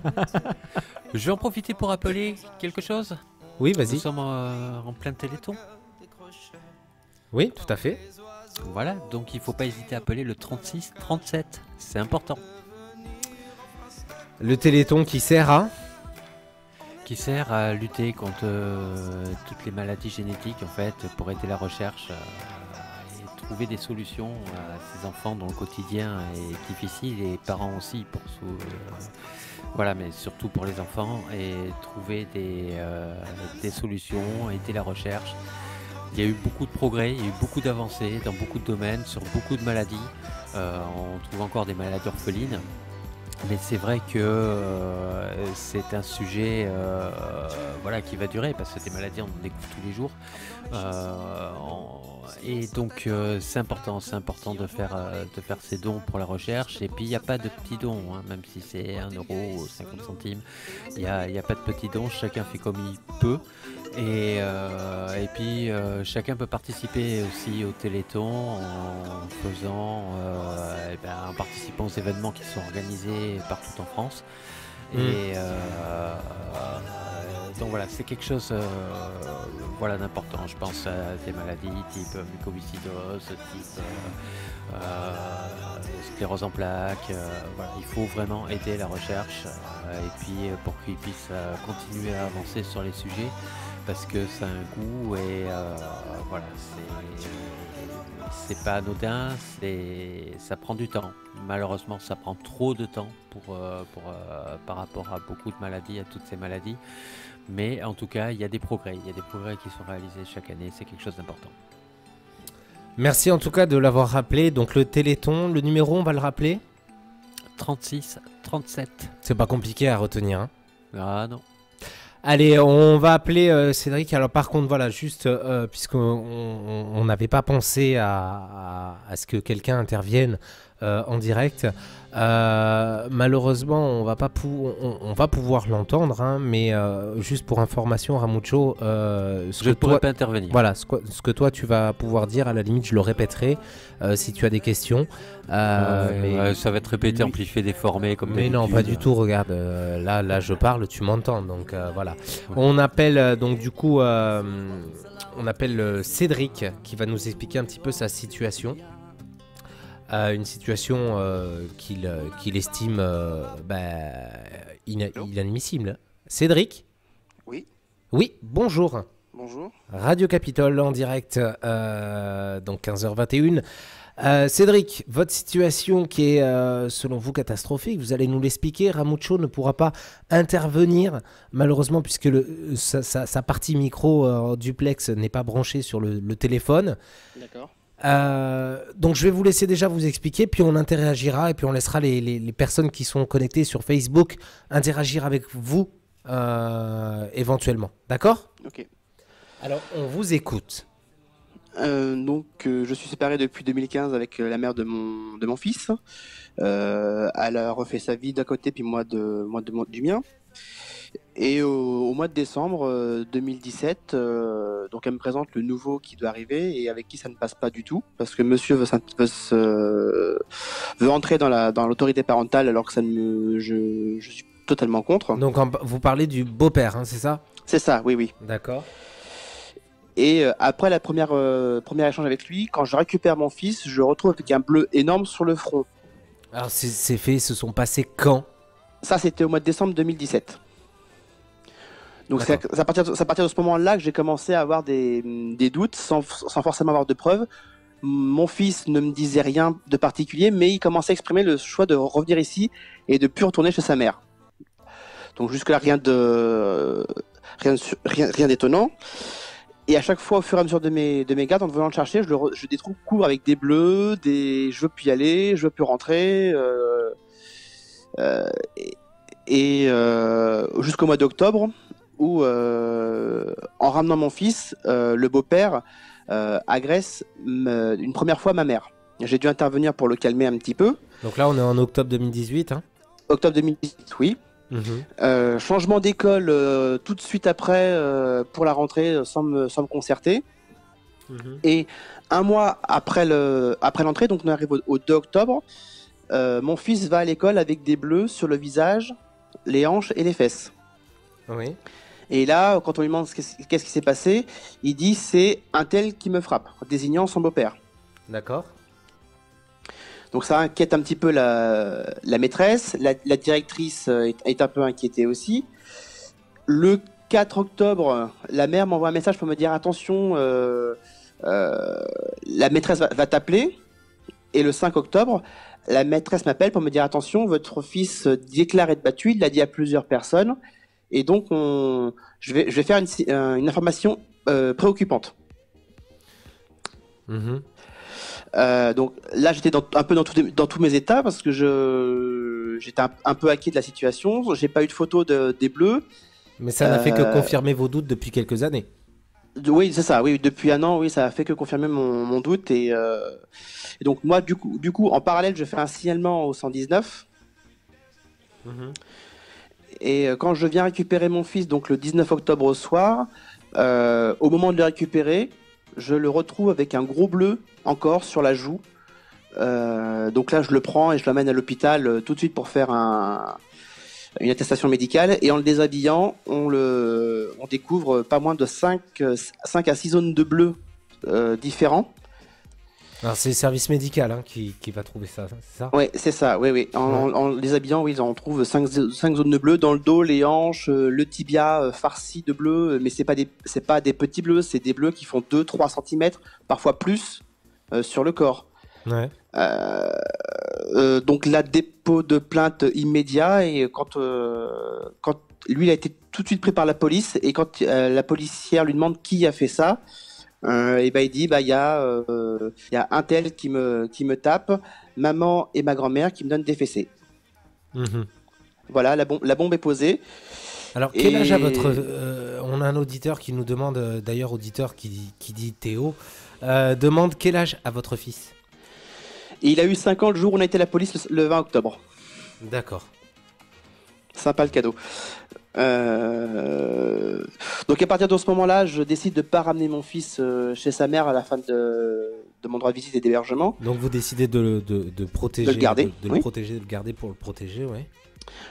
Je vais en profiter pour appeler quelque chose. Oui, Nous vas-y. sommes euh, en plein téléthon. Oui, tout à fait. Voilà, donc il faut pas hésiter à appeler le 36 37. C'est important. Le Téléthon qui sert à. qui sert à lutter contre euh, toutes les maladies génétiques en fait pour aider la recherche euh, trouver des solutions à ces enfants dont le quotidien est difficile et parents aussi pour sou- euh, voilà mais surtout pour les enfants et trouver des, euh, des solutions aider la recherche il y a eu beaucoup de progrès, il y a eu beaucoup d'avancées dans beaucoup de domaines, sur beaucoup de maladies. Euh, on trouve encore des maladies orphelines. Mais c'est vrai que c'est un sujet voilà, qui va durer parce que des maladies on en découvre tous les jours. Et donc euh, c'est important, c'est important de faire, euh, de faire ces dons pour la recherche. Et puis il n'y a pas de petits dons, hein, même si c'est 1 euro ou 50 centimes. Il n'y a, y a pas de petits dons, chacun fait comme il peut. Et, euh, et puis chacun peut participer aussi au Téléthon en faisant, eh ben, en participant aux événements qui sont organisés partout en France. Mm. Et euh, donc voilà, c'est quelque chose euh, voilà, d'important. Je pense à des maladies type mucoviscidose, type euh, euh, sclérose en plaques. euh, voilà, il faut vraiment aider la recherche euh, et puis euh, pour qu'ils puissent euh, continuer à avancer sur les sujets parce que ça a un goût et euh, voilà, c'est c'est pas anodin, c'est ça prend du temps. Malheureusement, ça prend trop de temps pour, euh, pour euh, par rapport à beaucoup de maladies, à toutes ces maladies. Mais en tout cas, il y a des progrès, il y a des progrès qui sont réalisés chaque année, c'est quelque chose d'important. Merci en tout cas de l'avoir rappelé. Donc le Téléthon, le numéro, on va le rappeler? 36, 37. C'est pas compliqué à retenir. hein? Ah non. Allez, on va appeler euh, Cédric. Alors par contre, voilà, juste euh, puisqu'on on- on n'avait pas pensé à ce que quelqu'un intervienne euh, en direct, euh, malheureusement, on va pas pou- on, on va pouvoir l'entendre, hein, mais euh, juste pour information, Ramucho, euh, ce Je ne pourrais toi, pas intervenir. voilà, ce que, ce que toi tu vas pouvoir dire, à la limite, je le répéterai si tu as des questions. Mais- ça va être répété, lui- amplifié, déformé comme mais non, pas du tout. Regarde, là, là, je parle, tu m'entends. Donc voilà. On appelle donc du coup, on appelle Cédric qui va nous expliquer un petit peu sa situation. Euh, une situation euh, qu'il euh, qu'il estime euh, bah, ina- inadmissible. Cédric? Oui. Oui, bonjour. Bonjour. Radio Capitole en direct, euh, donc 15h21. Euh, Cédric, votre situation qui est euh, selon vous catastrophique, vous allez nous l'expliquer. Ramucho ne pourra pas intervenir malheureusement puisque le, sa, sa- sa partie micro duplex n'est pas branchée sur le, le téléphone. D'accord. Euh, donc je vais vous laisser déjà vous expliquer, puis on interagira et puis on laissera les, les- les personnes qui sont connectées sur Facebook interagir avec vous euh, éventuellement. D'accord? Ok. Alors on vous écoute. Euh, donc, je suis séparé depuis 2015 avec la mère de mon de mon fils. Elle a refait sa vie d'un côté, puis moi de moi de du mien. Et au, au mois de décembre euh, 2017, euh, donc elle me présente le nouveau qui doit arriver et avec qui ça ne passe pas du tout, parce que Monsieur veut, entrer dans la dans l'autorité parentale alors que ça ne me, je, je suis totalement contre. Donc vous parlez du beau-père, hein, c'est ça? C'est ça, oui, oui. D'accord. Et euh, après la première euh, premier échange avec lui, quand je récupère mon fils, je le retrouve avec un bleu énorme sur le front. Alors ces faits se sont passés quand? Ça, c'était au mois de décembre 2017. Donc c'est à, partir de- c'est à partir de ce moment-là que j'ai commencé à avoir des, des doutes sans, sans forcément avoir de preuves. Mon fils ne me disait rien de particulier, mais il commençait à exprimer le choix de revenir ici et de plus retourner chez sa mère. Donc jusque-là, rien de rien, rien, rien d'étonnant. Et à chaque fois, au fur et à mesure de mes, de mes gardes, en venant le chercher, je, le je des trous courts avec des bleus, des je veux plus y aller, je veux plus rentrer. euh, euh, et et, euh, jusqu'au mois d'octobre, où euh, en ramenant mon fils, euh, le beau-père euh, agresse une première fois ma mère. J'ai dû intervenir pour le calmer un petit peu. Donc là on est en octobre 2018. Hein Octobre 2018, oui. Mhm. Euh, changement d'école euh, tout de suite après euh, pour la rentrée sans me, sans me concerter. Mhm. Et un mois après le après l'entrée, donc on arrive au, au 2 octobre, mon fils va à l'école avec des bleus sur le visage, les hanches et les fesses. Oui. Et là, quand on lui demande qu'est-ce qui s'est passé, il dit c'est un tel qui me frappe, désignant son beau-père. D'accord. Donc ça inquiète un petit peu la, la maîtresse, la, la directrice euh, est, est un peu inquiétée aussi. le 4 octobre, la mère m'envoie un message pour me dire attention, euh, euh, la maîtresse va, va t'appeler. Et le 5 octobre, la maîtresse m'appelle pour me dire attention, votre fils déclare être battu, il l'a dit à plusieurs personnes. Et donc, on, je, vais, je vais faire une, euh, une information euh, préoccupante. Mhm. Euh, donc là, j'étais un peu dans, tous les- dans tous mes états parce que je j'étais un, un peu inquiet de la situation. J'ai pas eu de photo de, des bleus. Mais ça n'a fait que confirmer vos doutes depuis quelques années. Oui, c'est ça. Oui, depuis un an, oui, ça a fait que confirmer mon, mon doute. Et, euh, et donc moi, du coup, du coup, en parallèle, je fais un signalement au 119. Et euh, quand je viens récupérer mon fils, donc le 19 octobre au soir, euh, au moment de le récupérer, je le retrouve avec un gros bleu encore sur la joue. Euh, donc là, je le prends et je l'amène à l'hôpital tout de suite pour faire un, une attestation médicale. Et en le déshabillant, on découvre pas moins de 5, 5 à 6 zones de bleu euh, différents. C'est le service médical hein, qui, qui va trouver ça, c'est ça? Ouais, c'est ça, oui, oui. En, les habillant, oui, on trouve 5, zones de bleu dans le dos, les hanches, euh, le tibia euh, farci de bleu, euh, mais c'est pas des pas des petits bleus, c'est des bleus qui font 2 3 cm, parfois plus euh, sur le corps. Ouais. Euh, euh, donc la dépôt de plainte immédiat et quand quand lui il a été tout de suite pris par la police et quand la policière lui demande qui a fait ça, euh, et ben il dit bah il y a euh, il y a un tel qui me qui me tape, maman et ma grand-mère qui me donnent des fessées. Mhm. Voilà, la, bom- la bombe est posée. Alors quel âge a votre... euh, on a un auditeur qui nous demande, d'ailleurs auditeur qui, dit- qui dit Théo, demande quel âge a votre fils? Et il a eu 5 ans le jour où on a été à la police le, le 20 octobre. D'accord. Sympa le cadeau. Euh, Donc à partir de ce moment-là, je décide de pas ramener mon fils euh, chez sa mère à la fin de, de mon droit de visite et d'hébergement. Donc vous décidez de, le- de, de protéger, De le garder, de, le protéger, de le garder pour le protéger, ouais.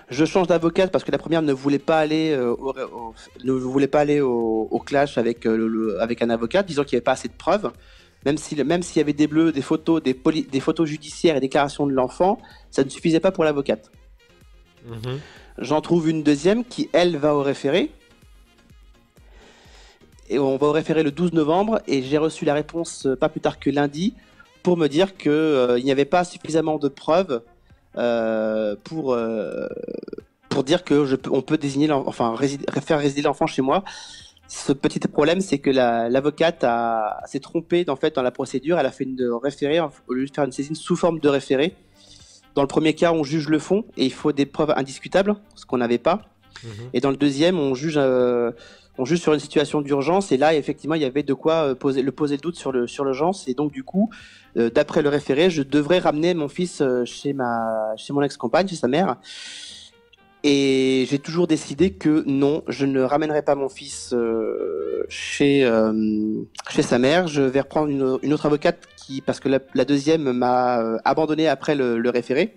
Je change d'avocate parce que la première ne voulait pas aller euh, au, au- ne voulait pas aller au, au clash avec le- le- avec un avocat, disant qu'il n'y avait pas assez de preuves. Même si même s'il y avait des bleus, des photos, des, poli- des photos judiciaires et déclarations de l'enfant, ça ne suffisait pas pour l'avocate. Mhm. J'en trouve une deuxième qui, elle, va au référé. Et on va au référé le 12 novembre et j'ai reçu la réponse euh, pas plus tard que lundi pour me dire que euh, n'y avait pas suffisamment de preuves euh, pour euh, pour dire que je on peut désigner enfin faire résider l'enfant chez moi. Ce petit problème, c'est que la- l'avocate a s'est trompée en fait dans la procédure. Elle a fait une référé au lieu de faire une saisine sous forme de référé. Dans le premier cas, on juge le fond et il faut des preuves indiscutables, ce qu'on n'avait pas. Mhm. Et dans le deuxième, on juge, euh, on juge sur une situation d'urgence. Et là, effectivement, il y avait de quoi euh, poser, le poser le doute sur le sur l'urgence. Et donc, du coup, euh, d'après le référé, je devrais ramener mon fils chez ma chez mon ex-compagne, chez sa mère. Et j'ai toujours décidé que non, je ne ramènerai pas mon fils euh, chez euh, chez sa mère. Je vais reprendre une, une autre avocate qui, parce que la, la deuxième m'a euh, abandonné après le, le référé.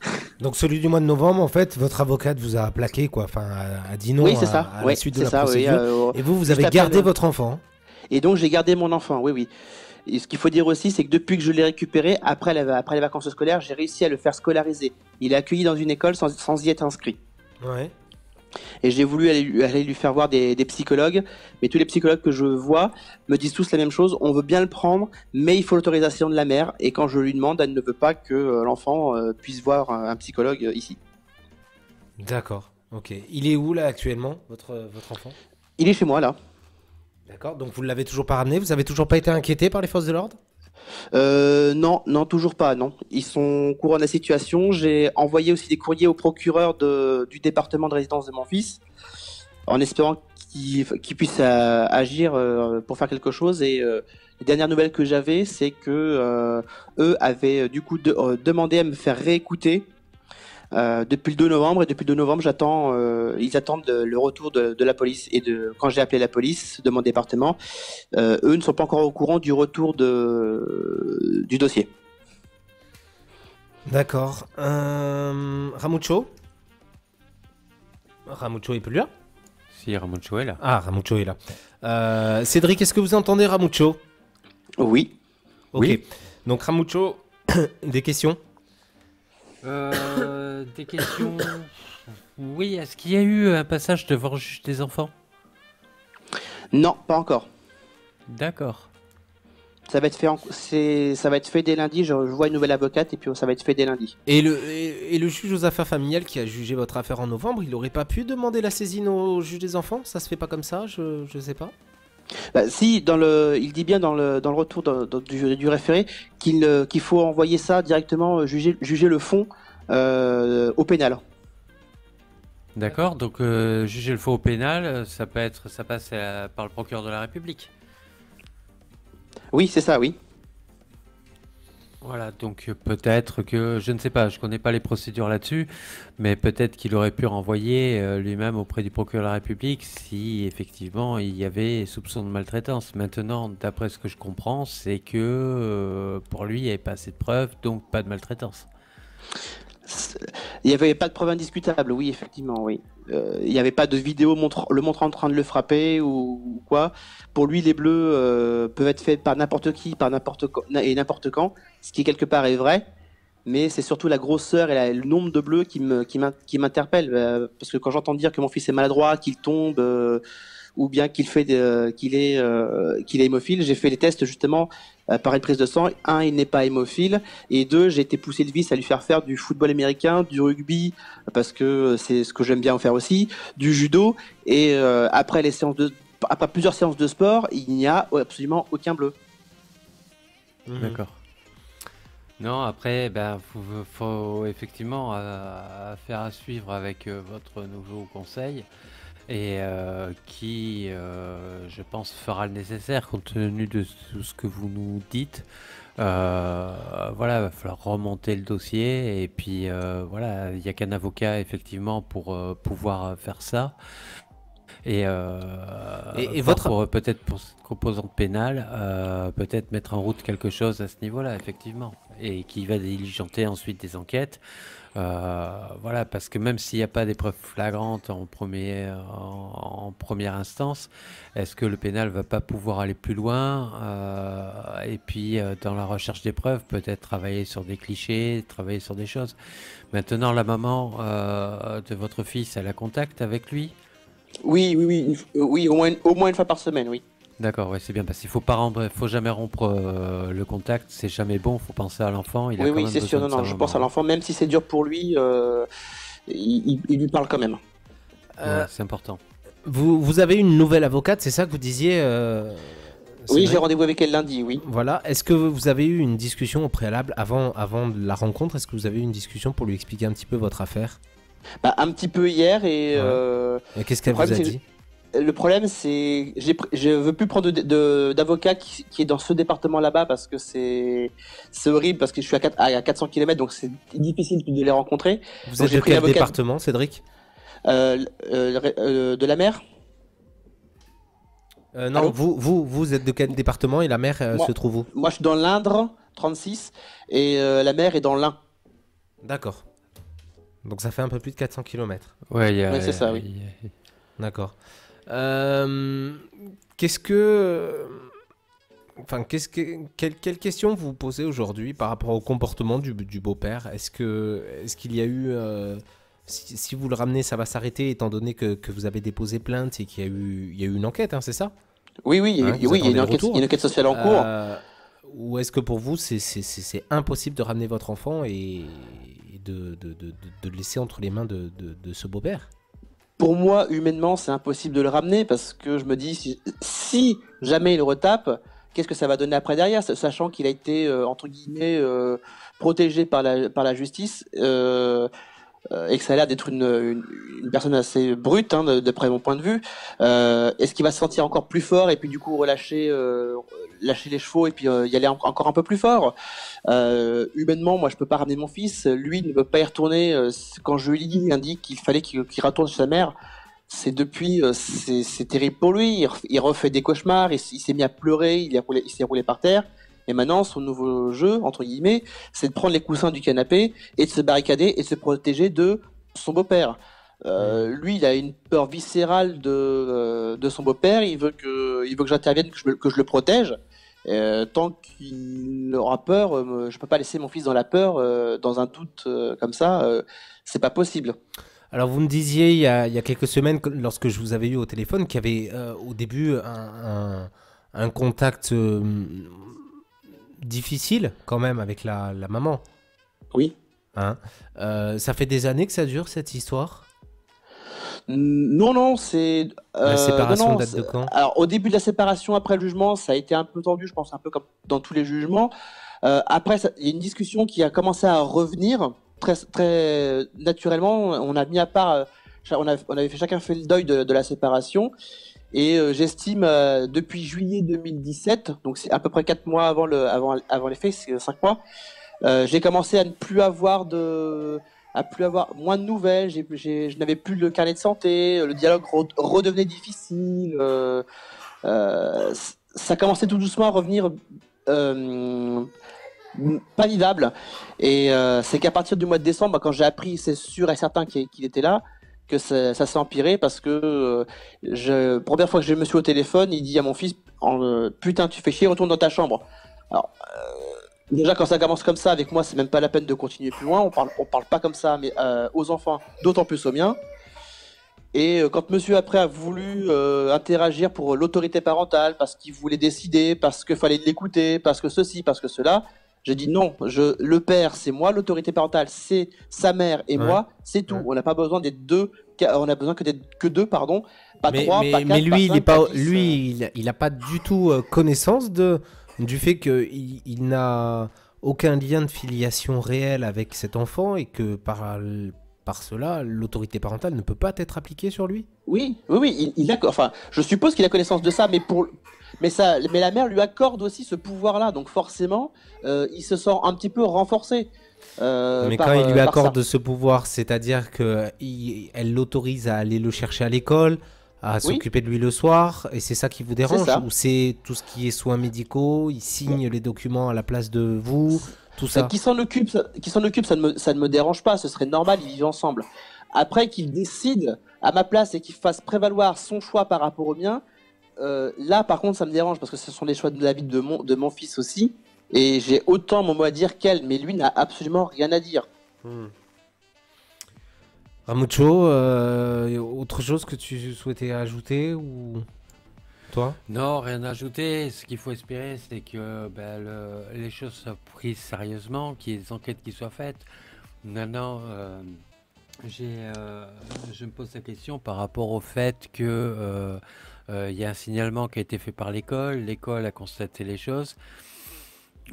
Donc celui du mois de novembre, en fait, votre avocate vous a plaqué, quoi. Enfin, a, a dit non oui, c'est à, ça. à Oui, la suite de la ça. oui, procédure. euh, Et vous, vous avez gardé le- votre enfant. Et donc j'ai gardé mon enfant, oui, oui. Et ce qu'il faut dire aussi, c'est que depuis que je l'ai récupéré, après, la- après les vacances scolaires, j'ai réussi à le faire scolariser. Il est accueilli dans une école sans, sans y être inscrit. Ouais. Et j'ai voulu aller, lui- aller lui faire voir des, des psychologues, mais tous les psychologues que je vois me disent tous la même chose. On veut bien le prendre, mais il faut l'autorisation de la mère. Et quand je lui demande, elle ne veut pas que euh, l'enfant euh, puisse voir un, un psychologue euh, ici. D'accord. Ok. Il est où là actuellement, votre votre enfant? Il est chez moi là. D'accord. Donc vous ne l'avez toujours pas ramené. Vous avez toujours pas été inquiété par les forces de l'ordre? Euh, non, non, toujours pas, non. Ils sont au courant de la situation. J'ai envoyé aussi des courriers au procureur du département de résidence de mon fils, en espérant qu'il qu'il puisse euh, agir euh, pour faire quelque chose. Et euh, les dernières nouvelles que j'avais, c'est que eux avaient du coup de- demandé à me faire réécouter. Euh, depuis le 2 novembre et depuis le 2 novembre j'attends euh, ils attendent le, le retour de, de la police et de quand j'ai appelé la police de mon département euh, eux ne sont pas encore au courant du retour de, du dossier. D'accord. Euh, Ramucho? Ramucho est plus là? Si, Ramucho est là. Ah, Ramucho est là. Euh, Cédric, est-ce que vous entendez Ramucho? Oui. Ok. Oui. Donc Ramucho, des questions? Euh, des questions Oui, est-ce qu'il y a eu un passage devant le juge des enfants? Non, pas encore. D'accord. Ça va être fait, en- c'est, ça va être fait dès lundi. Je, je vois une nouvelle avocate et puis ça va être fait dès lundi. Et le, et, et le juge aux affaires familiales qui a jugé votre affaire en novembre, il aurait pas pu demander la saisine au juge des enfants? Ça se fait pas comme ça Je, je sais pas. Bah, si, dans le, il dit bien dans le, dans le retour du, du référé qu'il, euh, qu'il faut envoyer ça directement, euh, juger, juger le fond euh, au pénal. D'accord, donc euh, juger le faux au pénal, euh, ça peut être, ça passe euh, par le procureur de la République. Oui, c'est ça, oui. Voilà, donc euh, peut-être que, je ne sais pas, je connais pas les procédures là-dessus, mais peut-être qu'il aurait pu renvoyer euh, lui-même auprès du procureur de la République si effectivement il y avait soupçon de maltraitance. Maintenant, d'après ce que je comprends, c'est que euh, pour lui, il n'y avait pas assez de preuves, donc pas de maltraitance. Il n'y avait pas de preuve indiscutable, oui, effectivement, oui. Euh, il n'y avait pas de vidéo le montrant en train de le frapper ou, quoi. Pour lui, les bleus euh, peuvent être faits par n'importe qui, par n'importe et n'importe quand, ce qui quelque part est vrai. Mais c'est surtout la grosseur et la- le nombre de bleus qui me qui m'in- qui m'interpellent. euh, parce que quand j'entends dire que mon fils est maladroit, qu'il tombe, ou bien qu'il fait qu'il est euh, qu'il est hémophile, j'ai fait les tests justement euh, par une prise de sang. Un, il n'est pas hémophile. Et deux, j'ai été poussé de vis à lui faire faire du football américain, du rugby, parce que c'est ce que j'aime bien faire aussi, du judo. Et euh, après les séances de, après plusieurs séances de sport, il n'y a absolument aucun bleu. Mhm. D'accord. Non, après, ben, faut, faut effectivement euh, faire à suivre avec euh, votre nouveau conseil et euh, qui, euh, je pense, fera le nécessaire compte tenu de tout ce que vous nous dites. Euh, voilà, va falloir remonter le dossier et puis euh, voilà, il n'y a qu'un avocat effectivement pour pouvoir faire ça. Et, Et- votre- peut-être pour cette composante pénale, peut-être mettre en route quelque chose à ce niveau-là, effectivement, et qui va diligenter ensuite des enquêtes. Euh, voilà, parce que même s'il n'y a pas d'épreuve flagrante en, en, première instance, est-ce que le pénal va pas pouvoir aller plus loin euh, Et puis, euh, dans la recherche des preuves, peut-être travailler sur des clichés, travailler sur des choses. Maintenant, la maman de votre fils, elle a contact avec lui? Oui, oui, oui, oui, au moins, au moins une fois par semaine, oui. D'accord, ouais, c'est bien parce qu'il faut pas rendre, faut jamais rompre euh, le contact, c'est jamais bon, faut penser à l'enfant. il a oui, quand oui, c'est sûr. Non, non, je pense à l'enfant, même si c'est dur pour lui, euh, il, il- il lui parle quand même. Euh, Ouais, c'est important. vous, vous avez une nouvelle avocate, c'est ça que vous disiez euh, Oui, j'ai rendez-vous avec elle lundi, oui. Voilà. Est-ce que vous avez eu une discussion au préalable avant, avant la rencontre Est-ce que vous avez eu une discussion pour lui expliquer un petit peu votre affaire? Bah, un petit peu hier et Ouais. euh, Et Qu'est-ce qu'elle Le vous a dit? Le problème, c'est j'ai pr- je veux plus prendre de- de- d'avocat qui, qui est dans ce département là-bas parce que c'est horrible parce que je suis à, 4 à 400 km donc c'est difficile de les rencontrer. Vous Donc, êtes j'ai de pris quel département, Cédric? Euh, euh, euh, de la mer Euh, Non, Allô? vous, vous, vous êtes de quel département et la euh, Moi. se trouve où? Moi, je suis dans l'Indre 36 et euh, la mer est dans l'Ain. D'accord. Donc ça fait un peu plus de 400 km. Ouais, Ouais, c'est ça, oui. D'accord. Euh, qu'est-ce que. Enfin, qu'est-ce que, quelle, quelle question vous posez aujourd'hui par rapport au comportement du, du beau-père? Est-ce que, est-ce qu'il y a eu, euh, si, si vous le ramenez, ça va s'arrêter étant donné que, que vous avez déposé plainte et qu'il y a eu, il y a eu une enquête, hein, c'est ça? Oui, oui, Hein, oui, il y a une enquête, a une enquête sociale en cours. Euh, Ou est-ce que pour vous, c'est, impossible de ramener votre enfant et, et de, de, de, de- laisser entre les mains de ce beau-père? Pour moi, humainement, c'est impossible de le ramener parce que je me dis, si, si jamais il retape, qu'est-ce que ça va donner après derrière, sachant qu'il a été, euh, entre guillemets, euh, protégé par la, par la justice euh, et que ça a l'air d'être une, personne assez brute, hein, d'après mon point de vue. Euh, Est-ce qu'il va se sentir encore plus fort et puis du coup relâcher, euh, lâcher les chevaux et puis euh, y aller en- encore un peu plus fort? Euh, Humainement, moi, je peux pas ramener mon fils. Lui ne veut pas y retourner. Euh, Quand je lui indique qu'il fallait qu'il retourne chez sa mère. C'est depuis, euh, c'est terrible pour lui. Il, ref- il refait des cauchemars. Il, s'est mis à pleurer. Il s'est roulé par terre. Et maintenant, son nouveau jeu, entre guillemets, c'est de prendre les coussins du canapé et de se barricader et de se protéger de son beau-père. Euh, lui, il a une peur viscérale de, euh, de son beau-père. Il veut que, il veut que j'intervienne, que je, que je le protège. Euh, tant qu'il aura peur, euh, je peux pas laisser mon fils dans la peur, dans un doute comme ça. c'est pas possible. Alors vous me disiez il y, a, il y a quelques semaines, que- lorsque je vous avais eu au téléphone, qu'il y avait au début un, un- un contact difficile quand même avec la, la maman. Oui. hein. Euh, ça fait des années que ça dure cette histoire? Non, non, c'est. La euh, séparation non, non, date de quand? Alors, au début de la séparation, après le jugement, ça a été un peu tendu, je pense, un peu comme dans tous les jugements. Euh, après, il y a une discussion qui a commencé à revenir très, très naturellement. On a mis à part, on, a- on avait fait, chacun fait le deuil de, de la séparation. Et euh, j'estime, euh, depuis juillet 2017, donc c'est à peu près 4 mois avant, le, avant, avant les faits, c'est 5 mois, euh, j'ai commencé à ne plus avoir de à plus avoir moins de nouvelles, j'ai, j'ai- je n'avais plus le carnet de santé, le dialogue re- redevenait difficile, ça commençait tout doucement à revenir euh, pas vivable. Et c'est qu'à partir du mois de décembre, quand j'ai appris, c'est sûr et certain qu'il était là, que ça, s'est empiré parce que euh, première fois que je me suis au téléphone, il dit à mon fils euh, Putain, tu fais chier, retourne dans ta chambre. Alors, euh, déjà, quand ça commence comme ça, avec moi, c'est même pas la peine de continuer plus loin. On parle, on parle pas comme ça, mais euh, aux enfants, d'autant plus aux miens. Et quand monsieur après a voulu interagir pour l'autorité parentale, parce qu'il voulait décider, parce qu'il fallait l'écouter, parce que ceci, parce que cela, j'ai dit non, je, le père c'est moi, l'autorité parentale c'est sa mère et Ouais. moi, c'est tout. Ouais. On n'a pas besoin d'être deux, on a besoin que d'être que deux, pardon, pas mais, trois, mais- pas quatre, mais lui, pas il est pas, pas dix, euh. lui, il, a- il a pas du tout euh, connaissance de, du fait qu'il il, n'a aucun lien de filiation réel avec cet enfant et que par, par cela, l'autorité parentale ne peut pas être appliquée sur lui? Oui, oui, oui, il, il a, enfin, je suppose qu'il a connaissance de ça, mais pour, mais ça, mais la mère lui accorde aussi ce pouvoir-là, donc forcément, euh, il se sent un petit peu renforcé. euh, Mais par, quand il euh, lui par accorde ça. ce pouvoir, c'est-à-dire que il- elle l'autorise à aller le chercher à l'école, à s'occuper de lui le soir, et c'est ça qui vous dérange. Ou c'est tout ce qui est soins médicaux, il signe les documents à la place de vous, tout ça Qui s'en occupe, ça, qui s'en occupe, ça ne, me, ça ne me dérange pas, ce serait normal, ils vivent ensemble. Après qu'il décide à ma place et qu'il fasse prévaloir son choix par rapport au mien, euh, là par contre ça me dérange parce que ce sont les choix de la vie de mon, de mon fils aussi, et j'ai autant mon mot à dire qu'elle, mais lui n'a absolument rien à dire. Ramucho, euh, autre chose que tu souhaitais ajouter ou toi Non, rien à ajouter. Ce qu'il faut espérer, c'est que ben, le- les choses soient prises sérieusement, qu'il y ait des enquêtes qui soient faites. Maintenant, euh, euh, je me pose la question par rapport au fait que euh, euh, il y a un signalement qui a été fait par l'école. L'école a constaté les choses.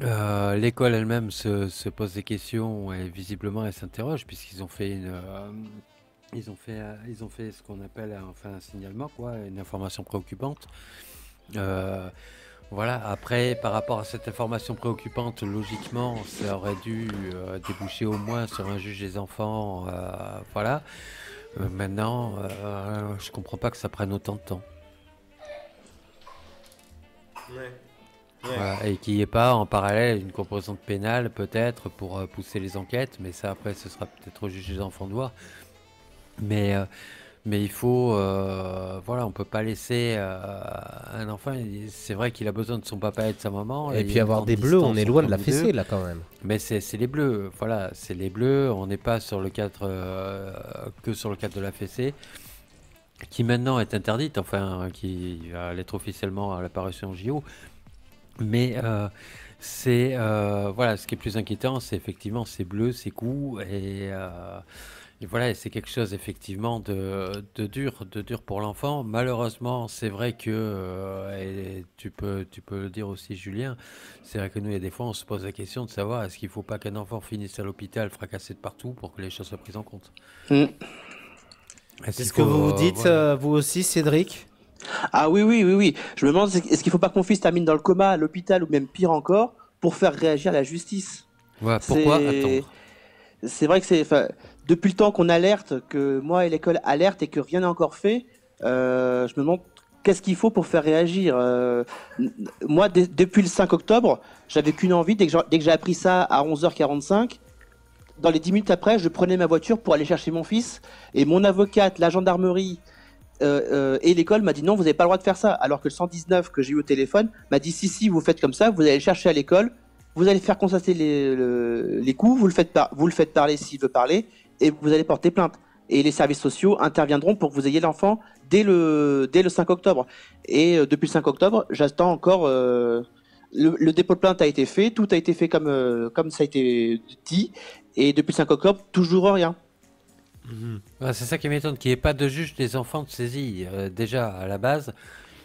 Euh, l'école elle-même se, se pose des questions et visiblement elle s'interroge puisqu'ils ont fait une, euh, ils ont fait, euh, ils ont fait ce qu'on appelle un, enfin, un signalement, quoi, une information préoccupante. Euh, voilà. Après, par rapport à cette information préoccupante, logiquement, ça aurait dû euh, déboucher au moins sur un juge des enfants. euh, voilà. Euh, maintenant, euh, je comprends pas que ça prenne autant de temps. Voilà, et qu'il n'y ait pas en parallèle une composante pénale peut-être pour euh, pousser les enquêtes, mais ça après ce sera peut-être au juge des enfants de voir. Mais, euh, mais il faut, euh, voilà, on peut pas laisser euh, un enfant, c'est vrai qu'il a besoin de son papa et de sa maman. Et puis avoir des bleus, on est loin de la fessée là quand même. Mais c'est c'est les bleus, voilà, c'est les bleus. On n'est pas sur le cadre euh, que sur le cadre de la fessée, qui maintenant est interdite, enfin, qui va l'être officiellement à l'apparition JO. Mais c'est voilà, ce qui est plus inquiétant, c'est effectivement ces bleus, ces coups, et, et voilà, et c'est quelque chose effectivement de, de dur, de dur pour l'enfant. Malheureusement, c'est vrai que euh, et tu peux tu peux le dire aussi, Julien. C'est vrai que nous, il y a des fois, on se pose la question de savoir est-ce qu'il ne faut pas qu'un enfant finisse à l'hôpital fracassé de partout pour que les choses soient prises en compte. Mm. Est-ce C'est qu'il ce que vous vous euh, dites, voilà. euh, vous aussi, Cédric? Ah oui, oui, oui, oui. Je me demande, est-ce qu'il faut pas que mon fils termine dans le coma à l'hôpital ou même pire encore pour faire réagir la justice? Ouais, pourquoi c'est- attendre? C'est vrai que c'est, depuis le temps qu'on alerte, que moi et l'école alerte et que rien n'est encore fait, euh, je me demande qu'est-ce qu'il faut pour faire réagir. Euh, moi, depuis le 5 octobre, j'avais qu'une envie, dès que j'ai- appris ça à 11h45, dans les 10 minutes après, je prenais ma voiture pour aller chercher mon fils, et mon avocate, la gendarmerie euh, et l'école m'a dit non, vous n'avez pas le droit de faire ça, alors que le 119 que j'ai eu au téléphone m'a dit si, si, vous faites comme ça, vous allez le chercher à l'école, vous allez faire constater les, le- les coups, vous le faites, vous le faites parler s'il veut parler, et vous allez porter plainte. et les services sociaux interviendront pour que vous ayez l'enfant dès le, dès le 5 octobre. Et euh, depuis le 5 octobre, j'attends encore. euh, le, dépôt de plainte a été fait, tout a été fait comme, euh, comme ça a été dit, et depuis le 5 octobre, toujours rien. Ouais, c'est ça qui m'étonne, qu'il n'y ait pas de juge des enfants de saisie, déjà à la base.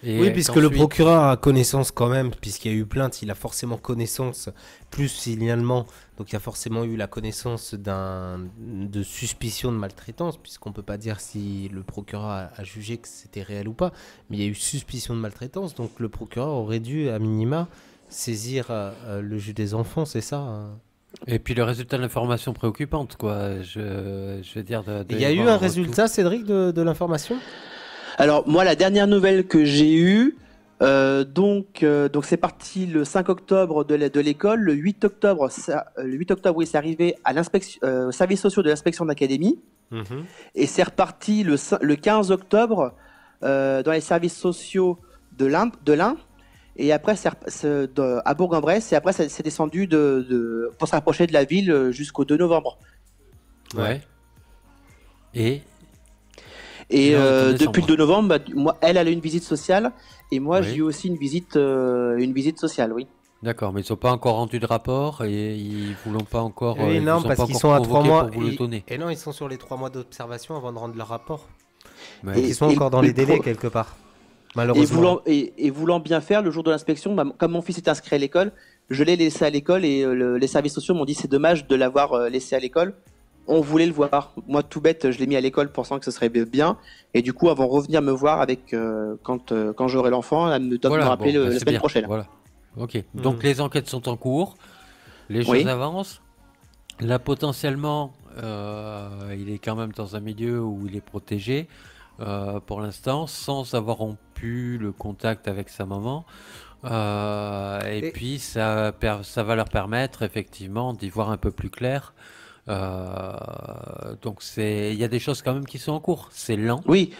Et Oui, puisque le procureur a connaissance quand même, puisqu'il y a eu plainte, il a forcément connaissance, plus signalement, donc il y a forcément eu la connaissance d'un de suspicion de maltraitance, puisqu'on peut pas dire si le procureur a, a jugé que c'était réel ou pas, mais il y a eu suspicion de maltraitance, donc le procureur aurait dû, à minima, saisir euh, euh, le juge des enfants, c'est ça hein. Et puis le résultat de l'information préoccupante, quoi. Je, je veux dire. Il y a eu un résultat, Cédric, de, de l'information? Alors moi, la dernière nouvelle que j'ai eue, euh, donc euh, donc c'est parti le 5 octobre de l'école, le 8 octobre, ça, euh, le 8 octobre, oui, c'est arrivé à l'inspection, euh, au service sociaux de l'inspection d'académie, et c'est reparti le, cin- le 15 octobre euh, dans les services sociaux de l'Ain, de l'Ain, et après c'est rep- c'est de- à Bourg-en-Bresse, et après c'est descendu de, de- pour se rapprocher de la ville jusqu'au 2 novembre. Ouais. Et Et Non, euh, depuis le 2 novembre, bah, moi, elle, elle a une visite sociale, et moi, Oui. j'ai eu aussi une visite, euh, une visite sociale, oui. d'accord, mais ils sont pas encore rendus de rapport et ils vous l'ont pas encore. euh, Oui, ils non, parce qu'ils sont à trois convoqué mois. Pour vous le et- donner. Et non, ils sont sur les trois mois d'observation avant de rendre leur rapport. Ouais. Donc Et- ils sont encore dans les le délais pro- quelque part. Et Malheureusement. voulant, et, et voulant bien faire, le jour de l'inspection, bah, comme mon fils est inscrit à l'école, je l'ai laissé à l'école et euh, le- les services sociaux m'ont dit c'est dommage de l'avoir euh, laissé à l'école. On voulait le voir. Moi, tout bête, je l'ai mis à l'école pensant que ce serait bien. Et du coup, avant de revenir me voir avec euh, quand, euh, quand j'aurai l'enfant, elle me doit Voilà, me rappeler bon, le- bah, la semaine bien, prochaine. Voilà. Ok. Mhm. Donc les enquêtes sont en cours, les choses Oui. avancent. Là, potentiellement, euh, il est quand même dans un milieu où il est protégé euh, pour l'instant, sans avoir rompu le contact avec sa maman. Euh, et, Et- puis, ça, ça va leur permettre effectivement d'y voir un peu plus clair. Euh, donc, c'est, il y a des choses quand même qui sont en cours. C'est lent. Oui,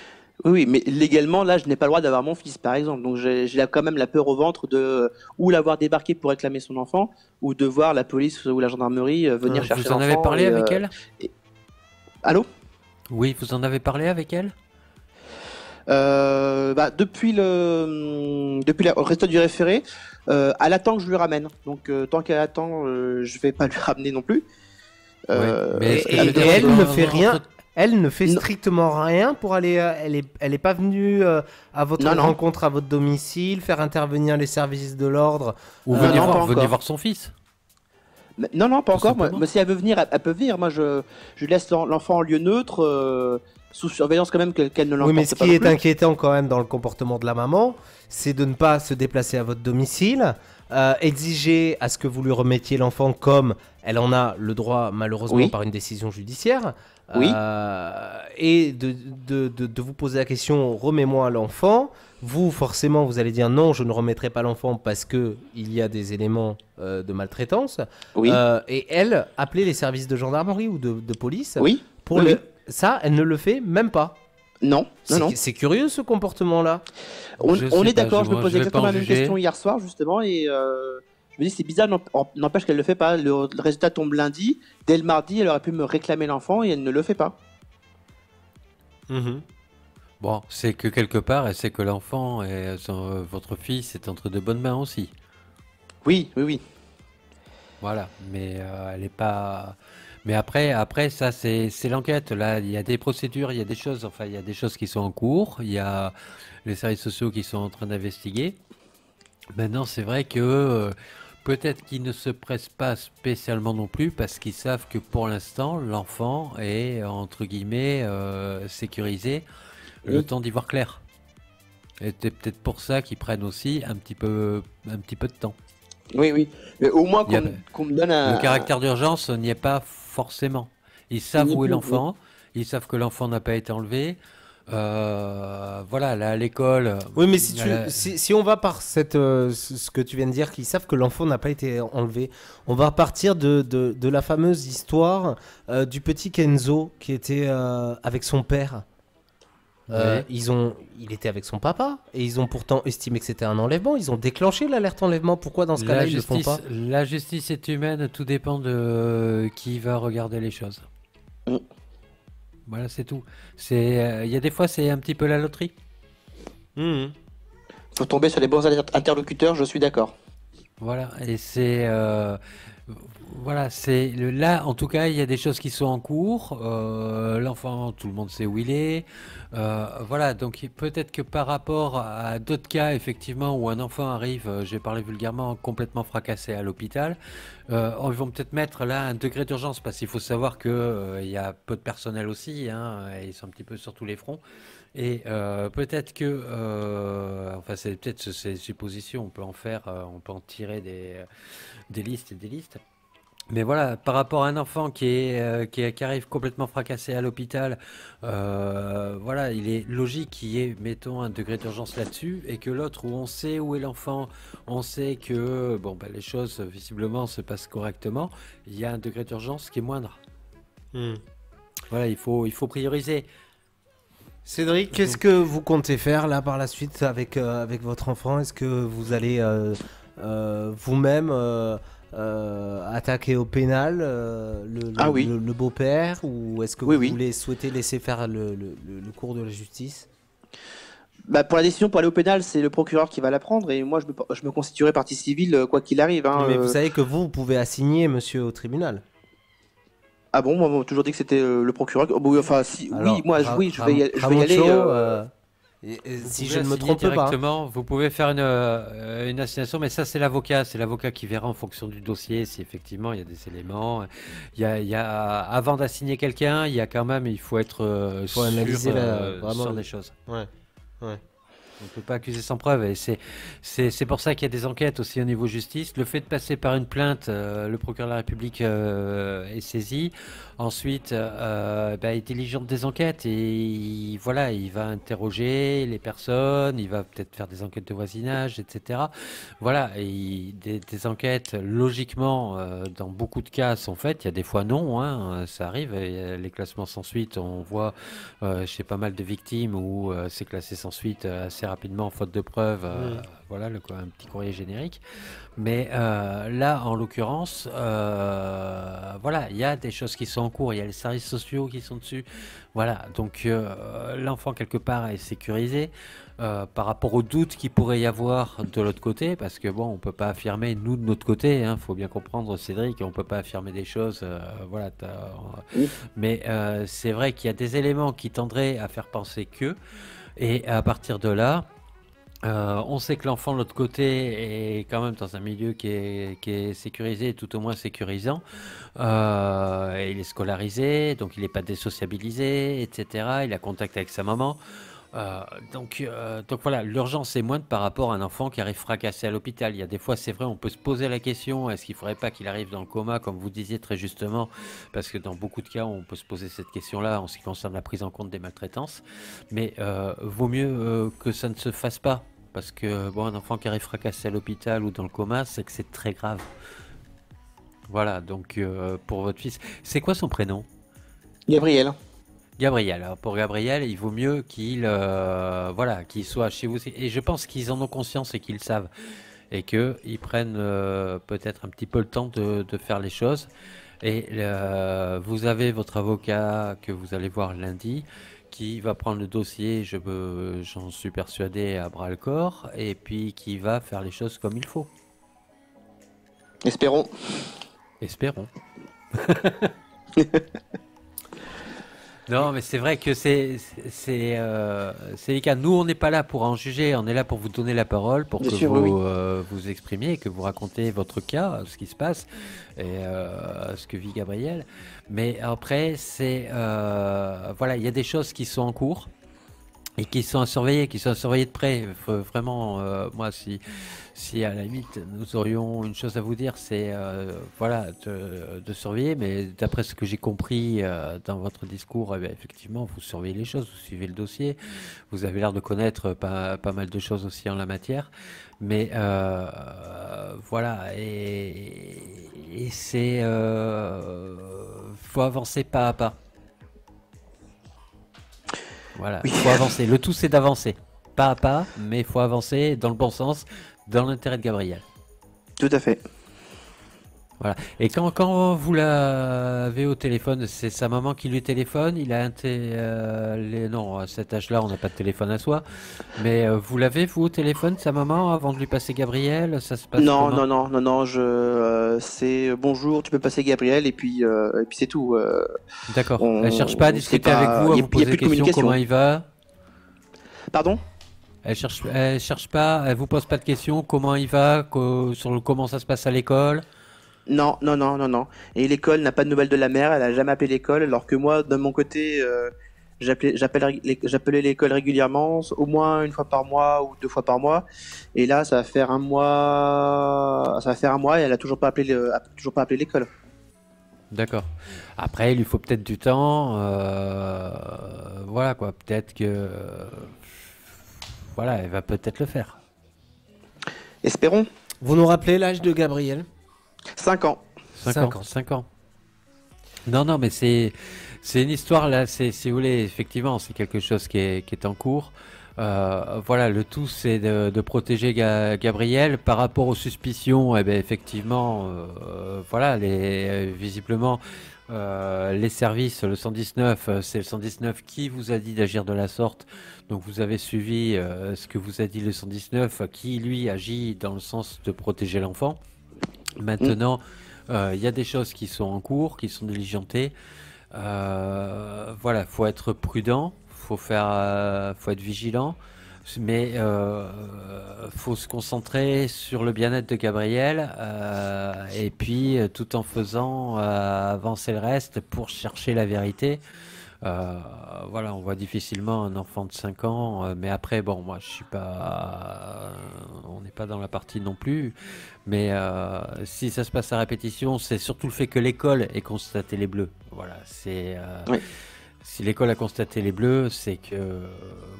oui, mais légalement, là, je n'ai pas le droit d'avoir mon fils, par exemple. Donc, j'ai j'ai quand même la peur au ventre de euh, ou l'avoir débarqué pour réclamer son enfant, ou de voir la police ou la gendarmerie euh, venir Euh, chercher vous en avez l'enfant parlé et, avec elle? Allô? Oui, vous en avez parlé avec elle? Bah, depuis le depuis le résultat du référé, elle attend que je lui ramène. Donc tant qu'elle attend, euh, je vais pas lui ramener non plus. Euh, Ouais, mais et- dire elle ne fait rien. Elle ne fait Non. strictement rien pour aller. euh, elle est, elle est pas venue euh, à votre Non, non. rencontre à votre domicile, faire intervenir les services de l'ordre. Ou Euh, venir, non, voir, pas venir encore. voir son fils. mais- non, non, pas Tout encore. Moi, moi, si elle veut venir, elle, elle peut venir. Moi, je, je laisse l'en- l'enfant en lieu neutre, euh, sous surveillance quand même que- qu'elle ne Oui, l'emporte mais ce pas qui est plus. inquiétant quand même dans le comportement de la maman, c'est de ne pas se déplacer à votre domicile, euh, exiger à ce que vous lui remettiez l'enfant comme elle en a le droit malheureusement Oui. par une décision judiciaire, Oui. euh, et de, de- de- de vous poser la question remets-moi l'enfant. Vous forcément vous allez dire non, je ne remettrai pas l'enfant parce que il y a des éléments euh, de maltraitance. Oui, Euh, et elle appeler les services de gendarmerie ou de, police oui, pour le... ça, elle ne le fait même pas. Non, non, C'est non. c'est curieux ce comportement-là. On, est d'accord. je- Je me posais exactement la même juger. question hier soir justement, et euh, je me dis c'est bizarre. N'empêche qu'elle le fait pas. Le, le résultat tombe lundi. Dès le mardi, elle aurait pu me réclamer l'enfant et elle ne le fait pas. Bon, c'est que quelque part, elle sait que l'enfant et son- euh, votre fils est entre de bonnes mains aussi. Oui, oui, oui. Voilà, mais euh, elle est pas. Mais après, après ça, c'est l'enquête. Là, il y a des procédures, il y a des choses. Enfin, il y a des choses qui sont en cours. Il y a les services sociaux qui sont en train d'investiguer. Maintenant, c'est vrai que euh, peut-être qu'ils ne se pressent pas spécialement non plus parce qu'ils savent que pour l'instant, l'enfant est entre guillemets euh, sécurisé le temps d'y voir clair. Et c'est peut-être pour ça qu'ils prennent aussi un petit peu, un petit peu de temps. Oui, oui. Mais au moins a- qu'on me donne un. Le caractère d'urgence n'y est pas forcément. Ils savent est où est l'enfant, ils savent que l'enfant n'a pas été enlevé. Euh, voilà, là à l'école. Oui, mais si, tu, elle a- si, si on va par cette, euh, ce ce que tu viens de dire, qu'ils savent que l'enfant n'a pas été enlevé, on va partir de, de, de la fameuse histoire euh, du petit Kenzo qui était euh, avec son père. Euh, ils ont, il était avec son papa et ils ont pourtant estimé que c'était un enlèvement. Ils ont déclenché l'alerte enlèvement. Pourquoi dans ce cas-là la, ils le font justice, pas la justice est humaine, tout dépend de qui va regarder les choses. Mm. Voilà, c'est tout. C'est, il y a des fois, c'est un petit peu la loterie. Mmh. Faut tomber sur les bons interlocuteurs, je suis d'accord. Voilà, et c'est voilà, c'est là en tout cas il y a des choses qui sont en cours. Euh, l'enfant, tout le monde sait où il est. Euh, voilà, donc peut-être que par rapport à d'autres cas effectivement où un enfant arrive, euh, j'ai parlé vulgairement, complètement fracassé à l'hôpital, on vont peut-être mettre là un degré d'urgence parce qu'il faut savoir que il y a peu de personnel aussi, hein, et ils sont un petit peu sur tous les fronts. Et peut-être que, enfin c'est peut-être ces suppositions, on peut en faire, on peut en tirer des, des listes et des listes. Mais voilà, par rapport à un enfant qui, est, euh, qui, arrive complètement fracassé à l'hôpital, euh, voilà, il est logique qu'il y ait, mettons, un degré d'urgence là-dessus, et que l'autre où on sait où est l'enfant, on sait que bon, ben, les choses visiblement se passent correctement, il y a un degré d'urgence qui est moindre. Hmm. Voilà, il faut, il faut prioriser. Cédric, qu'est-ce que vous comptez faire là par la suite avec, euh, avec votre enfant? Est-ce que vous allez vous-même euh, attaquer au pénal euh, le, ah le, beau-père ou est-ce que vous voulez souhaiter laisser faire le, cours de la justice? Bah pour la décision pour aller au pénal, c'est le procureur qui va la prendre et moi je me, je me constituerai partie civile euh, quoi qu'il arrive. Hein, mais vous savez que vous, pouvez assigner monsieur au tribunal. Ah bon, moi on m'a toujours dit que c'était le procureur. enfin, si, oui, moi, oui, je vais je vais y aller si je ne me trompe directement, pas. Vous pouvez faire une, euh, une assignation, mais ça c'est l'avocat, c'est l'avocat qui verra en fonction du dossier si effectivement il y a des éléments. Il y a, il y a avant d'assigner quelqu'un, il y a quand même, il faut être euh, faut analyser euh, vraiment sur des choses. Ouais, ouais. On ne peut pas accuser sans preuve. Et c'est pour ça qu'il y a des enquêtes aussi au niveau justice. Le fait de passer par une plainte, le procureur de la République est saisi. Ensuite, euh, bah, il diligente des enquêtes et voilà, il va interroger les personnes, il va peut-être faire des enquêtes de voisinage, etc. Voilà, et des, enquêtes, logiquement, euh, dans beaucoup de cas, sont faites. Il y a des fois non, hein, ça arrive. les classements sans suite, on voit euh, chez pas mal de victimes où c'est classé sans suite assez rapidement, faute de preuves. Voilà, le, un petit courrier générique. Mais euh, là, en l'occurrence, euh, voilà, il y a des choses qui sont en cours, il y a les services sociaux qui sont dessus. Voilà, donc euh, l'enfant, quelque part, est sécurisé. par rapport aux doutes qu'il pourrait y avoir de l'autre côté, parce que bon, on peut pas affirmer nous de notre côté, il hein, faut bien comprendre Cédric, on peut pas affirmer des choses, voilà. Mais c'est vrai qu'il y a des éléments qui tendraient à faire penser que, et à partir de là, euh, on sait que l'enfant de l'autre côté est quand même dans un milieu qui est, sécurisé, tout au moins sécurisant. Euh, il est scolarisé, donc il n'est pas désociabilisé, etc. Il a contact avec sa maman. Euh, donc, donc voilà, l'urgence est moindre par rapport à un enfant qui arrive fracassé à l'hôpital. Il y a des fois, c'est vrai, on peut se poser la question est-ce qu'il ne faudrait pas qu'il arrive dans le coma, comme vous disiez très justement, parce que dans beaucoup de cas, on peut se poser cette question-là en ce qui concerne la prise en compte des maltraitances. Mais vaut mieux que ça ne se fasse pas parce que bon, un enfant qui arrive fracassé à l'hôpital ou dans le coma, c'est que c'est très grave. Voilà, donc euh, pour votre fils, c'est quoi son prénom? Gabriel. Gabriel. Alors pour Gabriel, il vaut mieux qu'il euh, voilà, qu'il soit chez vous. Et je pense qu'ils en ont conscience et qu'ils savent. Et qu'ils prennent euh, peut-être un petit peu le temps de, de faire les choses. Et vous avez votre avocat que vous allez voir lundi qui va prendre le dossier, je j'en suis persuadé, à bras le corps, et puis qui va faire les choses comme il faut. Espérons. Espérons. Non, mais c'est vrai que c'est c'est euh, les cas. Nous, on n'est pas là pour en juger. On est là pour vous donner la parole, pour que vous euh, vous exprimiez, que vous racontez votre cas, ce qui se passe et euh, ce que vit Gabriel. Mais après, c'est euh, voilà, il y a des choses qui sont en cours et qui sont à surveiller, qui sont à surveiller de près. vraiment, euh, moi, si, si à la limite nous aurions une chose à vous dire, c'est euh, voilà de, surveiller. Mais d'après ce que j'ai compris euh, dans votre discours, eh effectivement, vous surveillez les choses, vous suivez le dossier. Vous avez l'air de connaître pas, pas, mal de choses aussi en la matière. Mais voilà, et, et c'est faut avancer pas à pas. Voilà, il faut avancer. Le tout, c'est d'avancer. Pas à pas, mais il faut avancer dans le bon sens, dans l'intérêt de Gabriel. Tout à fait. Voilà. Et quand, quand vous l'avez au téléphone, c'est sa maman qui lui téléphone. Il a un euh, les... non à cet âge-là, on n'a pas de téléphone à soi. Mais euh, vous l'avez vous au téléphone sa maman avant de lui passer Gabriel Ça se passe Non, non, non, non, non. Je euh, c'est bonjour, tu peux passer Gabriel et puis et puis c'est tout. D'accord. Elle cherche pas à discuter avec vous, à vous poser des questions, comment il va? Pardon? Elle cherche, elle cherche pas, elle vous pose pas de questions, comment il va, sur le, comment ça se passe à l'école? Non, non, non, non, non. Et l'école n'a pas de nouvelles de la mère, elle a jamais appelé l'école, alors que moi, de mon côté, euh, j'appelais l'école régulièrement, au moins une fois par mois ou deux fois par mois. Et là, ça va faire un mois, ça va faire un mois et elle a toujours pas appelé, toujours pas appelé l'école. D'accord. Après, il lui faut peut-être du temps. Euh, voilà quoi. Peut-être que voilà, elle va peut-être le faire. Espérons. Vous nous rappelez l'âge de Gabriel? 5 ans. 5 ans. 5 ans. Non, non, mais c'est c'est une histoire là. C'est si vous voulez, effectivement, c'est quelque chose qui est, qui est en cours. Euh, voilà, le tout c'est de, protéger Gabriel par rapport aux suspicions. Eh bien, effectivement, euh, voilà, les, visiblement, euh, les services, le 119, c'est le 119 qui vous a dit d'agir de la sorte. Donc vous avez suivi ce que vous a dit le 119, qui lui agit dans le sens de protéger l'enfant. Maintenant, il y a des choses qui sont en cours, qui sont diligentées. voilà, faut être prudent faut faire, euh, faut être vigilant, mais euh, faut se concentrer sur le bien-être de Gabriel euh, et puis euh, tout en faisant avancer le reste pour chercher la vérité. Voilà, on voit difficilement un enfant de 5 ans, mais après, bon, moi je suis pas. on n'est pas dans la partie non plus. Mais si ça se passe à répétition, c'est surtout le fait que l'école ait constaté les bleus. Voilà, c'est. Oui. Si l'école a constaté les bleus, c'est que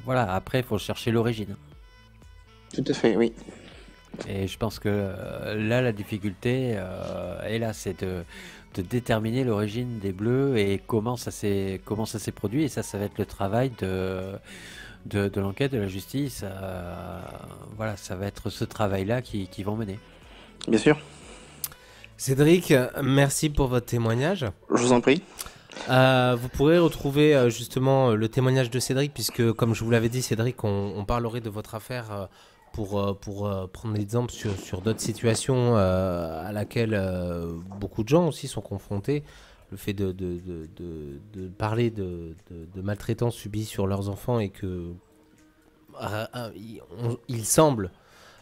voilà, après il faut chercher l'origine. Tout à fait, oui. Et je pense que euh, là, la difficulté euh, est là, c'est de, déterminer l'origine des bleus et comment ça s'est comment ça s'est produit. Et ça, ça va être le travail de de, l'enquête de la justice. Euh, voilà, ça va être ce travail-là qui, qui vont mener. Bien sûr. Cédric, merci pour votre témoignage. Je vous en prie. Euh, vous pourrez retrouver euh, justement le témoignage de Cédric, puisque comme je vous l'avais dit, Cédric, on, parlerait de votre affaire pour, pour prendre l'exemple sur, d'autres situations à laquelle beaucoup de gens aussi sont confrontés. Le fait de, parler de, maltraitance subie sur leurs enfants et que il semble,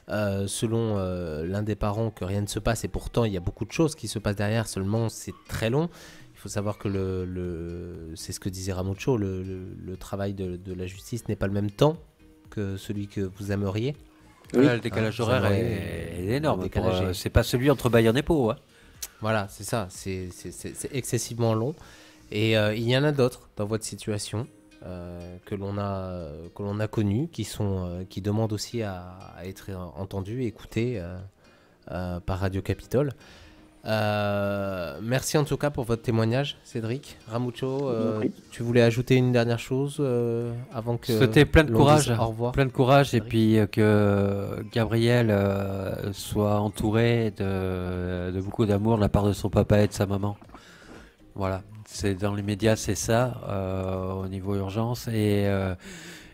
selon l'un des parents, que rien ne se passe et pourtant il y a beaucoup de choses qui se passent derrière, seulement c'est très long. Il faut savoir que le, c'est ce que disait Ramucho, le, le, travail de, la justice n'est pas le même temps que celui que vous aimeriez. Oui. le décalage horaire est, énorme. Euh, c'est pas celui entre Bayonne et Pau. Hein. Voilà, c'est ça. C'est excessivement long. Et euh, il y en a d'autres dans votre situation euh, que l'on a que l'on a connus, qui sont qui demandent aussi à, à être entendus, écoutés par Radio Capitole. Euh, merci en tout cas pour votre témoignage, Cédric. Ramucho, euh, tu voulais ajouter une dernière chose euh, avant que. C'était plein de courage. Au revoir. Plein de courage et puis que Gabriel soit entouré de, de beaucoup d'amour de la part de son papa et de sa maman. Voilà, c'est dans les médias, c'est ça au niveau urgence et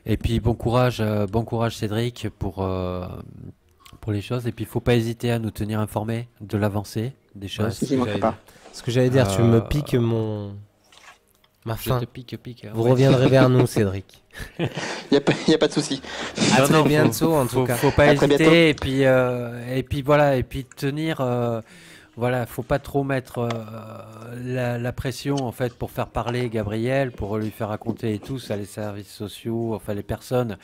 et puis bon courage, bon courage Cédric pour pour les choses et puis il faut pas hésiter à nous tenir informés de l'avancée des choses. ce que j'allais dire, tu me euh, piques mon. Ma fin. pique, pique. Vous reviendrez vers nous, Cédric. Il n'y a, a, pas de souci. À très bientôt, en tout cas. Faut pas hésiter. Et puis, euh, et puis voilà, et puis tenir. Euh, voilà, faut pas trop mettre euh, la, pression en fait pour faire parler Gabriel, pour lui faire raconter et tout. Ça, les services sociaux, enfin les personnes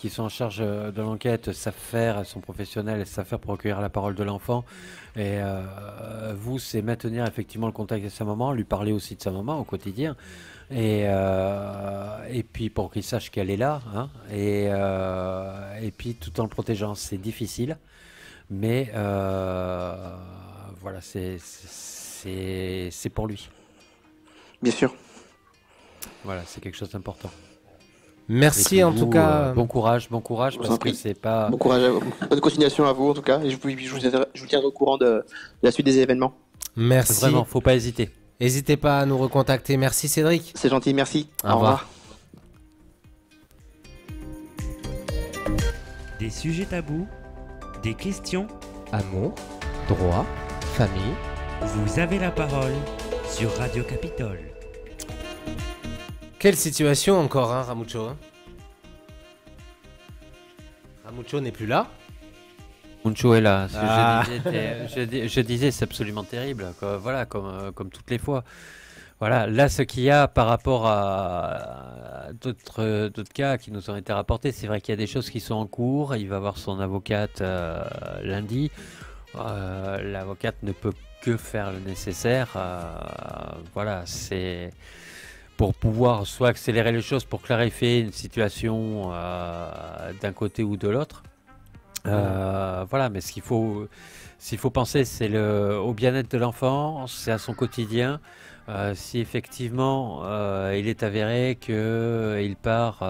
qui sont en charge euh, de l'enquête savent faire, sont professionnelles, elles savent faire pour recueillir la parole de l'enfant. Et euh, vous, c'est maintenir effectivement le contact avec sa maman, lui parler aussi de sa maman au quotidien. Et, euh, et puis pour qu'il sache qu'elle est là. Hein, et, et puis tout en le protégeant, c'est difficile. Mais voilà, c'est pour lui. Bien sûr. Voilà, c'est quelque chose d'important. Merci en tout cas. Euh, bon courage, bon courage parce que c'est pas. Bon courage, bonne continuation à vous en tout cas, et je vous, je vous, tiendrai au courant de, la suite des événements. Merci. Vraiment, faut pas hésiter. N'hésitez pas à nous recontacter. Merci Cédric. C'est gentil, merci. Au revoir. Des sujets tabous, des questions, Amour, droit, famille. vous avez la parole sur Radio Capitole. Quelle situation encore, hein, Ramucho hein Ramucho n'est plus là. Muncho est là. Ce Ah. Je disais, je disais, c'est absolument terrible. quoi. Voilà, comme, euh, comme toutes les fois. Voilà, là, ce qu'il y a par rapport à à d'autres euh, d'autres cas qui nous ont été rapportés, c'est vrai qu'il y a des choses qui sont en cours. Il va voir son avocate euh, lundi. Euh, L'avocate ne peut que faire le nécessaire. euh, voilà, c'est pour pouvoir soit accélérer les choses pour clarifier une situation euh, d'un côté ou de l'autre. Euh, voilà, mais ce qu'il faut, s'il faut penser, c'est le, au bien-être de l'enfant, c'est à son quotidien. Euh, si effectivement il est avéré qu'il part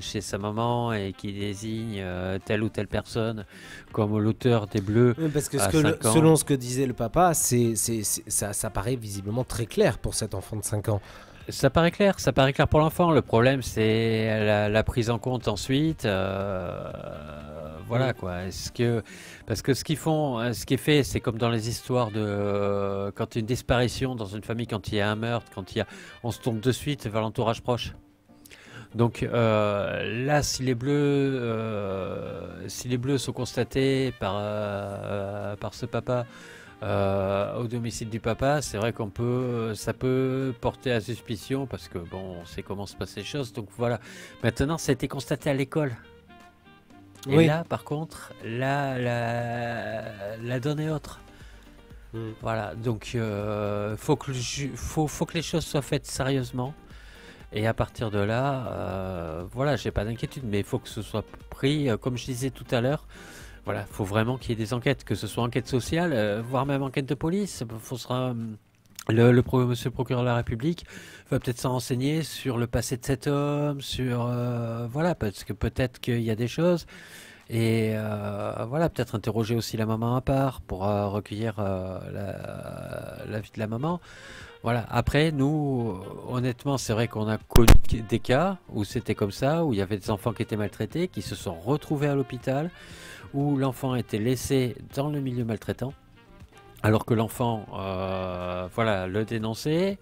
chez sa maman et qu'il désigne telle ou telle personne comme l'auteur des Bleus, Oui, Parce que, ce le- selon ce que disait le papa, c'est, c'est, c'est- ça, ça paraît visiblement très clair pour cet enfant de 5 ans. Ça paraît clair, ça paraît clair pour l'enfant. Le problème, c'est la, la prise en compte ensuite. euh, voilà quoi. Est-ce que parce que ce qu'ils font, euh, ce qui est fait, c'est comme dans les histoires de euh, quand il y a une disparition dans une famille, quand il y a un meurtre, quand il y a, on se tourne de suite vers l'entourage proche. Donc euh, là, si les bleus, si les bleus sont constatés par par ce papa euh, au domicile du papa, c'est vrai qu'on peut, ça peut porter à suspicion parce que bon, on sait comment se passent les choses. Donc voilà. Maintenant, ça a été constaté à l'école. Et Oui. là, par contre, là, la, la donne est autre. Mm. Voilà. Donc, euh, faut que faut, faut que les choses soient faites sérieusement. Et à partir de là, euh, voilà, j'ai pas d'inquiétude, mais il faut que ce soit pris, euh, comme je disais tout à l'heure. Voilà, faut vraiment qu'il y ait des enquêtes, que ce soit enquête sociale, euh, voire même enquête de police. Faut sera, le, monsieur procureur de la République va peut-être s'en renseigner sur le passé de cet homme, sur euh, voilà, parce que peut-être qu'il y a des choses. Et euh, voilà, peut-être interroger aussi la maman à part pour recueillir la, la vie de la maman. Voilà. Après, nous, honnêtement, c'est vrai qu'on a connu des cas où c'était comme ça, où il y avait des enfants qui étaient maltraités, qui se sont retrouvés à l'hôpital, où l'enfant a été laissé dans le milieu maltraitant, alors que l'enfant, euh, voilà, le dénonçait,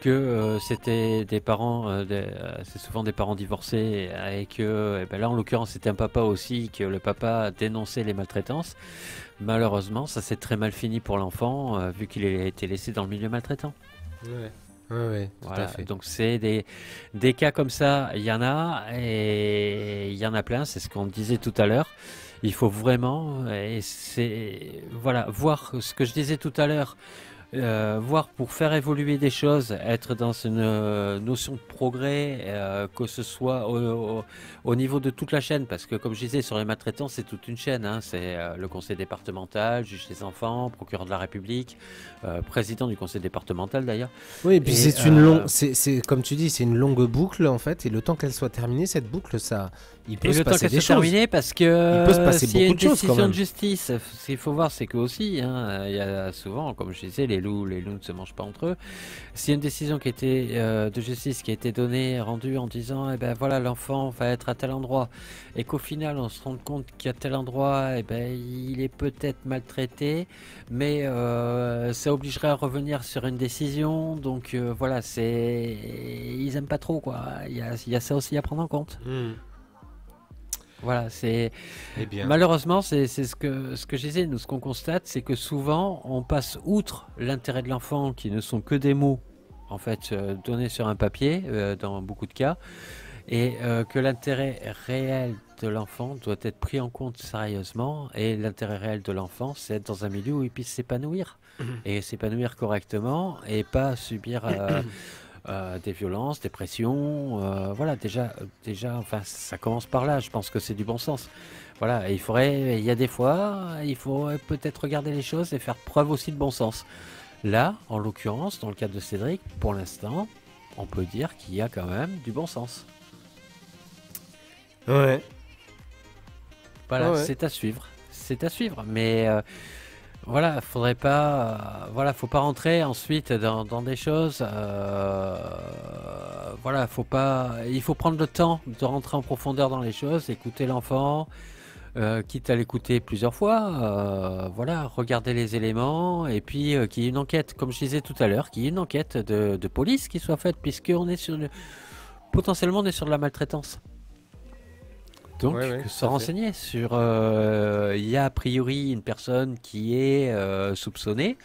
que euh, c'était des parents, euh, des- c'est souvent des parents divorcés, et que, eh ben là, en l'occurrence, c'était un papa aussi, que le papa dénonçait les maltraitances. Malheureusement, ça s'est très mal fini pour l'enfant, vu qu'il a été laissé dans le milieu maltraitant. Ouais, ouais, tout Voilà, à fait. donc c'est des, des cas comme ça, il y en a, et il y en a plein, c'est ce qu'on disait tout à l'heure. Il faut vraiment, et c'est, voilà, voir ce que je disais tout à l'heure, euh, voir pour faire évoluer des choses, être dans une euh, notion de progrès, euh, que ce soit au, au- au niveau de toute la chaîne, parce que comme je disais, sur les maltraitants, c'est toute une chaîne, hein, c'est euh, le conseil départemental, juge des enfants, procureur de la République, euh, président du conseil départemental d'ailleurs. Oui, et puis c'est une euh, longue, c'est- comme tu dis, c'est une longue boucle en fait, et le temps qu'elle soit terminée, cette boucle, ça, il peut Et se le temps passer qu'elle des choses. parce que Il peut se passer s'il y a beaucoup une de choses, quand décision même. de justice, ce qu'il faut voir, c'est que aussi, hein, il y a souvent, comme je disais, les loups, les loups ne se mangent pas entre eux. S'il y a une décision qui a été euh, de justice qui a été donnée, rendue en disant, eh ben voilà, l'enfant va être à tel endroit, et qu'au final, on se rend compte qu'à tel endroit, eh ben il est peut-être maltraité, mais euh, ça obligerait à revenir sur une décision. Donc euh, voilà, c'est ils aiment pas trop quoi. Il y a, il y a ça aussi à prendre en compte. Hmm. Voilà, c'est Eh bien. malheureusement c'est c'est ce que ce que je disais. Nous, ce qu'on constate, c'est que souvent on passe outre l'intérêt de l'enfant, qui ne sont que des mots en fait euh, donnés sur un papier euh, dans beaucoup de cas, et euh, que l'intérêt réel de l'enfant doit être pris en compte sérieusement. Et l'intérêt réel de l'enfant, c'est être dans un milieu où il puisse s'épanouir et s'épanouir correctement et pas subir. euh, des violences, des pressions, euh, voilà déjà, déjà, enfin ça commence par là. Je pense que c'est du bon sens. Voilà, et il faudrait, il y a des fois, il faut peut-être regarder les choses et faire preuve aussi de bon sens. Là, en l'occurrence, dans le cas de Cédric, pour l'instant, on peut dire qu'il y a quand même du bon sens. Ouais. Voilà, ouais. c'est à suivre. C'est à suivre. Mais euh, Voilà, faudrait pas, euh, voilà, faut pas rentrer ensuite dans, des choses. euh, voilà, faut pas, il faut prendre le temps de rentrer en profondeur dans les choses, écouter l'enfant, euh, quitte à l'écouter plusieurs fois. voilà, regarder les éléments et puis qu'il y ait une enquête, comme je disais tout à l'heure, qu'il y ait une enquête de, police qui soit faite, puisqu'on est sur le, potentiellement on est sur de la maltraitance. Donc, Ouais, ouais, se fait. renseigner sur. euh, Il y a a priori une personne qui est euh, soupçonnée.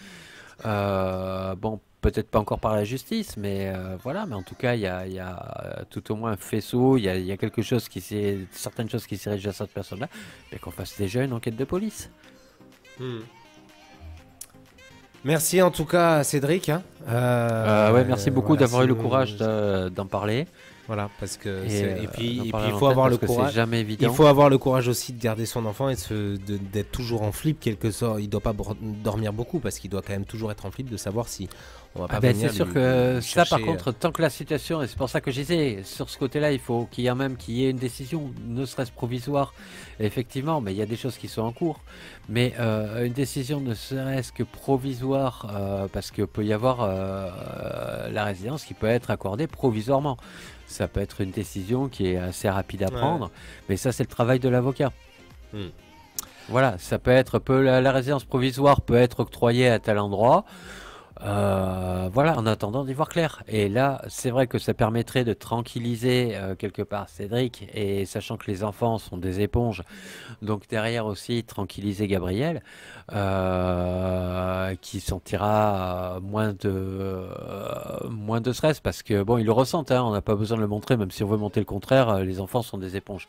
Euh, bon, peut-être pas encore par la justice, mais voilà. Mais en tout cas, il y a, y a, tout au moins un faisceau. Il y a, il y a quelque chose qui s'est, certaines choses qui s'est à cette personne-là. Et qu'on fasse déjà une enquête de police. Hmm. Merci en tout cas Cédric. hein. Ouais, merci beaucoup d'avoir eu le courage de- d'en parler. Voilà, parce que Et, euh, et puis, et il faut avoir le que courage. Jamais évident. Il faut avoir le courage aussi de garder son enfant et d'être toujours en flip quelque sorte. Il doit pas dormir beaucoup parce qu'il doit quand même toujours être en flip de savoir si on va pas Ah ben, c'est sûr que ça, par euh, contre, tant que la situation, et c'est pour ça que je disais, sur ce côté-là, il faut qu'il y ait même qu'il y ait une décision, ne serait-ce provisoire, effectivement, mais il y a des choses qui sont en cours. Mais euh, une décision ne serait-ce que provisoire, euh, parce qu'il peut y avoir euh, la résidence qui peut être accordée provisoirement. Ça peut être une décision qui est assez rapide à Ouais. prendre, mais ça, c'est le travail de l'avocat. Hmm. Voilà, ça peut être, peut, la, la résidence provisoire peut être octroyée à tel endroit. Euh, voilà, en attendant d'y voir clair. Et là, c'est vrai que ça permettrait de tranquilliser euh, quelque part Cédric, et sachant que les enfants sont des éponges, donc derrière aussi tranquilliser Gabriel, euh, qui sentira euh, moins de euh, moins de stress, parce que bon, ils le ressentent, hein, on n'a pas besoin de le montrer, même si on veut monter le contraire, les enfants sont des éponges.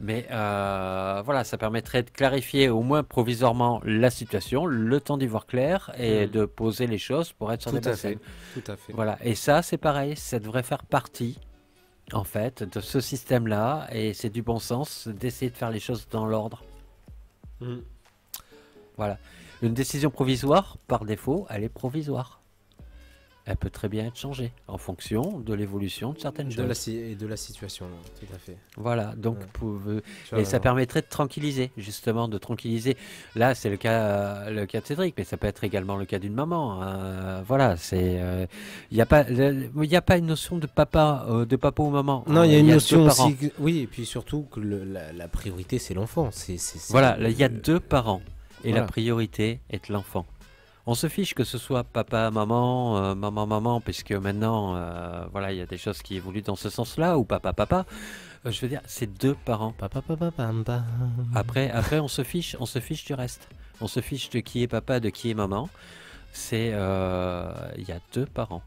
Mais euh, voilà, ça permettrait de clarifier au moins provisoirement la situation, le temps d'y voir clair et Mhm. de poser les choses pour être sur Tout des à bases fait. Tout à fait. Voilà, et ça c'est pareil, ça devrait faire partie en fait de ce système-là et c'est du bon sens d'essayer de faire les choses dans l'ordre. Hmm. Voilà. Une décision provisoire, par défaut, elle est provisoire. Elle peut très bien être changée en fonction de l'évolution de certaines De la, choses. si- et de la situation, tout à fait. Voilà, donc Ouais. pour- euh, Et ça permettrait de tranquilliser, justement, de tranquilliser. Là, c'est le cas, euh, le cas de Cédric, mais ça peut être également le cas d'une maman. hein. voilà, c'est, il n'y a pas, il a pas une notion de papa, euh, de papa ou maman. Non, hein. il y a une deux notion aussi. que- Oui, et puis surtout que le- la, la priorité, c'est l'enfant. Voilà, là, il y a deux parents et Voilà. la priorité est l'enfant. On se fiche que ce soit papa, maman, euh, maman, maman, puisque maintenant, euh, voilà, il y a des choses qui évoluent dans ce sens-là, ou papa, papa. Euh, je veux dire, c'est deux parents. Papa, papa. Après, après, on se fiche, on se fiche du reste. On se fiche de qui est papa, de qui est maman. C'est, il y a deux parents.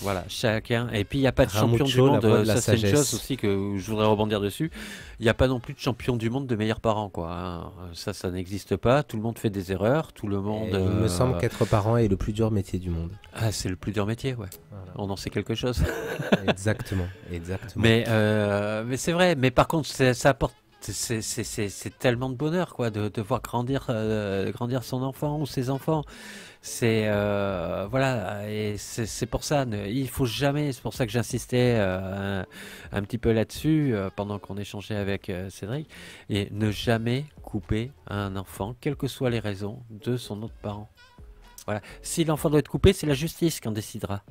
Voilà, chacun. Et puis il n'y a pas de champion du la monde. de la Ça, c'est une chose aussi que je voudrais rebondir dessus. Il n'y a pas non plus de champion du monde de meilleurs parents, quoi. hein. Ça, ça n'existe pas. Tout le monde fait des erreurs. Tout le monde. Et Il me euh, semble qu'être parent est le plus dur métier du monde. ah, c'est le plus dur métier, ouais. Voilà. On en sait quelque chose. exactement, exactement. Mais, euh, mais c'est vrai. Mais par contre, ça apporte. C'est tellement de bonheur, quoi, de, voir grandir, euh, grandir son enfant ou ses enfants. C'est euh, voilà, et c'est pour ça. ne- il faut jamais. C'est pour ça que j'insistais euh, un, petit peu là-dessus pendant qu'on échangeait avec Cédric, et ne jamais couper un enfant, quelles que soient les raisons, de son autre parent. Voilà. Si l'enfant doit être coupé, c'est la justice qui en décidera.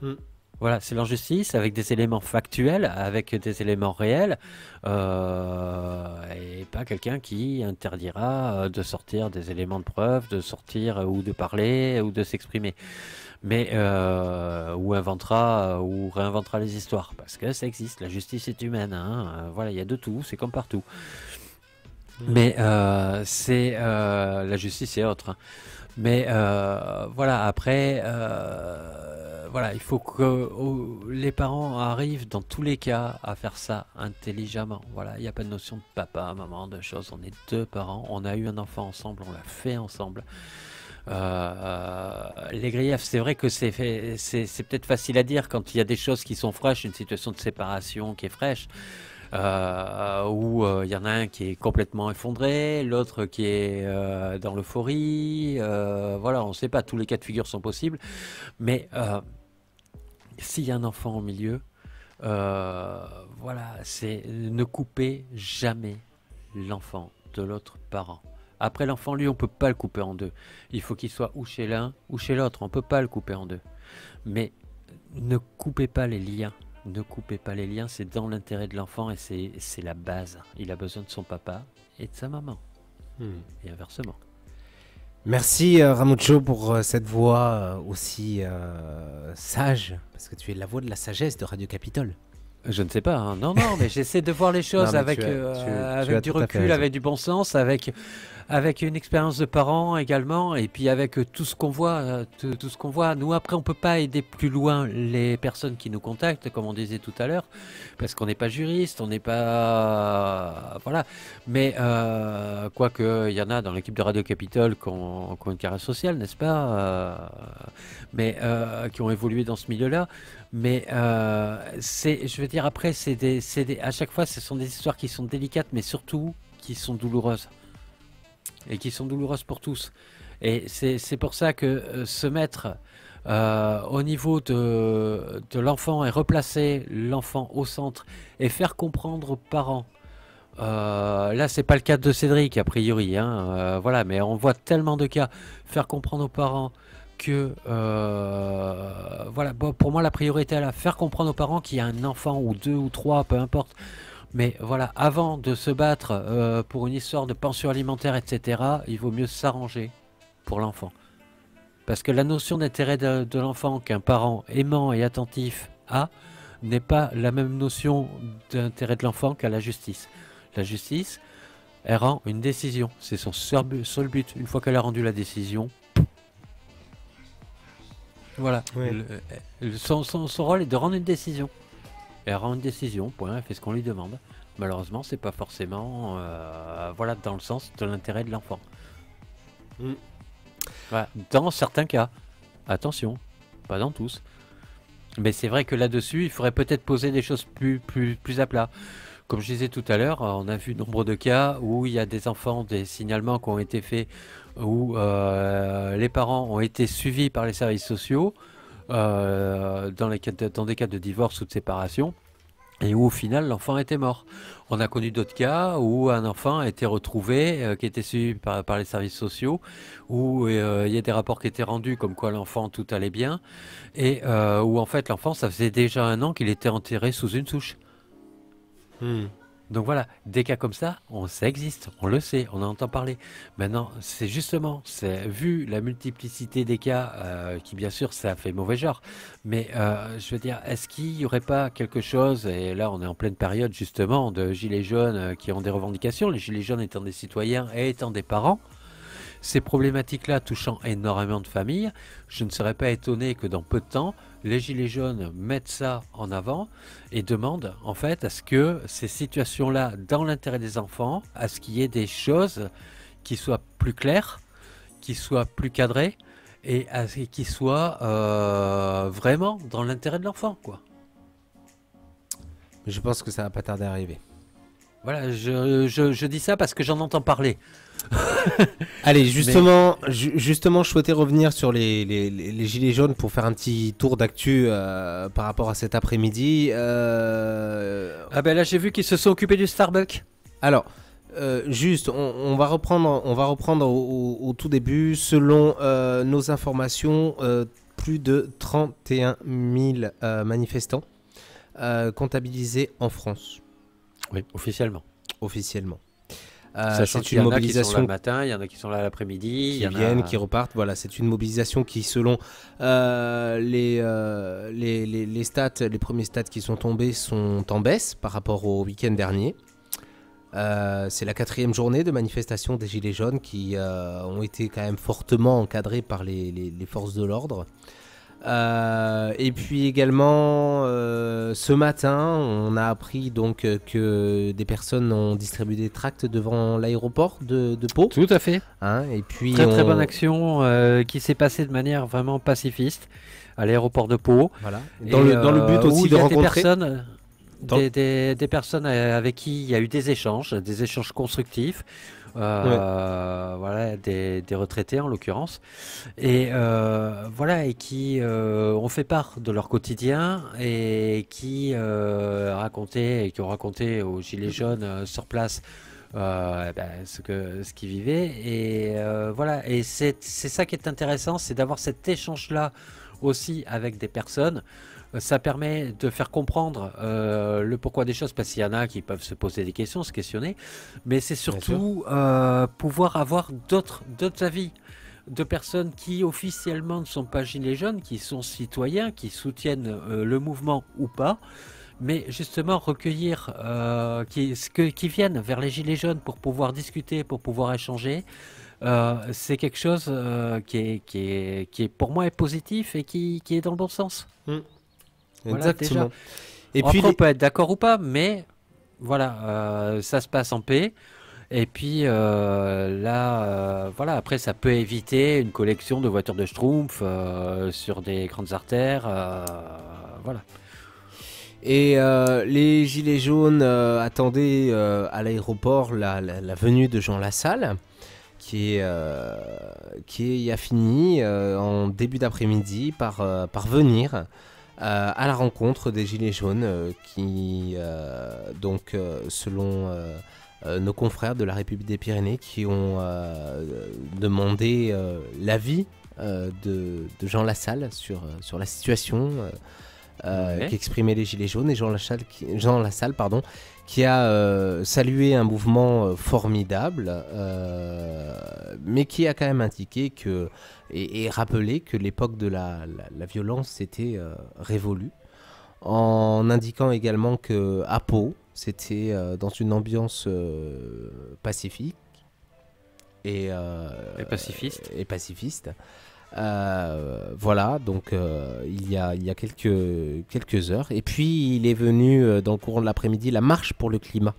Hmm. Voilà, c'est l'injustice avec des éléments factuels, avec des éléments réels, euh, et pas quelqu'un qui interdira euh, de sortir des éléments de preuve, de sortir euh, ou de parler ou de s'exprimer, mais ou inventera ou réinventera les histoires, parce que ça existe, la justice est humaine, hein, voilà, il y a de tout, c'est comme partout. Mais c'est la justice et autres. hein. Mais voilà, après, voilà, il faut que les parents arrivent dans tous les cas à faire ça intelligemment. Voilà, il n'y a pas de notion de papa, maman, de choses. On est deux parents, on a eu un enfant ensemble, on l'a fait ensemble. Euh, les griefs, c'est vrai que c'est peut-être facile à dire quand il y a des choses qui sont fraîches, une situation de séparation qui est fraîche euh, où euh, il y en a un qui est complètement effondré, l'autre qui est euh, dans l'euphorie. euh, voilà, on ne sait pas, tous les cas de figure sont possibles. Mais euh, s'il y a un enfant au milieu, euh, voilà, c'est ne couper jamais l'enfant de l'autre parent. Après, l'enfant, lui, on peut pas le couper en deux. Il faut qu'il soit ou chez l'un ou chez l'autre. On peut pas le couper en deux. Mais ne coupez pas les liens. Ne coupez pas les liens. C'est dans l'intérêt de l'enfant et c'est c'est la base. Il a besoin de son papa et de sa maman. Hmm. Et inversement. Merci euh, Ramucho pour euh, cette voix euh, aussi euh, sage, parce que tu es la voix de la sagesse de Radio Capitole. Je ne sais pas. hein. Non, non, mais j'essaie de voir les choses Non, avec, as- euh, tu- tu du recul, avec du bon sens, avec, avec une expérience de parents également, et puis avec euh, tout ce qu'on voit, euh, tout, ce qu'on voit. Nous, après, on peut pas aider plus loin les personnes qui nous contactent, comme on disait tout à l'heure, parce qu'on n'est pas juriste, on n'est pas, voilà. Mais euh, quoique, il y en a dans l'équipe de Radio Capitole qui ont, une carrière sociale, n'est-ce pas euh, Mais euh, qui ont évolué dans ce milieu-là. Mais euh, c'est, je veux dire, après, c'est des, des- à chaque fois, ce sont des histoires qui sont délicates, mais surtout qui sont douloureuses. Et qui sont douloureuses pour tous. Et c'est, pour ça que euh, se mettre euh, au niveau de, de l'enfant et replacer l'enfant au centre et faire comprendre aux parents. euh, là, c'est pas le cas de Cédric, a priori. Hein, euh, voilà, mais on voit tellement de cas. Faire comprendre aux parents que voilà bon, pour moi la priorité est là faire comprendre aux parents qu'il y a un enfant ou deux ou trois peu importe mais voilà avant de se battre euh, pour une histoire de pension alimentaire etc il vaut mieux s'arranger pour l'enfant. Parce que la notion d'intérêt de, de l'enfant qu'un parent aimant et attentif a n'est pas la même notion d'intérêt de l'enfant qu'à la justice. La justice elle rend une décision. C'est son seul bu- seul but. Une fois qu'elle a rendu la décision voilà. Le- son, son- son rôle est de rendre une décision. Elle rend une décision, point, elle fait ce qu'on lui demande. Malheureusement, c'est pas forcément euh, voilà, dans le sens de l'intérêt de l'enfant. Mm. Voilà. Dans certains cas. Attention, pas dans tous. Mais c'est vrai que là-dessus, il faudrait peut-être poser des choses plus, plus, plus à plat. Comme je disais tout à l'heure, on a vu nombre de cas où il y a des enfants, des signalements qui ont été faits, où euh, les parents ont été suivis par les services sociaux euh, dans, les dans des cas de divorce ou de séparation, et où au final l'enfant était mort. On a connu d'autres cas où un enfant a été retrouvé, euh, qui était suivi par, les services sociaux, où euh, il y a des rapports qui étaient rendus comme quoi l'enfant tout allait bien, et où en fait l'enfant, ça faisait déjà un an qu'il était enterré sous une souche. Hmm. Donc voilà, des cas comme ça, on, ça existe, on le sait, on en entend parler. Maintenant, c'est justement, vu la multiplicité des cas, euh, qui bien sûr, ça fait mauvais genre, mais euh, je veux dire, est-ce qu'il n'y aurait pas quelque chose, et là on est en pleine période justement de gilets jaunes euh, qui ont des revendications, les gilets jaunes étant des citoyens et étant des parents, ces problématiques-là touchant énormément de familles, je ne serais pas étonné que dans peu de temps, les Gilets jaunes mettent ça en avant et demandent en fait à ce que ces situations-là, dans l'intérêt des enfants, à ce qu'il y ait des choses qui soient plus claires, qui soient plus cadrées et à ce qui soient euh, vraiment dans l'intérêt de l'enfant. Je pense que ça va pas tarder à arriver. Voilà, je, je- je dis ça parce que j'en entends parler. Allez, justement, ju- justement, je souhaitais revenir sur les, les- gilets jaunes pour faire un petit tour d'actu euh, par rapport à cet après-midi. Euh, Ah ben là j'ai vu qu'ils se sont occupés du Starbucks. Alors, euh, juste, on, on va reprendre, on va reprendre au, au- au tout début. Selon euh, nos informations, euh, plus de 31 000 euh, manifestants comptabilisés en France Oui, officiellement. officiellement. Euh, c'est une y en a qui sont là mobilisation le matin, il y en a qui sont là l'après-midi, qui y a- viennent, qui repartent. Voilà, c'est une mobilisation qui, selon euh, les, euh, les, les, les stats, les premiers stats qui sont tombés sont en baisse par rapport au week-end dernier. Euh, c'est la quatrième journée de manifestation des Gilets jaunes qui ont été quand même fortement encadrées par les- les forces de l'ordre. Euh, et puis également, euh, ce matin, on a appris donc euh, que des personnes ont distribué des tracts devant l'aéroport de, de Pau. Tout à fait. Hein, et puis Très très on- bonne action euh, qui s'est passée de manière vraiment pacifiste à l'aéroport de Pau. Voilà. Dans, Et, le, dans le but où aussi de y a des rencontrer. personnes, Dans- des, des- des personnes avec qui il y a eu des échanges, des échanges constructifs. Euh, voilà, des, des retraités en l'occurrence, et euh, voilà, et qui euh, ont fait part de leur quotidien et qui euh, racontaient et qui ont raconté aux gilets jaunes euh, sur place euh, ben, ce que ce qu'ils vivaient. Et euh, voilà. Et c'est ça qui est intéressant, c'est d'avoir cet échange-là aussi avec des personnes. Euh, Ça permet de faire comprendre euh, le pourquoi des choses, parce qu'il y en a qui peuvent se poser des questions, se questionner, mais c'est surtout euh, pouvoir avoir d'autres avis de personnes qui officiellement ne sont pas gilets jaunes, qui sont citoyens, qui soutiennent euh, le mouvement ou pas, mais justement recueillir, qui, ce que- qui viennent vers les gilets jaunes pour pouvoir discuter, pour pouvoir échanger. euh, c'est quelque chose euh, qui, est, qui, est, qui est pour moi est positif et qui, qui est dans le bon sens. Voilà, Exactement. Et puis, Après, on peut être d'accord ou pas, mais voilà, euh, ça se passe en paix. Et puis euh, là, euh, voilà, après, ça peut éviter une collection de voitures de Schtroumpf sur des grandes artères. voilà. Et les Gilets jaunes attendaient à l'aéroport la, la- la venue de Jean Lassalle, qui, est, qui est- a fini en début d'après-midi par, par venir euh, à la rencontre des Gilets jaunes, euh, qui, euh, donc, selon nos confrères de la République des Pyrénées, qui ont demandé l'avis de, de Jean Lassalle sur, sur la situation. Ouais. qu'exprimaient les Gilets jaunes et Jean Lassalle qui, Jean Lassalle, pardon, qui a salué un mouvement formidable, mais qui a quand même indiqué que, et, et rappelé que l'époque de la, la- la violence s'était euh, révolue, en indiquant également que à Pau, c'était euh, dans une ambiance euh, pacifique et, euh, Et pacifiste. et pacifiste. Voilà, donc il, y a, il y a quelques, quelques heures. Et puis il est venu dans le courant de l'après-midi la marche pour le climat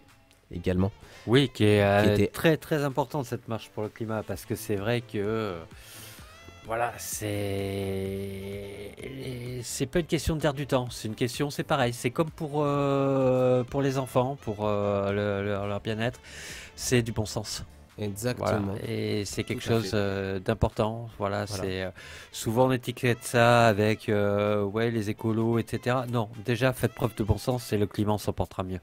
également. Oui, qui est Qui était- très très importante cette marche pour le climat, parce que c'est vrai que voilà, c'est c'est pas une question d'air du temps, c'est une question, c'est pareil, c'est comme pour euh, pour les enfants, pour euh, le- le- leur bien-être, c'est du bon sens. Voilà. Exactement. Et c'est quelque Tout chose euh, d'important. Voilà, Voilà. c'est euh, souvent on étiquette ça avec euh, ouais les écolos, etc. Non, déjà faites preuve de bon sens et le climat s'en portera mieux.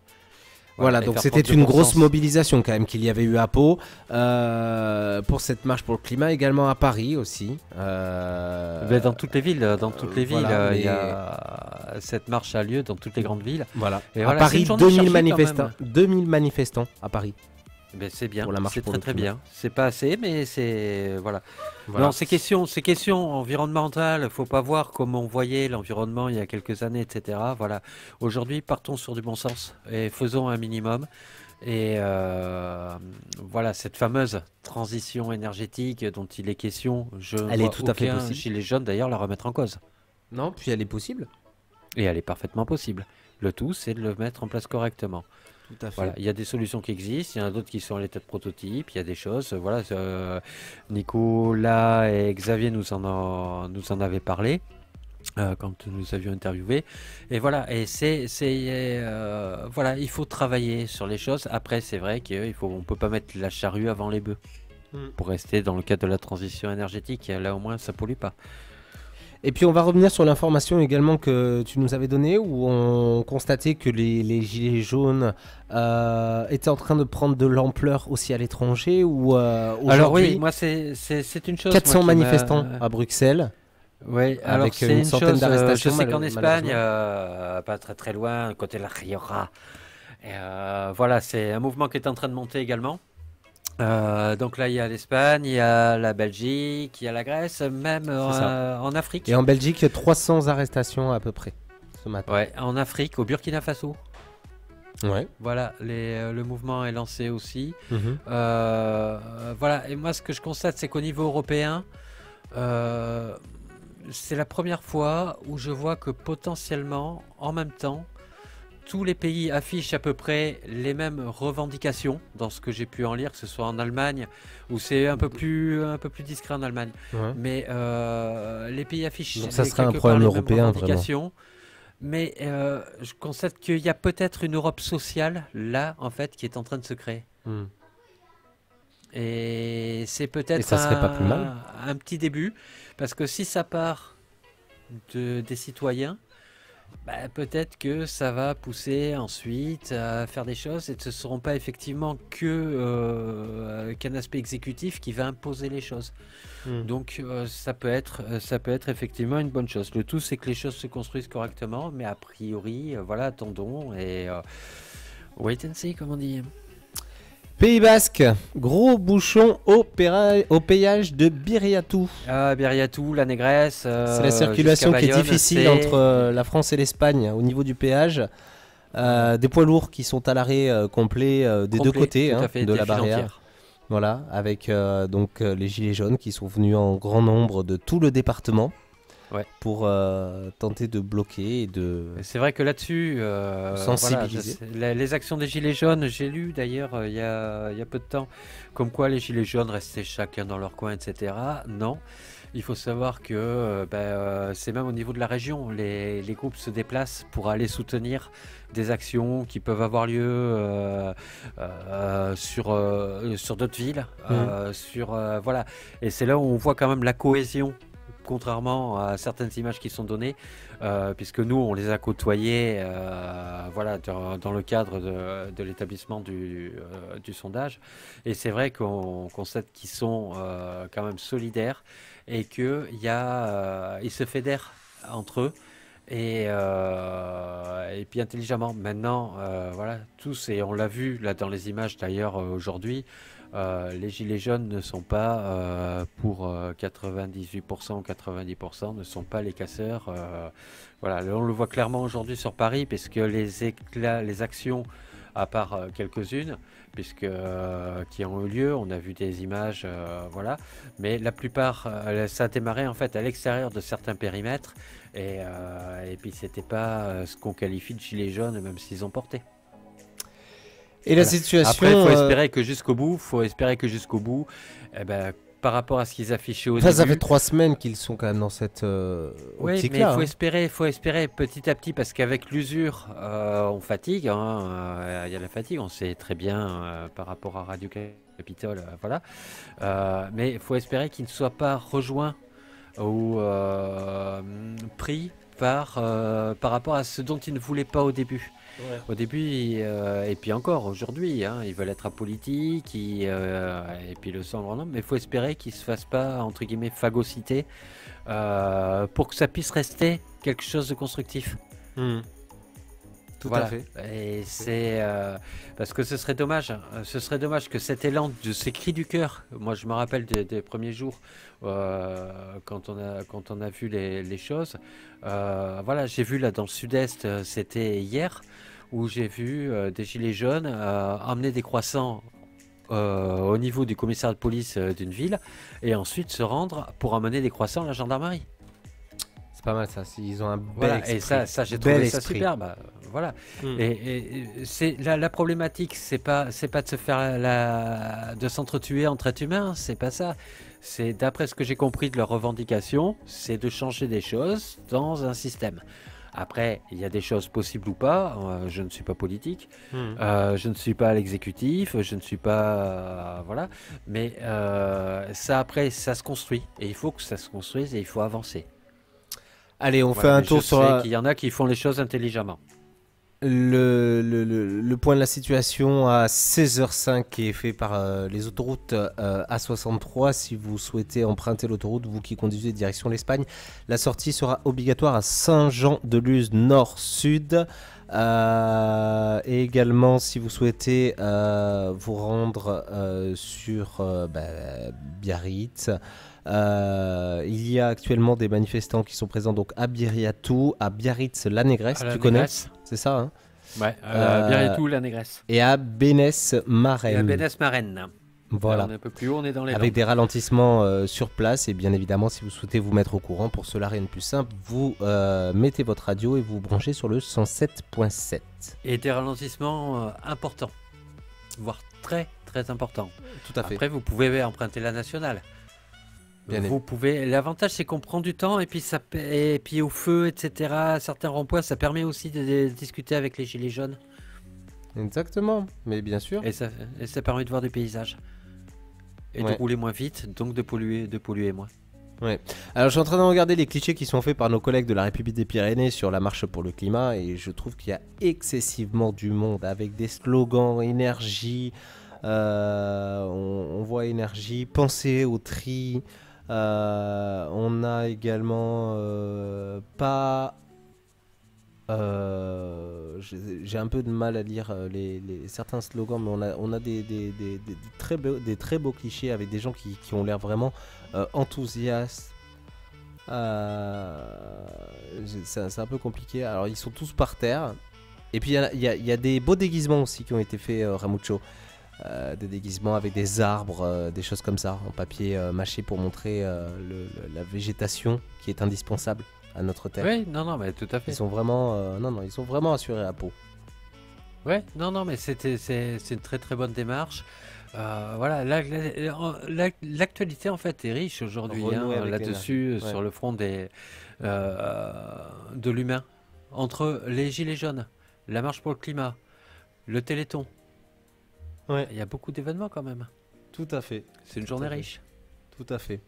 Voilà, donc c'était une grosse mobilisation quand même qu'il y avait eu à Pau euh, pour cette marche pour le climat, également à Paris aussi. Euh, Ben, dans toutes les villes, dans toutes les villes, voilà, euh, il y a cette marche a lieu dans toutes les grandes villes. Voilà. Et à voilà, Paris, une journée 2000 chargée quand manifestants, même. 2000 manifestants à Paris. Ben, c'est bien, c'est très très bien. C'est pas assez, mais c'est voilà. Voilà. Non, ces questions, ces questions environnementales, faut pas voir comme on voyait l'environnement il y a quelques années, etc. Voilà. Aujourd'hui, partons sur du bon sens et faisons un minimum. Et euh, voilà, cette fameuse transition énergétique dont il est question, je Elle vois est tout à fait aucun possible. gilet jaune d'ailleurs la remettre en cause. Non, puis elle est possible. Et elle est parfaitement possible. Le tout, c'est de le mettre en place correctement. Tout à fait. Voilà, il y a des solutions qui existent, il y en a d'autres qui sont à l'état de prototype, il y a des choses, voilà, euh, Nicolas et Xavier nous en, nous en avaient parlé euh, quand nous avions interviewé. Et voilà, et c'est, c'est, euh, voilà, il faut travailler sur les choses. Après, c'est vrai qu'il faut, on peut pas mettre la charrue avant les bœufs. Mm. Pour rester dans le cadre de la transition énergétique, là au moins ça pollue pas. Et puis on va revenir sur l'information également que tu nous avais donnée où on constatait que les, les gilets jaunes euh, étaient en train de prendre de l'ampleur aussi à l'étranger ou euh, Alors oui, moi c'est, une chose. moi, 400 qui m'a- manifestants à Bruxelles. Oui, alors Avec c'est une une, centaine euh, d'arrestations, Je sais qu'en Espagne, euh, pas très très loin, côté de la Rioja, voilà, c'est un mouvement qui est en train de monter également. Euh, donc là, il y a l'Espagne, il y a la Belgique, il y a la Grèce, même euh, en Afrique. Et en Belgique, il y a 300 arrestations à peu près ce matin. Ouais, en Afrique, au Burkina Faso. Ouais. Voilà, les, euh, le mouvement est lancé aussi. Mhm. Euh, voilà, et moi ce que je constate, c'est qu'au niveau européen, c'est la première fois où je vois que potentiellement, en même temps, tous les pays affichent à peu près les mêmes revendications dans ce que j'ai pu en lire, que ce soit en Allemagne, où c'est un peu plus, un peu plus discret en Allemagne. Ouais. Mais euh, les pays affichent Donc ça serait un problème européen, vraiment. revendications. Mais euh, je constate qu'il y a peut-être une Europe sociale là, en fait, qui est en train de se créer. Mhm. Et c'est peut-être Et ça serait pas plus mal. un petit début, parce que si ça part de, des citoyens, bah, peut-être que ça va pousser ensuite à faire des choses et ce ne seront pas effectivement que euh, qu'un aspect exécutif qui va imposer les choses. Hmm. Donc euh, ça peut être euh, ça peut être effectivement une bonne chose. Le tout c'est que les choses se construisent correctement, mais a priori euh, voilà attendons et wait and see comme on dit. Pays Basque, gros bouchon au, péage de Biriatou. Ah, Biriatou, la négresse. euh, C'est la circulation qui est difficile entre euh, la France et l'Espagne au niveau du péage. Euh, des poids lourds qui sont à l'arrêt complet des deux côtés hein, fait, de la barrière. Voilà, avec donc les gilets jaunes qui sont venus en grand nombre de tout le département Ouais. pour euh, tenter de bloquer et de. C'est vrai que là-dessus, euh, Sensibiliser. voilà, les actions des Gilets jaunes, j'ai lu d'ailleurs euh, il y, a, il y a peu de temps, comme quoi les Gilets jaunes restaient chacun dans leur coin, etc. Non, il faut savoir que ben, c'est même au niveau de la région, les, les groupes se déplacent pour aller soutenir des actions qui peuvent avoir lieu euh, euh, sur, euh, sur d'autres villes, euh, sur, voilà. Et c'est là où on voit quand même la cohésion contrairement à certaines images qui sont données, euh, puisque nous, on les a côtoyés euh, voilà, dans, le cadre de, l'établissement du, euh, du sondage. Et c'est vrai qu'on constate qu'ils sont quand même solidaires et qu'ils ils se fédèrent entre eux. Et, et puis intelligemment. Maintenant, voilà, tous, et on l'a vu là dans les images d'ailleurs aujourd'hui, euh, les gilets jaunes ne sont pas euh, pour euh, 98% ou 90%, ne sont pas les casseurs. euh, voilà, là, on le voit clairement aujourd'hui sur Paris, puisque les actions, à part euh, quelques-unes, puisque euh, qui ont eu lieu, on a vu des images, euh, voilà, mais la plupart, euh, ça a démarré en fait à l'extérieur de certains périmètres, et, euh, et puis c'était pas euh, ce qu'on qualifie de gilets jaunes, même s'ils ont porté. Et la situation. Après, il faut euh, espérer que jusqu'au bout, faut espérer que jusqu'au bout, eh ben, par rapport à ce qu'ils affichaient au enfin, ça fait début. trois semaines qu'ils sont quand même dans cette euh, Oui, mais il faut hein. espérer, faut espérer petit à petit, parce qu'avec l'usure, euh, on fatigue. hein, euh, Il y a la fatigue, on sait très bien par rapport à Radio Capitole, voilà. Mais il faut espérer qu'ils ne soient pas rejoints ou pris par, par rapport à ce dont ils ne voulaient pas au début. Au début, euh, et puis encore aujourd'hui, hein, ils veulent être apolitiques, ils, euh, et puis le sang grand mais il faut espérer qu'ils ne se fassent pas, entre guillemets, phagocyter euh, pour que ça puisse rester quelque chose de constructif. Hmm. Tout Voilà. à fait. Et c'est euh, parce que ce serait dommage, hein, ce serait dommage que cet élan de ces cris du cœur. Moi, je me rappelle des, des premiers jours euh, quand on a quand on a vu les, les choses. Euh, voilà, j'ai vu là dans le Sud-Est, euh, c'était hier où j'ai vu euh, des gilets jaunes euh, emmener des croissants. euh, au niveau du commissariat de police euh, d'une ville et ensuite se rendre pour emmener des croissants à la gendarmerie. C'est pas mal ça. Ils ont un bel Voilà, esprit. et ça, ça j'ai trouvé ça esprit. Voilà. Hmm. Et, c'est la, la problématique, c'est pas c'est pas de se faire la, de s'entretuer entre êtres humains, c'est pas ça. C'est d'après ce que j'ai compris de leurs revendications, c'est de changer des choses dans un système. Après, il y a des choses possibles ou pas. euh, je ne suis pas politique, Hmm. euh, je ne suis pas à l'exécutif, je ne suis pas euh, voilà. Mais euh, ça après, ça se construit et il faut que ça se construise et il faut avancer. Allez, on Voilà, fait un tour je sur sais la- qu'il y en a qui font les choses intelligemment. Le, point de la situation à 16h05 qui est fait par euh, les autoroutes euh, A63. Si vous souhaitez emprunter l'autoroute, vous qui conduisez direction l'Espagne, la sortie sera obligatoire à Saint-Jean-de-Luz nord-sud. Euh, et également, si vous souhaitez vous rendre sur bah, Biarritz, euh, il y a actuellement des manifestants qui sont présents donc à Biriatou, à Biarritz-la-Négresse, À la tu connais Négresse. C'est ça, hein Ouais, Euh, et tout, la négresse. et à Et Bénès-Marraine. à Bénès Marraine. Voilà. On est un peu plus haut, on est dans les Avec des ralentissements euh, sur place et bien évidemment si vous souhaitez vous mettre au courant pour cela rien de plus simple vous euh, mettez votre radio et vous branchez sur le 107.7 Et des ralentissements euh, importants, voire très très importants. tout à fait Après, vous pouvez emprunter la nationale. Bien vous pouvez. L'avantage, c'est qu'on prend du temps et puis ça pa- et puis au feu, etc. Certains ronds-points, ça permet aussi de, de discuter avec les gilets jaunes exactement mais bien sûr et ça, et ça permet de voir des paysages et Ouais. de rouler moins vite, donc de polluer, de polluer moins. Alors, je suis en train de regarder les clichés qui sont faits par nos collègues de la République des Pyrénées sur la marche pour le climat et je trouve qu'il y a excessivement du monde avec des slogans énergie. euh, on, on voit énergie, penser au tri. Euh, on a également euh, pas. euh, J'ai un peu de mal à lire les, certains slogans, mais on a, on a des, très beaux, des très beaux clichés avec des gens qui, qui ont l'air vraiment enthousiastes. Euh, c'est un peu compliqué. Alors, ils sont tous par terre. Et puis, il y y, y a des beaux déguisements aussi qui ont été faits, Ramucho. Euh, des déguisements avec des arbres, euh, des choses comme ça, en papier euh, mâché pour montrer le- le- la végétation qui est indispensable à notre terre. Oui, non, non, mais tout à fait. Ils sont vraiment, non, non, ils sont vraiment assurés à peau. Ouais, non, non, mais c'était, c'est, c'est une très très bonne démarche. Voilà, la- la- la- l'actualité en fait est riche aujourd'hui hein, là-dessus, ouais. sur le front des, de l'humain. Entre les gilets jaunes, la marche pour le climat, le téléthon. Ouais. Il y a beaucoup d'événements quand même. Tout à fait. C'est une Tout journée riche. Tout à fait.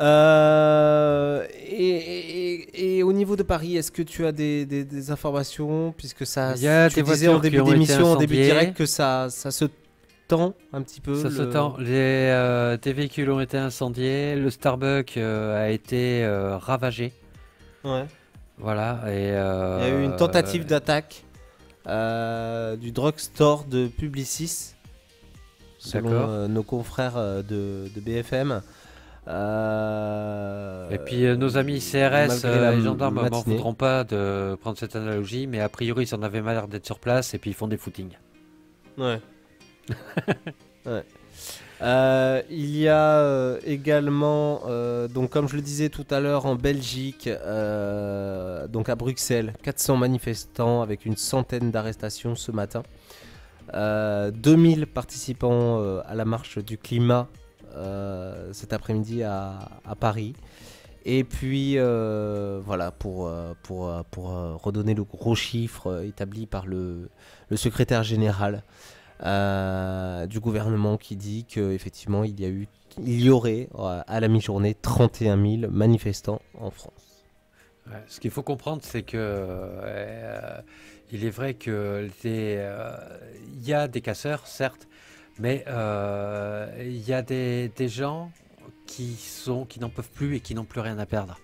Euh, et, et- et au niveau de Paris, est-ce que tu as des, des- des informations puisque ça, Il y a tu des disais en début d'émission, en début direct, que ça, ça se tend un petit peu. Ça se tend. Les, euh, des véhicules ont été incendiés, le Starbucks euh, a été euh, ravagé. Ouais. Voilà. Et, Il y a eu une tentative d'attaque euh, du drugstore de Publicis, selon euh, nos confrères euh, de, de BFM. Euh, Et puis euh, nos amis CRS, euh, les gendarmes m'en voudront pas de prendre cette analogie, mais a priori ils en avaient l'air d'être sur place et puis ils font des footings. Ouais. ouais. Euh, il y a euh, également, euh, donc comme je le disais tout à l'heure, en Belgique, donc à Bruxelles, 400 manifestants avec une centaine d'arrestations ce matin. Euh, 2000 participants à la marche du climat cet après-midi à, Paris. Et puis voilà, pour, redonner le gros chiffre établi par le, secrétaire général du gouvernement qui dit qu'effectivement il y a eu, il y aurait euh, à la mi-journée 31 000 manifestants en France. Ouais, ce qu'il faut comprendre, c'est que euh, il est vrai que les, euh, il y a des casseurs, certes, mais euh, il y a des, des gens qui sont qui n'en peuvent plus et qui n'ont plus rien à perdre.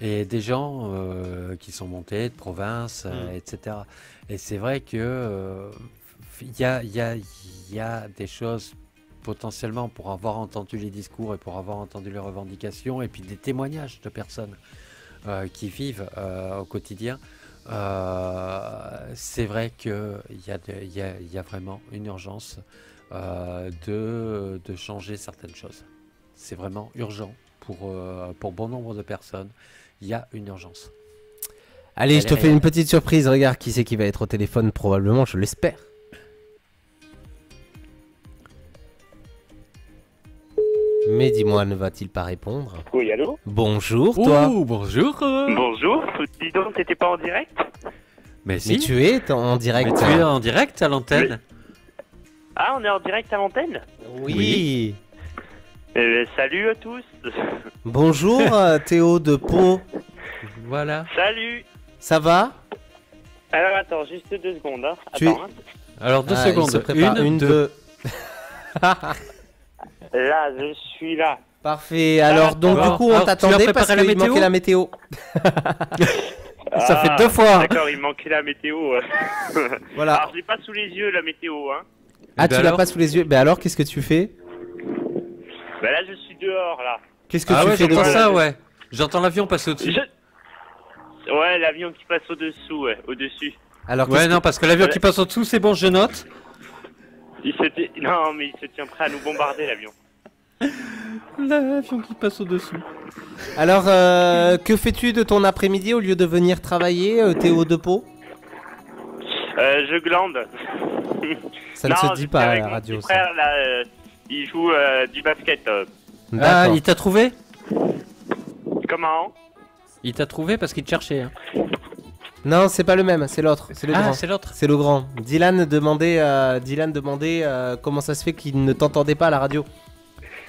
Et des gens euh, qui sont montés de province, euh, Mm. etc. Et c'est vrai que euh, il y, a, il y, a, il y a des choses potentiellement pour avoir entendu les discours et pour avoir entendu les revendications et puis des témoignages de personnes euh, qui vivent euh, au quotidien, euh, c'est vrai qu'il y, a de- il y, a, il y a vraiment une urgence de, de changer certaines choses. C'est vraiment urgent pour, pour bon nombre de personnes. Il y a une urgence. Allez, je te fais une petite surprise. Regarde qui c'est qui va être au téléphone, probablement, je l'espère. Mais dis-moi, ne va-t-il pas répondre Oui, allô Bonjour, toi. Ouh, bonjour. Bonjour, dis donc, t'étais pas en direct Mais Mais si, tu es en direct. mais tu es en direct à l'antenne. Ah, on est en direct à l'antenne Oui. Oui. Euh, Salut à tous Bonjour, euh, Théo de Pau. Voilà. Salut Ça va Alors attends, juste deux secondes. Hein. Tu Attends, hein. Alors deux Ah, secondes. se prépare. Une, Une, deux. deux. Là, je suis là. Parfait. Alors, donc, bon. du coup, on Alors, tu t'attendait parce qu'il manquait la météo. Ça fait Ah, deux fois. D'accord, il manquait la météo. Voilà. Alors, je l'ai pas sous les yeux, la météo. Hein. Ah, Eh ben tu l'as pas sous les yeux. Ben alors, qu'est-ce que tu fais? Bah là, je suis dehors, là. Qu'est-ce que Ah tu ouais, fais j'entends ça, ouais. J'entends l'avion passer au-dessus. Je- Ouais, l'avion qui passe au-dessous, ouais, au-dessus. Alors, Ouais, non, parce que l'avion qui passe au-dessous, c'est bon, je note. Il se t- Non, mais il se tient prêt à nous bombarder, l'avion. L'avion qui passe au-dessous. Alors, euh, que fais-tu de ton après-midi au lieu de venir travailler, euh, Théo de Pau? Euh, je glande. Ça ne Non, se dit pas à la mon radio. ça. là, euh, il joue euh, du basket. euh. Ah, il t'a trouvé? Comment? Il t'a trouvé parce qu'il te cherchait. Hein. Non, c'est pas le même, c'est l'autre. C'est le Ah, grand. c'est l'autre. C'est le grand. Dylan demandait, euh, Dylan demandait euh, comment ça se fait qu'il ne t'entendait pas à la radio.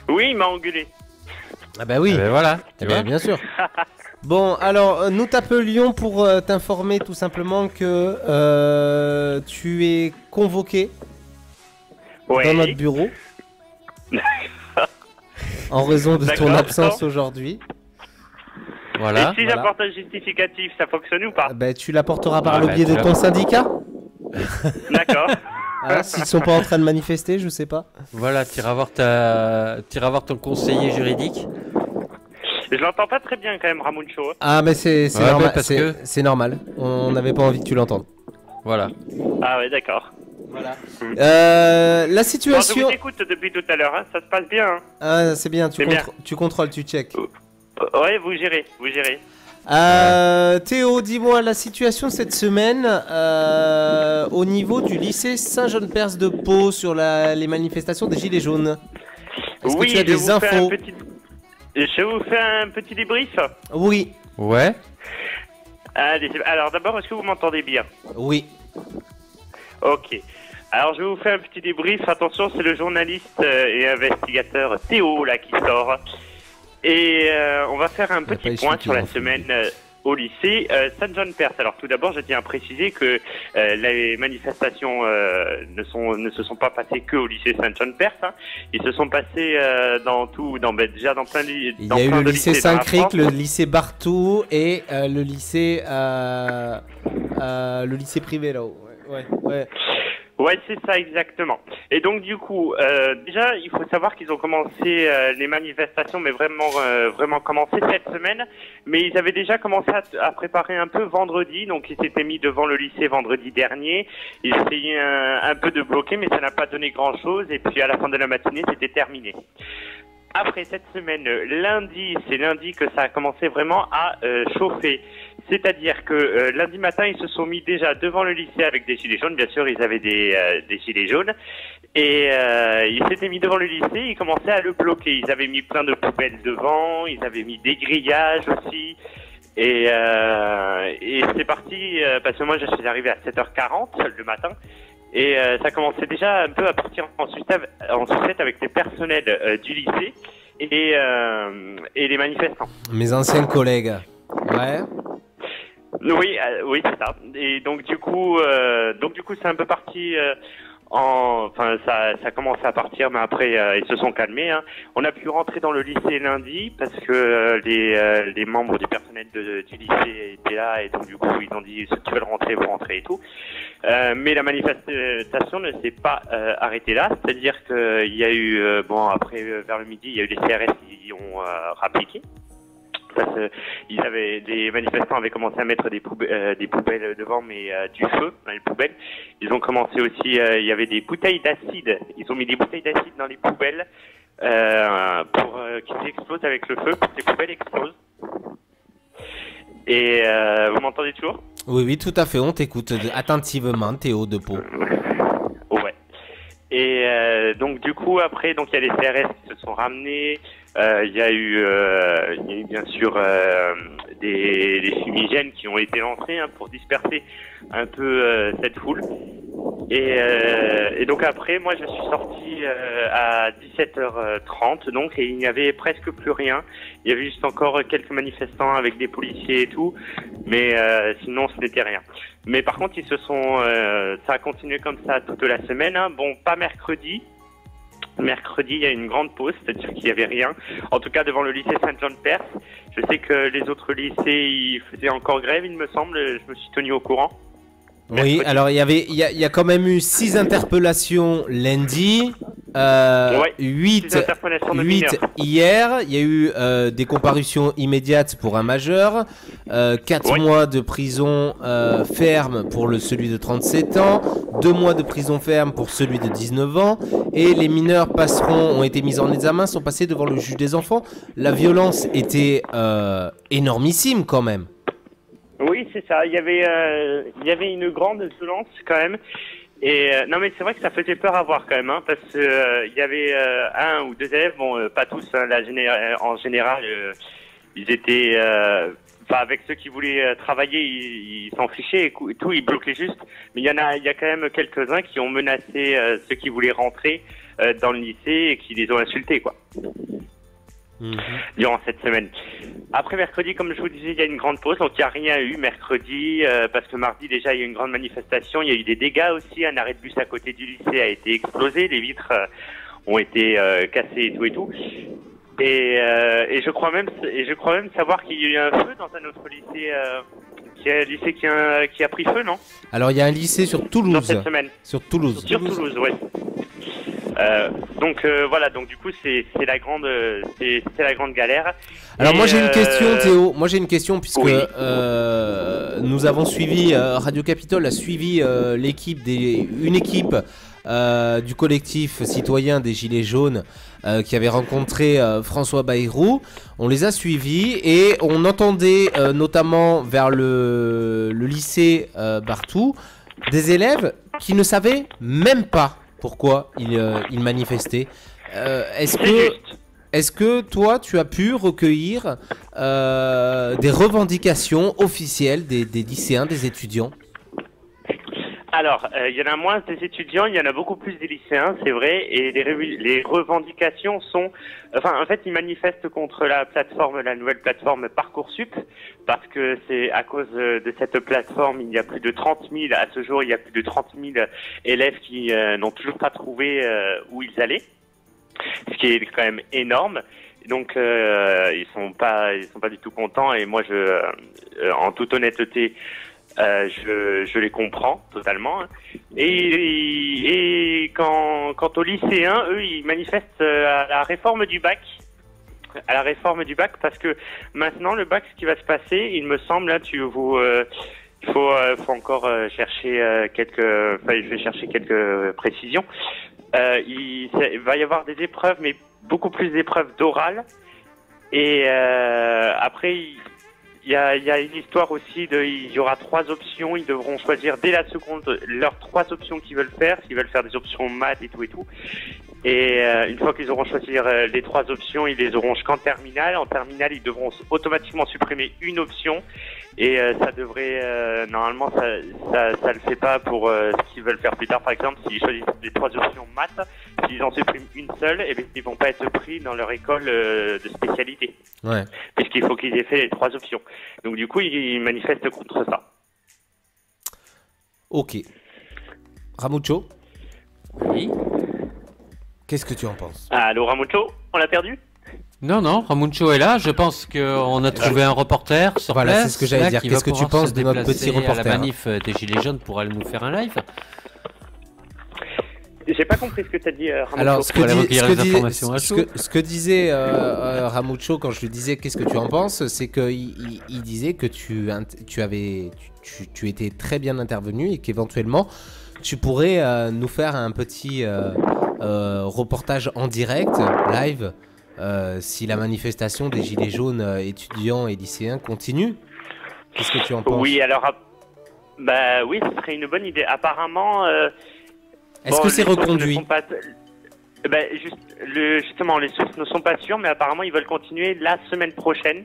Oui, il m'a engueulé. Ah bah oui, Eh ben voilà, tu Eh ben, vois. bien sûr. Bon, alors, euh, nous t'appelions pour euh, t'informer tout simplement que euh, tu es convoqué Ouais. dans notre bureau en raison de ton absence aujourd'hui. Voilà. Et si voilà. j'apporte un justificatif, ça fonctionne ou pas? Ah bah, tu l'apporteras par Ah le bah, biais de ton syndicat D'accord. Hein, S'ils sont pas en train de manifester, je sais pas. Voilà, tu iras voir ta, voir ton conseiller juridique. Je l'entends pas très bien quand même, Ramuncho. Ah, mais c'est c'est Ouais, parce c'est- que- c'est normal. On n'avait pas envie que tu l'entendes. Voilà. Ah ouais, d'accord. Euh, la Bon, je situation. vous écoute depuis tout à l'heure, hein. ça se passe bien. Hein. Ah, c'est bien, tu, C'est bien. contr- tu contrôles, tu check. Euh, Ouais, vous gérez, vous gérez. Euh, Théo, dis-moi la situation cette semaine euh, au niveau du lycée Saint-Jean-Perse de Pau sur la- les manifestations des Gilets jaunes. Est-ce oui, que tu as je des vous fais un infos petit... Je vous fais un petit débrief. Oui, Ouais. Allez, alors d'abord, est-ce que vous m'entendez bien? Oui. Ok. Alors je vais vous faire un petit débrief. Attention, c'est le journaliste euh, et investigateur Théo là qui sort. Et euh, on va faire un petit point sur la semaine euh, au lycée euh, Saint-John-Perse. Alors tout d'abord, je tiens à préciser que euh, les manifestations euh, ne, sont, ne se sont pas passées que au lycée Saint-John-Perse. hein. Ils se sont passés euh, dans tout, dans, ben, déjà dans plein de li- Il dans y a eu le lycée dans Saint-Cric, France. le lycée Bartou et euh, le lycée euh, euh, le lycée privé là-haut. Ouais, ouais, ouais. C'est ça exactement. Et donc du coup, euh, déjà, il faut savoir qu'ils ont commencé euh, les manifestations, mais vraiment, euh, vraiment commencé cette semaine. Mais ils avaient déjà commencé à, à préparer un peu vendredi, donc ils s'étaient mis devant le lycée vendredi dernier. Ils essayaient un, un peu de bloquer, mais ça n'a pas donné grand-chose. Et puis à la fin de la matinée, c'était terminé. Après cette semaine, lundi, c'est lundi que ça a commencé vraiment à euh, chauffer. C'est-à-dire que euh, lundi matin, ils se sont mis déjà devant le lycée avec des gilets jaunes. Bien sûr, ils avaient des, euh, des gilets jaunes. Et ils s'étaient mis devant le lycée, ils commençaient à le bloquer. Ils avaient mis plein de poubelles devant, ils avaient mis des grillages aussi. Et, c'est parti, parce que moi je suis arrivé à 7h40 le matin. Et euh, ça commençait déjà un peu à partir en sucette, en sucette avec les personnels euh, du lycée et, euh, et les manifestants. Mes anciens collègues. Ouais. Oui, oui, c'est ça. Et donc du coup, donc du coup, c'est un peu parti. En, enfin, ça, ça a commencé à partir, mais après, euh, ils se sont calmés. hein. On a pu rentrer dans le lycée lundi parce que euh, les, euh, les membres du personnel de- du lycée étaient là et donc du coup, ils ont dit ceux qui veulent rentrer, vous rentrez et tout. Euh, mais la manifestation ne s'est pas euh, arrêtée là, c'est-à-dire qu'il y a eu, euh, bon, après vers le midi, il y a eu les CRS qui ont rappliqué. Parce ils avaient, les manifestants avaient commencé à mettre des, poubelles, euh, des poubelles devant, mais euh, du feu dans les poubelles. Ils ont commencé aussi, euh, il y avait des bouteilles d'acide. Ils ont mis des bouteilles d'acide dans les poubelles pour qu'ils explosent avec le feu, pour que les poubelles explosent. Et vous m'entendez toujours? Oui, oui, tout à fait. On t'écoute attentivement, Théo de Pau. Ouais. Et donc du coup après donc il y a les CRS qui se sont ramenés. Euh, Il y a eu euh, il y a eu bien sûr euh, des, des fumigènes qui ont été lancés hein, pour disperser un peu cette foule. Et, euh, et donc après moi je suis sorti euh, à 17h30 donc et il n'y avait presque plus rien. Il y avait juste encore quelques manifestants avec des policiers et tout, mais euh, sinon ce n'était rien. Mais par contre, ils se sont, ça a continué comme ça toute la semaine. hein. Bon, pas mercredi. Mercredi, il y a une grande pause, c'est-à-dire qu'il n'y avait rien. En tout cas, devant le lycée Saint-Jean-de-Perse. Je sais que les autres lycées, ils faisaient encore grève, il me semble. Je me suis tenu au courant. Oui, alors il y avait, il y, a- il y a quand même eu 6 interpellations lundi, euh, Ouais, 8, Six interpellations de 8 mineurs. hier. Il y a eu euh, des comparutions immédiates pour un majeur, 4 Oui. mois de prison euh, ferme pour le, celui de 37 ans, 2 mois de prison ferme pour celui de 19 ans, et les mineurs passeront, ont été mis en examen, sont passés devant le juge des enfants. La violence était euh, énormissime quand même. Oui, c'est ça. Il y avait, euh, il y avait une grande violence quand même. Et euh, non, mais c'est vrai que ça faisait peur à voir quand même, hein, parce que euh, y avait euh, un ou deux élèves, bon, euh, pas tous, hein, la géné- euh, en général, ils étaient, avec ceux qui voulaient travailler, ils s'en fichaient et et tout, ils bloquaient juste. Mais il y en a, il y a quand même quelques-uns qui ont menacé ceux qui voulaient rentrer dans le lycée et qui les ont insultés, quoi. Mhm. durant cette semaine. Après mercredi, comme je vous disais, il y a une grande pause, donc il n'y a rien eu mercredi, euh, parce que mardi déjà il y a eu une grande manifestation, il y a eu des dégâts aussi, un arrêt de bus à côté du lycée a été explosé, les vitres euh, ont été euh, cassées et tout et tout. Et, euh, et je crois même et je crois même savoir qu'il y a eu un feu dans un autre lycée, euh, qui a, un lycée qui a, qui a pris feu, non? Alors il y a un lycée sur Dans Toulouse. cette semaine. Sur Toulouse. Sur Toulouse, ouais. Euh, donc euh, voilà, donc du coup c'est la grande euh, c'est la grande galère. Alors Et, moi j'ai une euh, question Théo, moi j'ai une question puisque Oui. euh, nous avons suivi, euh, Radio Capitole a suivi euh, l'équipe des, une équipe euh, du collectif citoyen des Gilets jaunes euh, qui avait rencontré euh, François Bayrou. On les a suivis et on entendait euh, notamment vers le, le lycée euh, Bartou des élèves qui ne savaient même pas pourquoi ils, euh, ils manifestaient. Euh, Est-ce que toi, tu as pu recueillir euh, des revendications officielles des, des lycéens, des étudiants? Alors, euh, il y en a moins des étudiants, il y en a beaucoup plus des lycéens, c'est vrai, et les, revendications sont, enfin, en fait, ils manifestent contre la plateforme, la nouvelle plateforme Parcoursup, parce que c'est à cause de cette plateforme, il y a plus de 30 000, à ce jour, il y a plus de 30 000 élèves qui euh, n'ont toujours pas trouvé euh, où ils allaient, ce qui est quand même énorme. Donc, euh, ils sont pas, ils sont pas du tout contents, et moi, je, en toute honnêteté, euh, je, je les comprends totalement. Et, et quand, quant aux lycéens, eux, ils manifestent euh, à la réforme du bac. À la réforme du bac, parce que maintenant, le bac, ce qui va se passer, il me semble, là, tu vous. euh, il faut, euh, faut encore euh, chercher quelques. Enfin, je vais chercher quelques précisions. Il, il va y avoir des épreuves, mais beaucoup plus d'épreuves d'oral. Et après, il y a, y a une histoire aussi de, il y aura trois options, ils devront choisir dès la seconde leurs trois options qu'ils veulent faire, s'ils veulent faire des options maths et tout et tout. Et euh, une fois qu'ils auront choisi euh, les trois options, ils les auront jusqu'en terminale. En terminale, ils devront automatiquement supprimer une option. Et euh, ça devrait, euh, normalement, ça, ça, ça le fait pas pour euh, ce qu'ils veulent faire plus tard. Par exemple, s'ils choisissent les trois options maths, s'ils en suppriment une seule, eh bien, ils vont pas être pris dans leur école euh, de spécialité Ouais. puisqu'il faut qu'ils aient fait les trois options. Donc du coup, ils manifestent contre ça. Ok. Ramucho, Oui. qu'est-ce que tu en penses? Allô Ramucho, on l'a perdu? Non, non, Ramuncho est là. Je pense qu'on a trouvé un reporter sur Voilà, place. c'est ce que j'allais dire. Qu'est-ce que tu penses se de notre petit reporter à la manif euh, des Gilets jaunes pour aller nous faire un live J'ai pas compris ce que tu as dit, euh, Ramucho. Alors, ce que, ce dis- ce ce disait euh, euh, Ramucho quand je lui disais qu'est-ce que tu en penses, c'est qu'il il, il disait que tu, avais, tu, étais très bien intervenu et qu'éventuellement tu pourrais euh, nous faire un petit euh, euh, reportage en direct, live, euh, si la manifestation des Gilets jaunes euh, étudiants et lycéens continue. Qu'est-ce que tu en penses? Oui, alors, ap- bah oui, ce serait une bonne idée. Apparemment, euh, Est-ce bon, que c'est ne reconduit pas- Euh, juste, le, justement, les sources ne sont pas sûres, mais apparemment, ils veulent continuer la semaine prochaine.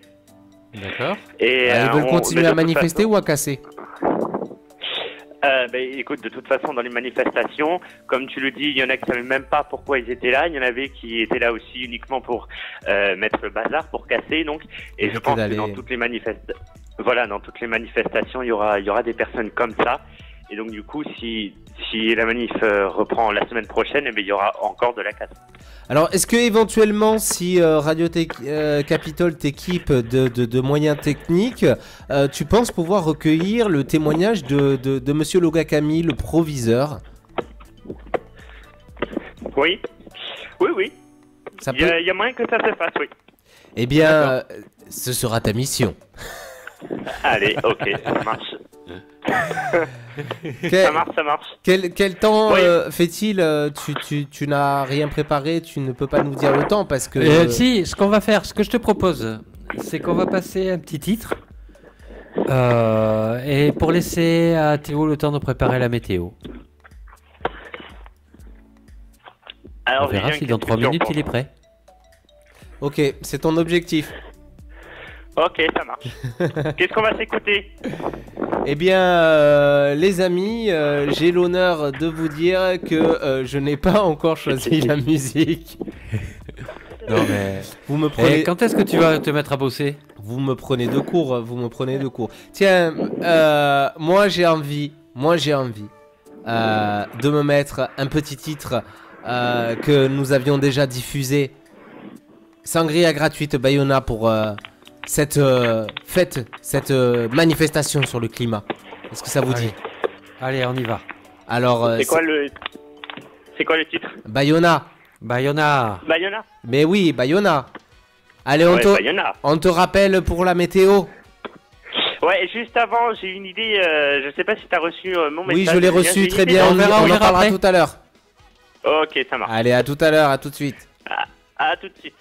D'accord. Et, Ah, euh, Ils veulent on- continuer à manifester façon- ou à casser Euh, ben, écoute, de toute façon, dans les manifestations, comme tu le dis, il y en a qui savaient même pas pourquoi ils étaient là. Il y en avait qui étaient là aussi uniquement pour euh, mettre le bazar, pour casser. Donc, et je pense que dans toutes les manifestations, voilà, dans toutes les manifestations, il y aura, il y aura des personnes comme ça. Et donc, du coup, si si la manif euh, reprend la semaine prochaine, eh ben, il y aura encore de la casse. Alors, est-ce que éventuellement, si euh, Radio euh, Capitole t'équipe de, de- de moyens techniques, euh, tu penses pouvoir recueillir le témoignage de, de, de Monsieur Logakami, le proviseur? Oui, oui, oui. Il y, peut... y a moyen que ça se fasse, oui. Eh bien, ce sera ta mission. Allez, ok, ça marche. Quel, Ça marche, ça marche. quel, quel temps Oui. euh, fait-il euh, Tu, tu, tu n'as rien préparé, tu ne peux pas nous dire le temps parce que... Euh, si, ce qu'on va faire, ce que je te propose, c'est qu'on va passer un petit titre. euh, et pour laisser à Théo le temps de préparer la météo. Alors, On verra si dans 3 question minutes il est prêt. Ok, c'est ton objectif. Ok, ça marche. Qu'est-ce qu'on va s'écouter? Eh bien, euh, les amis, euh, j'ai l'honneur de vous dire que euh, je n'ai pas encore choisi la musique. Non, mais. Vous me Et prenez, quand est-ce que tu vas te mettre à bosser? Vous me prenez de cours, vous me prenez de cours. Tiens, euh, moi j'ai envie, moi j'ai envie euh, de me mettre un petit titre euh, que nous avions déjà diffusé. Sangria gratuite Bayona pour euh, cette euh, fête, cette euh, manifestation sur le climat. Est-ce que ça vous dit Allez, on y va. Alors, euh, C'est quoi le. C'est quoi le titre Bayona. Bayona. Bayona Mais oui, Bayona. Allez, on, Ouais, te, Bayona. on te rappelle pour la météo. Ouais, juste avant, j'ai une idée. euh, je sais pas si t'as reçu euh, mon message. Oui, je l'ai reçu très bien. On, verra, on on en verra parlera après. tout à l'heure. Ok, ça marche. Allez, à tout à l'heure, à tout de suite. À tout de suite.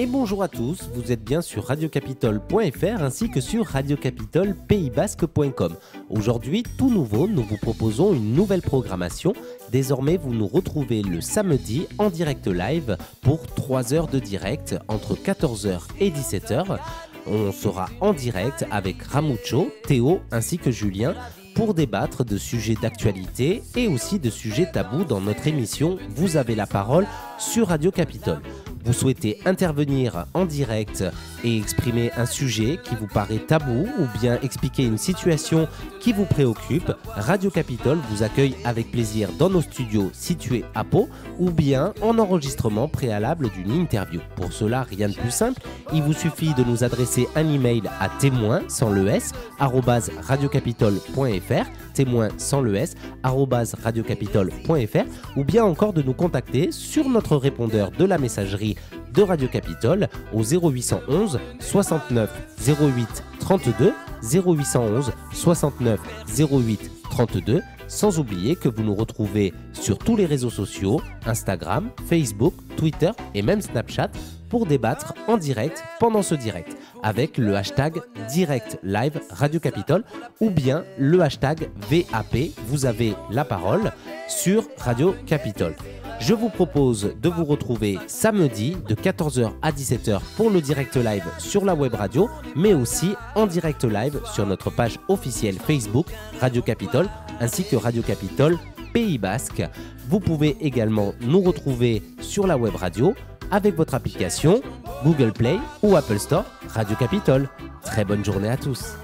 Et bonjour à tous, vous êtes bien sur radiocapitole.fr ainsi que sur radiocapitole-paysbasque.com. Aujourd'hui, tout nouveau, nous vous proposons une nouvelle programmation. Désormais, vous nous retrouvez le samedi en direct live pour 3 heures de direct entre 14h et 17h. On sera en direct avec Ramucho, Théo ainsi que Julien pour débattre de sujets d'actualité et aussi de sujets tabous dans notre émission Vous avez la parole sur Radio Capitole. Vous souhaitez intervenir en direct et exprimer un sujet qui vous paraît tabou ou bien expliquer une situation qui vous préoccupe, Radio Capitole vous accueille avec plaisir dans nos studios situés à Pau ou bien en enregistrement préalable d'une interview. Pour cela, rien de plus simple, il vous suffit de nous adresser un email à témoin sans le s radiocapitole.fr témoin sans le s radiocapitole.fr ou bien encore de nous contacter sur notre répondeur de la messagerie de Radio Capitole au 0811 69 08 32 0811 69 08 32 sans oublier que vous nous retrouvez sur tous les réseaux sociaux, Instagram, Facebook, Twitter et même Snapchat pour débattre en direct pendant ce direct avec le hashtag direct live Radio Capitole ou bien le hashtag VAP, vous avez la parole sur Radio Capitole. Je vous propose de vous retrouver samedi de 14h à 17h pour le direct live sur la web radio, mais aussi en direct live sur notre page officielle Facebook Radio Capitole ainsi que Radio Capitole Pays Basque. Vous pouvez également nous retrouver sur la web radio avec votre application Google Play ou Apple Store Radio Capitole. Très bonne journée à tous.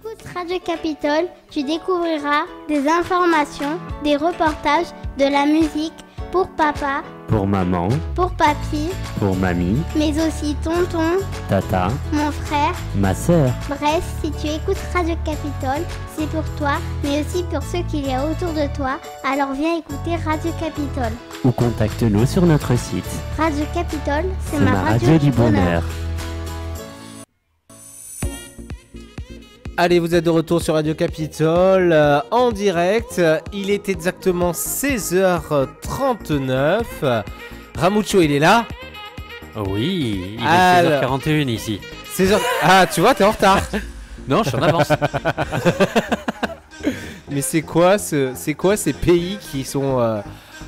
Écoute Radio Capitole, tu découvriras des informations, des reportages, de la musique pour papa, Pour maman, pour papy, pour mamie, mais aussi tonton, tata, mon frère. ma sœur. Bref, si tu écoutes Radio Capitole, c'est pour toi, mais aussi pour ceux qu'il y a autour de toi. Alors viens écouter Radio Capitole. Ou contacte-nous sur notre site. Radio Capitole, c'est C'est ma, radio, du bonheur. Allez, vous êtes de retour sur Radio Capitole euh, en direct. Il est exactement 16h39. Ramucho, il est là. Oui, il est Alors. 16h41 ici. 16h. Ah, tu vois, t'es en retard. Non, je suis en avance. Mais c'est quoi, ce, c'est quoi ces pays qui sont euh,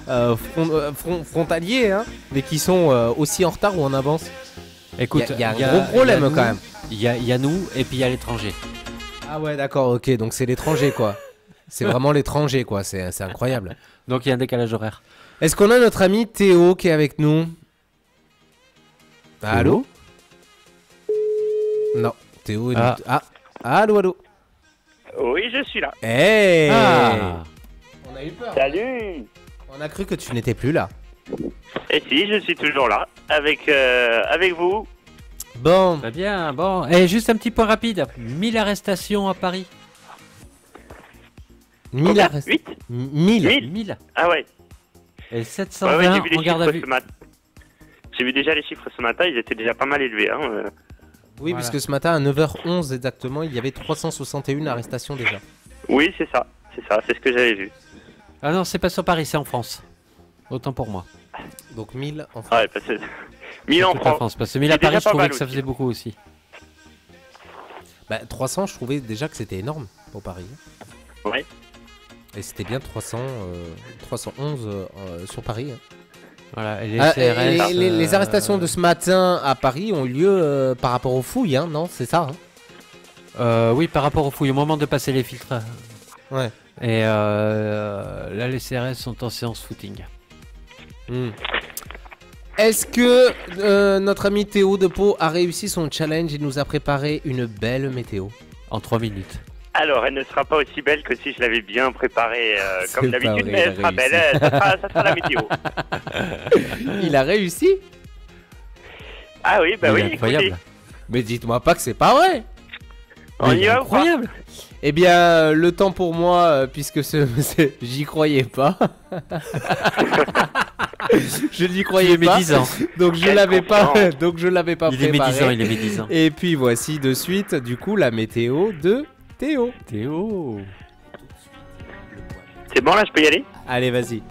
euh, front- front- frontaliers, hein, mais qui sont aussi en retard ou en avance? Écoute, Il y a- il y a un gros problème, il y a quand même. Il y a, il y a nous et puis il y a l'étranger. Ah ouais, d'accord, ok, donc c'est l'étranger, quoi. C'est vraiment l'étranger, quoi. C'est c'est incroyable. Donc il y a un décalage horaire. Est-ce qu'on a notre ami Théo qui est avec nous? Allô? Non, Théo est Ah. ah. Allô, allô? Oui, je suis là. Hey Ah, On a eu peur. Salut On a cru que tu n'étais plus là. Et si, je suis toujours là, avec, euh, avec vous. Bon, très bien. Bon, et juste un petit point rapide. 1000 arrestations à Paris. 1000 Combien arrest- 8 1000 Mille 1000. Ah ouais. Et Ouais, 720 ouais, j'ai vu les en garde à vue. J'ai vu déjà les chiffres ce matin, ils étaient déjà pas mal élevés. Hein. euh. Oui, Voilà. puisque ce matin à 9h11 exactement, il y avait 361 arrestations déjà. Oui, c'est ça, c'est ça, c'est ce que j'avais vu. Ah non, c'est pas sur Paris, c'est en France. Autant pour moi. Donc 1000 en France. Ouais, parce que 1000 en Toute la France. France. Parce que 1000 C'est à Paris, déjà je trouvais que ça aussi. faisait beaucoup aussi. Bah, 300, je trouvais déjà que c'était énorme pour Paris. Ouais. Et c'était bien 300, euh, 311 euh, euh, sur Paris. hein. Voilà, et les Ah, CRS. et les, euh, arrestations de ce matin à Paris ont eu lieu euh, par rapport aux fouilles, hein, non C'est ça hein Euh, oui, par rapport aux fouilles, au moment de passer les filtres. Ouais. Et euh, là, les CRS sont en séance footing. Hmm. Est-ce que euh, notre ami Théo de Pau a réussi son challenge et nous a préparé une belle météo En 3 minutes. Alors, elle ne sera pas aussi belle que si je l'avais bien préparée euh, comme d'habitude, mais elle il a sera belle. réussi. euh, Ça sera, ça sera la météo. Il a réussi Ah oui, bah Il oui, est écoutez, incroyable. Mais dites-moi pas que c'est pas vrai on Mais y va incroyable. Eh bien, le temps pour moi, puisque ce- j'y croyais pas. je n'y croyais pas, médisant. donc je l'avais pas, donc je l'avais pas Il est médisant, il est médisant. Et puis voici de suite, du coup, la météo de Théo. Théo. C'est bon là, je peux y aller? Allez, vas-y.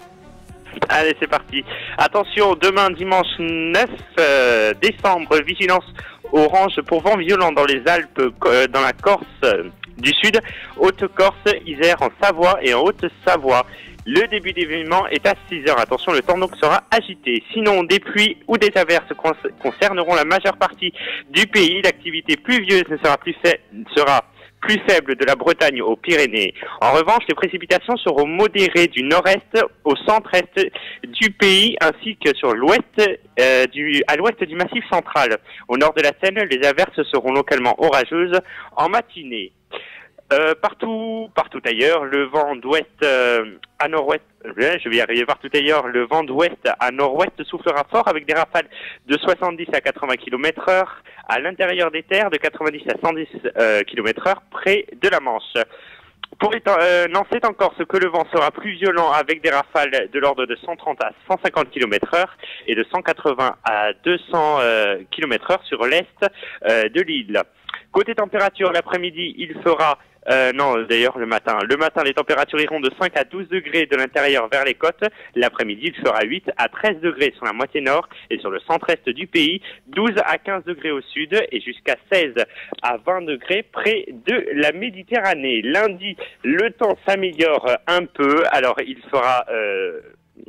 Allez, c'est parti. Attention, demain dimanche 9 euh, décembre, vigilance orange pour vent violent dans les Alpes, euh, dans la Corse euh, du Sud, Haute-Corse, Isère en Savoie et en Haute-Savoie. Le début d'événement est à 6 heures. Attention, le temps donc sera agité. Sinon, des pluies ou des averses con- concerneront la majeure partie du pays. L'activité pluvieuse sera plus, faible de la Bretagne aux Pyrénées. En revanche, les précipitations seront modérées du nord-est au centre-est du pays ainsi que sur l'ouest euh, à l'ouest du massif central. Au nord de la Seine, les averses seront localement orageuses en matinée. Euh, partout, partout ailleurs, le vent d'ouest euh, à nord-ouest, euh, je vais y arriver partout ailleurs, le vent d'ouest à nord-ouest soufflera fort avec des rafales de 70 à 80 km heure à l'intérieur des terres de 90 à 110 euh, km heure près de la Manche. Pour étant, euh, Nancy en Corse, que le vent sera plus violent avec des rafales de l'ordre de 130 à 150 km heure et de 180 à 200 euh, km heure sur l'est de l'île. Côté température, l'après-midi, il fera euh, non, d'ailleurs, le matin. Le matin, les températures iront de 5 à 12 degrés de l'intérieur vers les côtes. L'après-midi, il fera 8 à 13 degrés sur la moitié nord et sur le centre-est du pays, 12 à 15 degrés au sud et jusqu'à 16 à 20 degrés près de la Méditerranée. Lundi, le temps s'améliore un peu. Alors, il fera euh,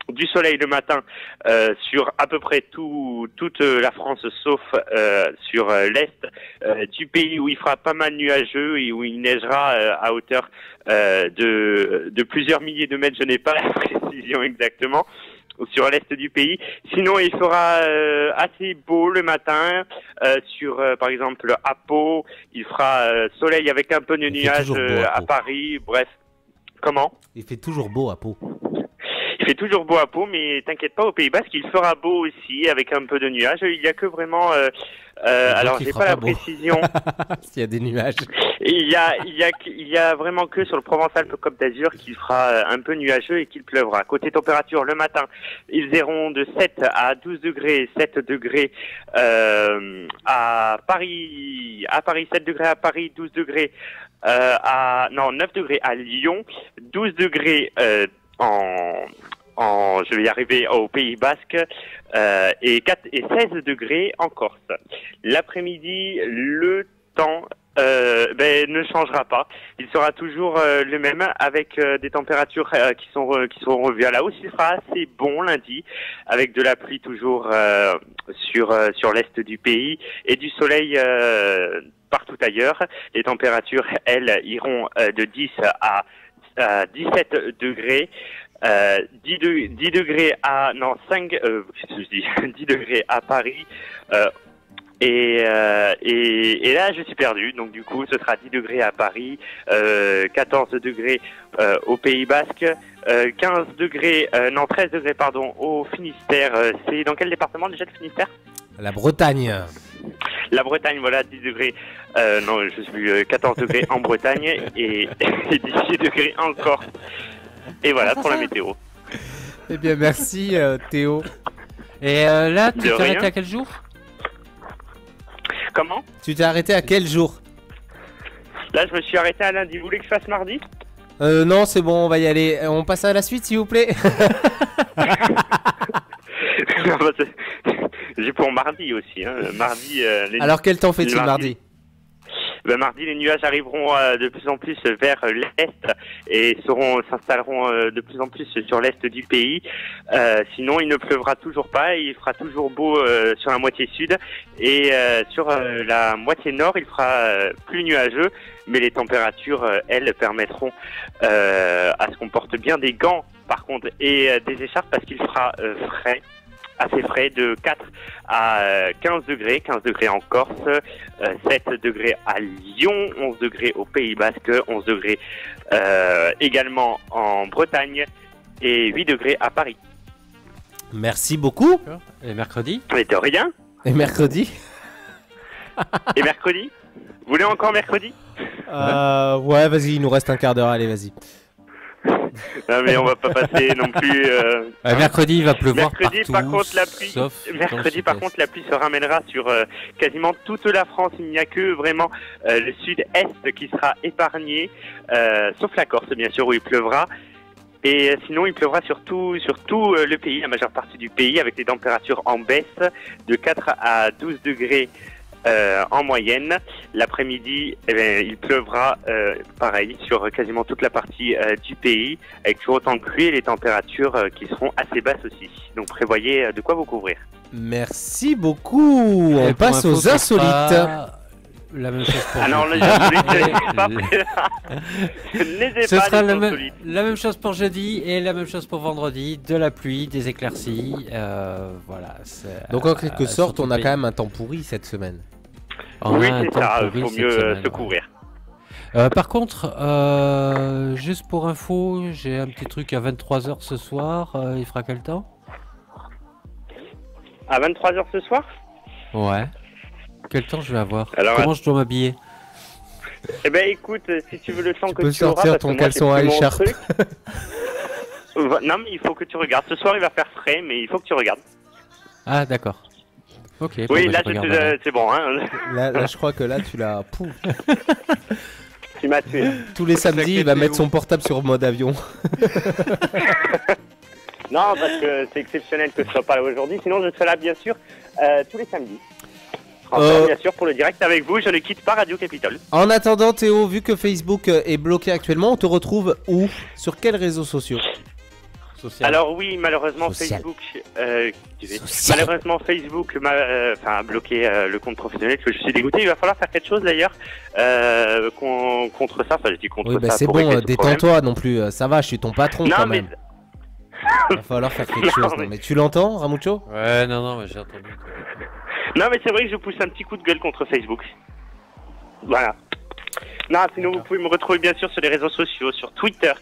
du soleil le matin euh, sur à peu près tout, toute la France, sauf euh, sur euh, l'est euh, du pays où il fera pas mal nuageux et où il neigera à hauteur de, de plusieurs milliers de mètres. Je n'ai pas la précision exactement sur l'est du pays. Sinon, il fera euh, assez beau le matin euh, sur, euh, par exemple, à Pau. Il fera soleil avec un peu de nuages à à. Paris. Bref, comment? Il fait toujours beau à Pau. Fait toujours beau à Pau, mais t'inquiète pas, au Pays Basque, il fera beau aussi, avec un peu de nuages. Il y a que vraiment... Euh, euh, alors, j'ai pas la pas beau. précision. S'il y a des nuages. il y a, il y a, que- il y a vraiment que sur le Provence-Alpes-Côte d'Azur qu'il fera euh, un peu nuageux et qu'il pleuvra. Côté température, le matin, ils iront de 7 à 12 degrés, 7 degrés euh, à Paris, à Paris 7 degrés à Paris, 12 degrés euh, à non 9 degrés à Lyon, 12 degrés euh, en en, je vais y arriver au Pays Basque euh, et, 4, et 16 degrés en Corse. L'après-midi, le temps euh, ben, ne changera pas. Il sera toujours euh, le même avec euh, des températures euh, qui sont qui seront revues à la hausse. Il sera assez bon lundi avec de la pluie toujours sur sur l'est du pays et du soleil partout ailleurs. Les températures elles iront de 10 à, à 17 degrés. Euh, 10, de- 10 degrés à non 5 euh, qu'est-ce que je dis? 10 degrés à Paris euh, et, euh, et, et là, je suis perdu. Donc, du coup, ce sera 10 degrés à Paris, euh, 14 degrés euh, au Pays Basque, euh, 15 degrés, euh, non, 13 degrés, pardon, au Finistère. Euh, c'est dans quel département déjà le Finistère? La Bretagne. La Bretagne, voilà, 10 degrés. Euh, non, je suis plus, euh, 14 degrés en Bretagne et, et 18 degrés en Corse. Et voilà pour la météo. Eh bien, merci euh, Théo. Et euh, là, tu De t'es arrêté à quel jour? Comment? Tu t'es arrêté à quel jour? Là, je me suis arrêté à lundi. Vous voulez que je fasse mardi? Euh, Non, c'est bon, on va y aller. Euh, On passe à la suite, s'il vous plaît. Non, bah, c'est- J'ai pour mardi aussi. Hein. Mardi, euh, les- Alors, quel temps fait-il mardi? Ben, mardi, les nuages arriveront euh, de plus en plus vers l'est et seront s'installeront euh, de plus en plus sur l'est du pays. Euh, sinon, il ne pleuvra toujours pas et il fera toujours beau sur la moitié sud et sur la moitié nord, il fera plus nuageux, mais les températures, elles, permettront à ce qu'on porte bien des gants, par contre, et des écharpes parce qu'il fera euh, frais assez frais de 4 à euh, 15 degrés, 15 degrés en Corse, euh, 7 degrés à Lyon, 11 degrés au Pays Basque, 11 degrés euh, également en Bretagne et 8 degrés à Paris. Merci beaucoup. Et mercredi? Mais de rien. Et mercredi Et mercredi? Vous voulez encore mercredi? Euh, Ouais, vas-y, il nous reste un quart d'heure. Allez, vas-y. Non mais on va pas passer non plus. euh, Euh, Mercredi, il va pleuvoir Mercredi, partout, par contre, la pluie. sauf Mercredi, par contre, la pluie se ramènera sur euh, quasiment toute la France. Il n'y a que vraiment euh, le sud-est qui sera épargné, sauf la Corse, bien sûr, où il pleuvra. Et sinon, il pleuvra sur tout, sur tout le pays, la majeure partie du pays, avec des températures en baisse de 4 à 12 degrés euh, en moyenne. L'après-midi, eh il pleuvra euh, pareil sur quasiment toute la partie euh, du pays, avec toujours autant de pluie et les températures euh, qui seront assez basses aussi. Donc prévoyez euh, de quoi vous couvrir. Merci beaucoup. Et On passe aux insolites. La même chose pour Ah jeudi. Ce pas sera la la même chose pour jeudi et la même chose pour vendredi. De la pluie, des éclaircies. euh, voilà. Donc en quelque euh, sorte, on a quand même un temps pourri cette semaine. On oui, c'est temps ça, il pourri faut mieux euh, semaine, se ouais. couvrir. Euh, par contre, euh, juste pour info, j'ai un petit truc à 23h ce soir. euh, il fera quel temps? À 23h ce soir? Ouais. Quel temps je vais avoir Alors, Comment je dois m'habiller Eh ben écoute, euh, si tu veux le temps Tu que peux tu auras, sortir parce ton que caleçon à mon écharpe. truc. Non mais il faut que tu regardes. Ce soir il va faire frais, mais il faut que tu regardes. Ah, d'accord. Ok. bon, oui, bah, là je te- euh, c'est bon. Hein. Là, là, je crois que là, tu l'as. Pouf. tu m'as tué. Tous les samedis, il va mettre son portable sur mode avion. Non, parce que c'est exceptionnel que je sois pas là aujourd'hui. Sinon, je serai là, bien sûr, euh, tous les samedis. Euh. bien sûr, pour le direct avec vous, je ne quitte pas Radio Capitole. En attendant, Théo, vu que Facebook est bloqué actuellement, on te retrouve où? Sur quels réseaux sociaux? Social. Alors oui, malheureusement, Social. Facebook... euh, malheureusement, Facebook m'a euh, enfin, bloqué euh, le compte professionnel, que je suis dégoûté. Il va falloir faire quelque chose, d'ailleurs, euh, con- contre ça. Enfin, je dis contre Oui, bah ça c'est bon, détends-toi non plus. Ça va, je suis ton patron Non, quand mais... même. Il va falloir faire quelque Non, chose. non, mais- mais tu l'entends, Ramucho? Ouais, non, non, mais j'ai entendu. Non, mais c'est vrai que je pousse un petit coup de gueule contre Facebook. Voilà. Non, sinon vous pouvez me retrouver bien sûr sur les réseaux sociaux, sur Twitter,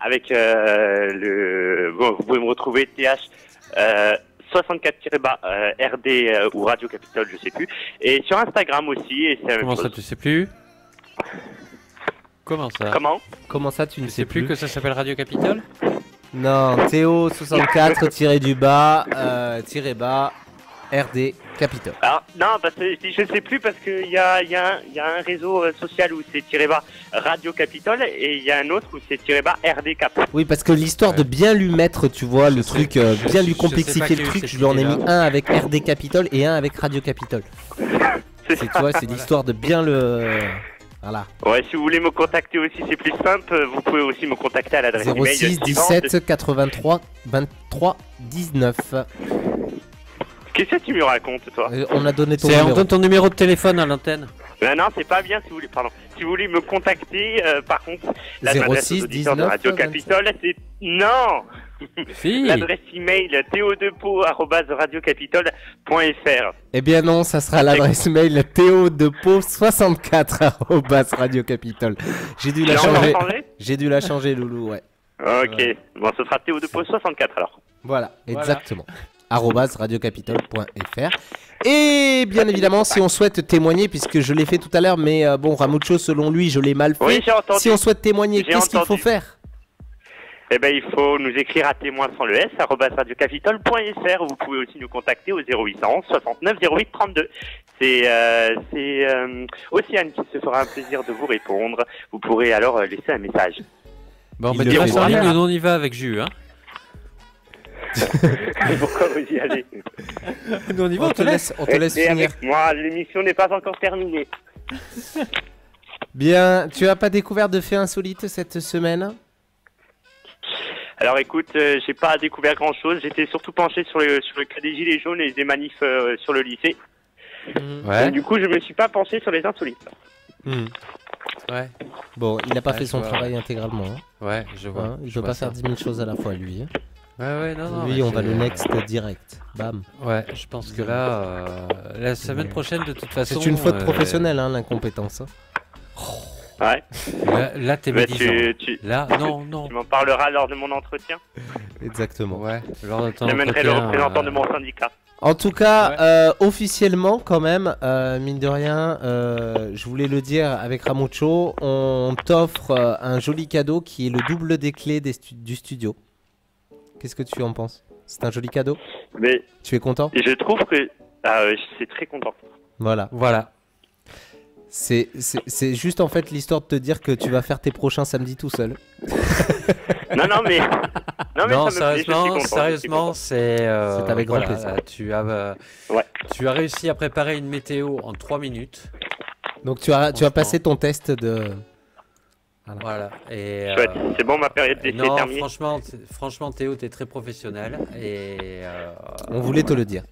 avec euh, le. Bon, vous pouvez me retrouver TH. Euh, 64-RD euh, ou Radio Capitole, je sais plus. Et sur Instagram aussi, et c'est la même Comment ça, tu sais plus? Comment ça? Comment? Comment ça, tu ne Tu sais sais plus que ça s'appelle Radio Capitole? Non, Théo 64 tiré du bas, euh, tiré bas, RD Capitol. Alors, non, parce que je je sais plus parce qu'il y a, il y, a un- il y a un réseau euh, social où c'est tiré bas Radio Capitole et il y a un autre où c'est tiré bas RD Cap. Oui, parce que l'histoire de bien lui mettre, tu vois, le sais- truc, euh, je- bien je lui complexifier le truc, je lui en ai mis un avec RD Capitol et un avec Radio Capitol. C'est tu vois, c'est l'histoire de bien le. Voilà. Ouais, si vous voulez me contacter aussi, c'est plus simple. Vous pouvez aussi me contacter à l'adresse email 06 suivante. 17 83 23 19. Qu'est-ce que tu me racontes, toi Euh, on a donné ton C'est on numéro. donne ton numéro de téléphone à l'antenne. Ben non, c'est pas bien si vous voulez. Pardon. Si vous voulez me contacter, euh, par contre, la 06 m'adresse aux auditeurs de 19 Radio 25. Capitole, c'est non. Si L'adresse email théodepo@radiocapitole.fr. Eh bien non, ça sera l'adresse mail théodepo64 Radio Capitol. J'ai dû la changer. changé J'ai dû la changer, Loulou, ouais. Ok. Bon, ce sera théodepo64 alors. Voilà, Voilà. exactement. Arobase radiocapitole.fr Et bien évidemment, si on souhaite témoigner, puisque je l'ai fait tout à l'heure, mais euh, bon, Ramucho, selon lui, je l'ai mal fait. Oui, j'ai entendu. si on souhaite témoigner, qu'est-ce qu'il faut faire Eh ben, il faut nous écrire à témoin sans le S, radiocapitole.fr. Vous pouvez aussi nous contacter au 0811 69 08 32. C'est euh, c'est euh, Océane qui se fera un plaisir de vous répondre. Vous pourrez alors euh, laisser un message. Bon, bah, nous on y va avec Jus. Hein. Pourquoi vous y allez nous on y On te laisse, on te laisse finir. avec moi, l'émission n'est pas encore terminée. Bien, tu as pas découvert de faits insolites cette semaine? Alors écoute, euh, j'ai pas découvert grand chose. J'étais surtout penché sur le, sur le cas des gilets jaunes et des manifs euh, sur le lycée. Ouais, Donc, du coup, je me suis pas penché sur les insolites. ouais, Bon, il n'a pas Ouais, fait son vois. travail intégralement. hein. ouais, je vois. Hein, il je peut vois pas ça. faire 10 000 choses à la fois, lui. hein. Ouais, ouais, non, non. lui, on va le next direct. Bam. Ouais, je pense que là, euh, la semaine prochaine, de toute façon. C'est une faute euh, professionnelle, hein, l'incompétence. hein. Ouais. Là, là t'es Bah, tu, tu, Là, non, non. tu m'en parleras lors de mon entretien. Exactement. Ouais, lors de ton J'amènerai le entretien, représentant euh, de mon syndicat. En tout cas, Ouais. euh, officiellement, quand même, euh, mine de rien, euh, je voulais le dire avec Ramucho, on t'offre euh, un joli cadeau qui est le double des clés des stu- du studio. Qu'est-ce que tu en penses? C'est un joli cadeau? Mais Tu es content? je trouve que ah, euh, je suis très content. Voilà. Voilà. C'est c'est- c'est juste en fait l'histoire de te dire que tu vas faire tes prochains samedis tout seul. Non, non, mais. Non, mais non, ça me plaît, je suis sérieusement, content, sérieusement, c'est. euh, C'est avec grand voilà, plaisir. Tu as, euh, Ouais. tu as réussi à préparer une météo en 3 minutes. Donc tu as, tu as passé ton test de... Voilà. Et, euh, C'est bon, ma période d'essai est non, terminée. franchement, franchement, Théo, t'es très professionnel et euh, On voulait te le dire.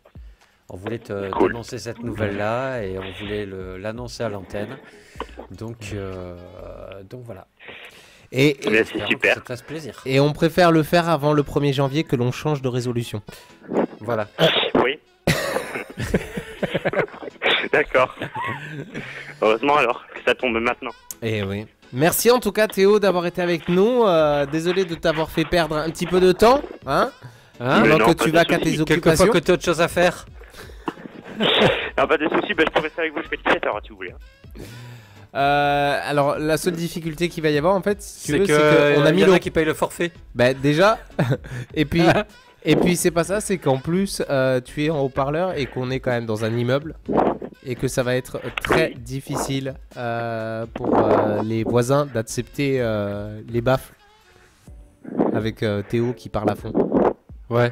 on voulait te Cool. annoncer cette nouvelle-là et on voulait l'annoncer à l'antenne. Donc, euh, donc voilà. Et, super. Ça te fasse plaisir. et on préfère le faire avant le 1er janvier que l'on change de résolution. Voilà. Oui. D'accord. Heureusement alors que ça tombe maintenant. Eh oui. Merci en tout cas Théo d'avoir été avec nous. Euh, désolé de t'avoir fait perdre un petit peu de temps, hein Hein Pendant non, que tu vas qu'à tes Quelquefois occupations. que tu as autre chose à faire. Ah, pas de soucis, bah, je peux rester avec vous jusqu'à 17h si vous voulez. hein. Euh, alors la seule difficulté qu'il va y avoir en fait, si C'est que qu'on a mis y en le... a qui payent le forfait. Bah déjà, et puis et puis c'est pas ça, c'est qu'en plus euh, tu es en haut-parleur et qu'on est quand même dans un immeuble et que ça va être très difficile euh, pour euh, les voisins d'accepter euh, les baffes avec euh, Théo qui parle à fond. Ouais.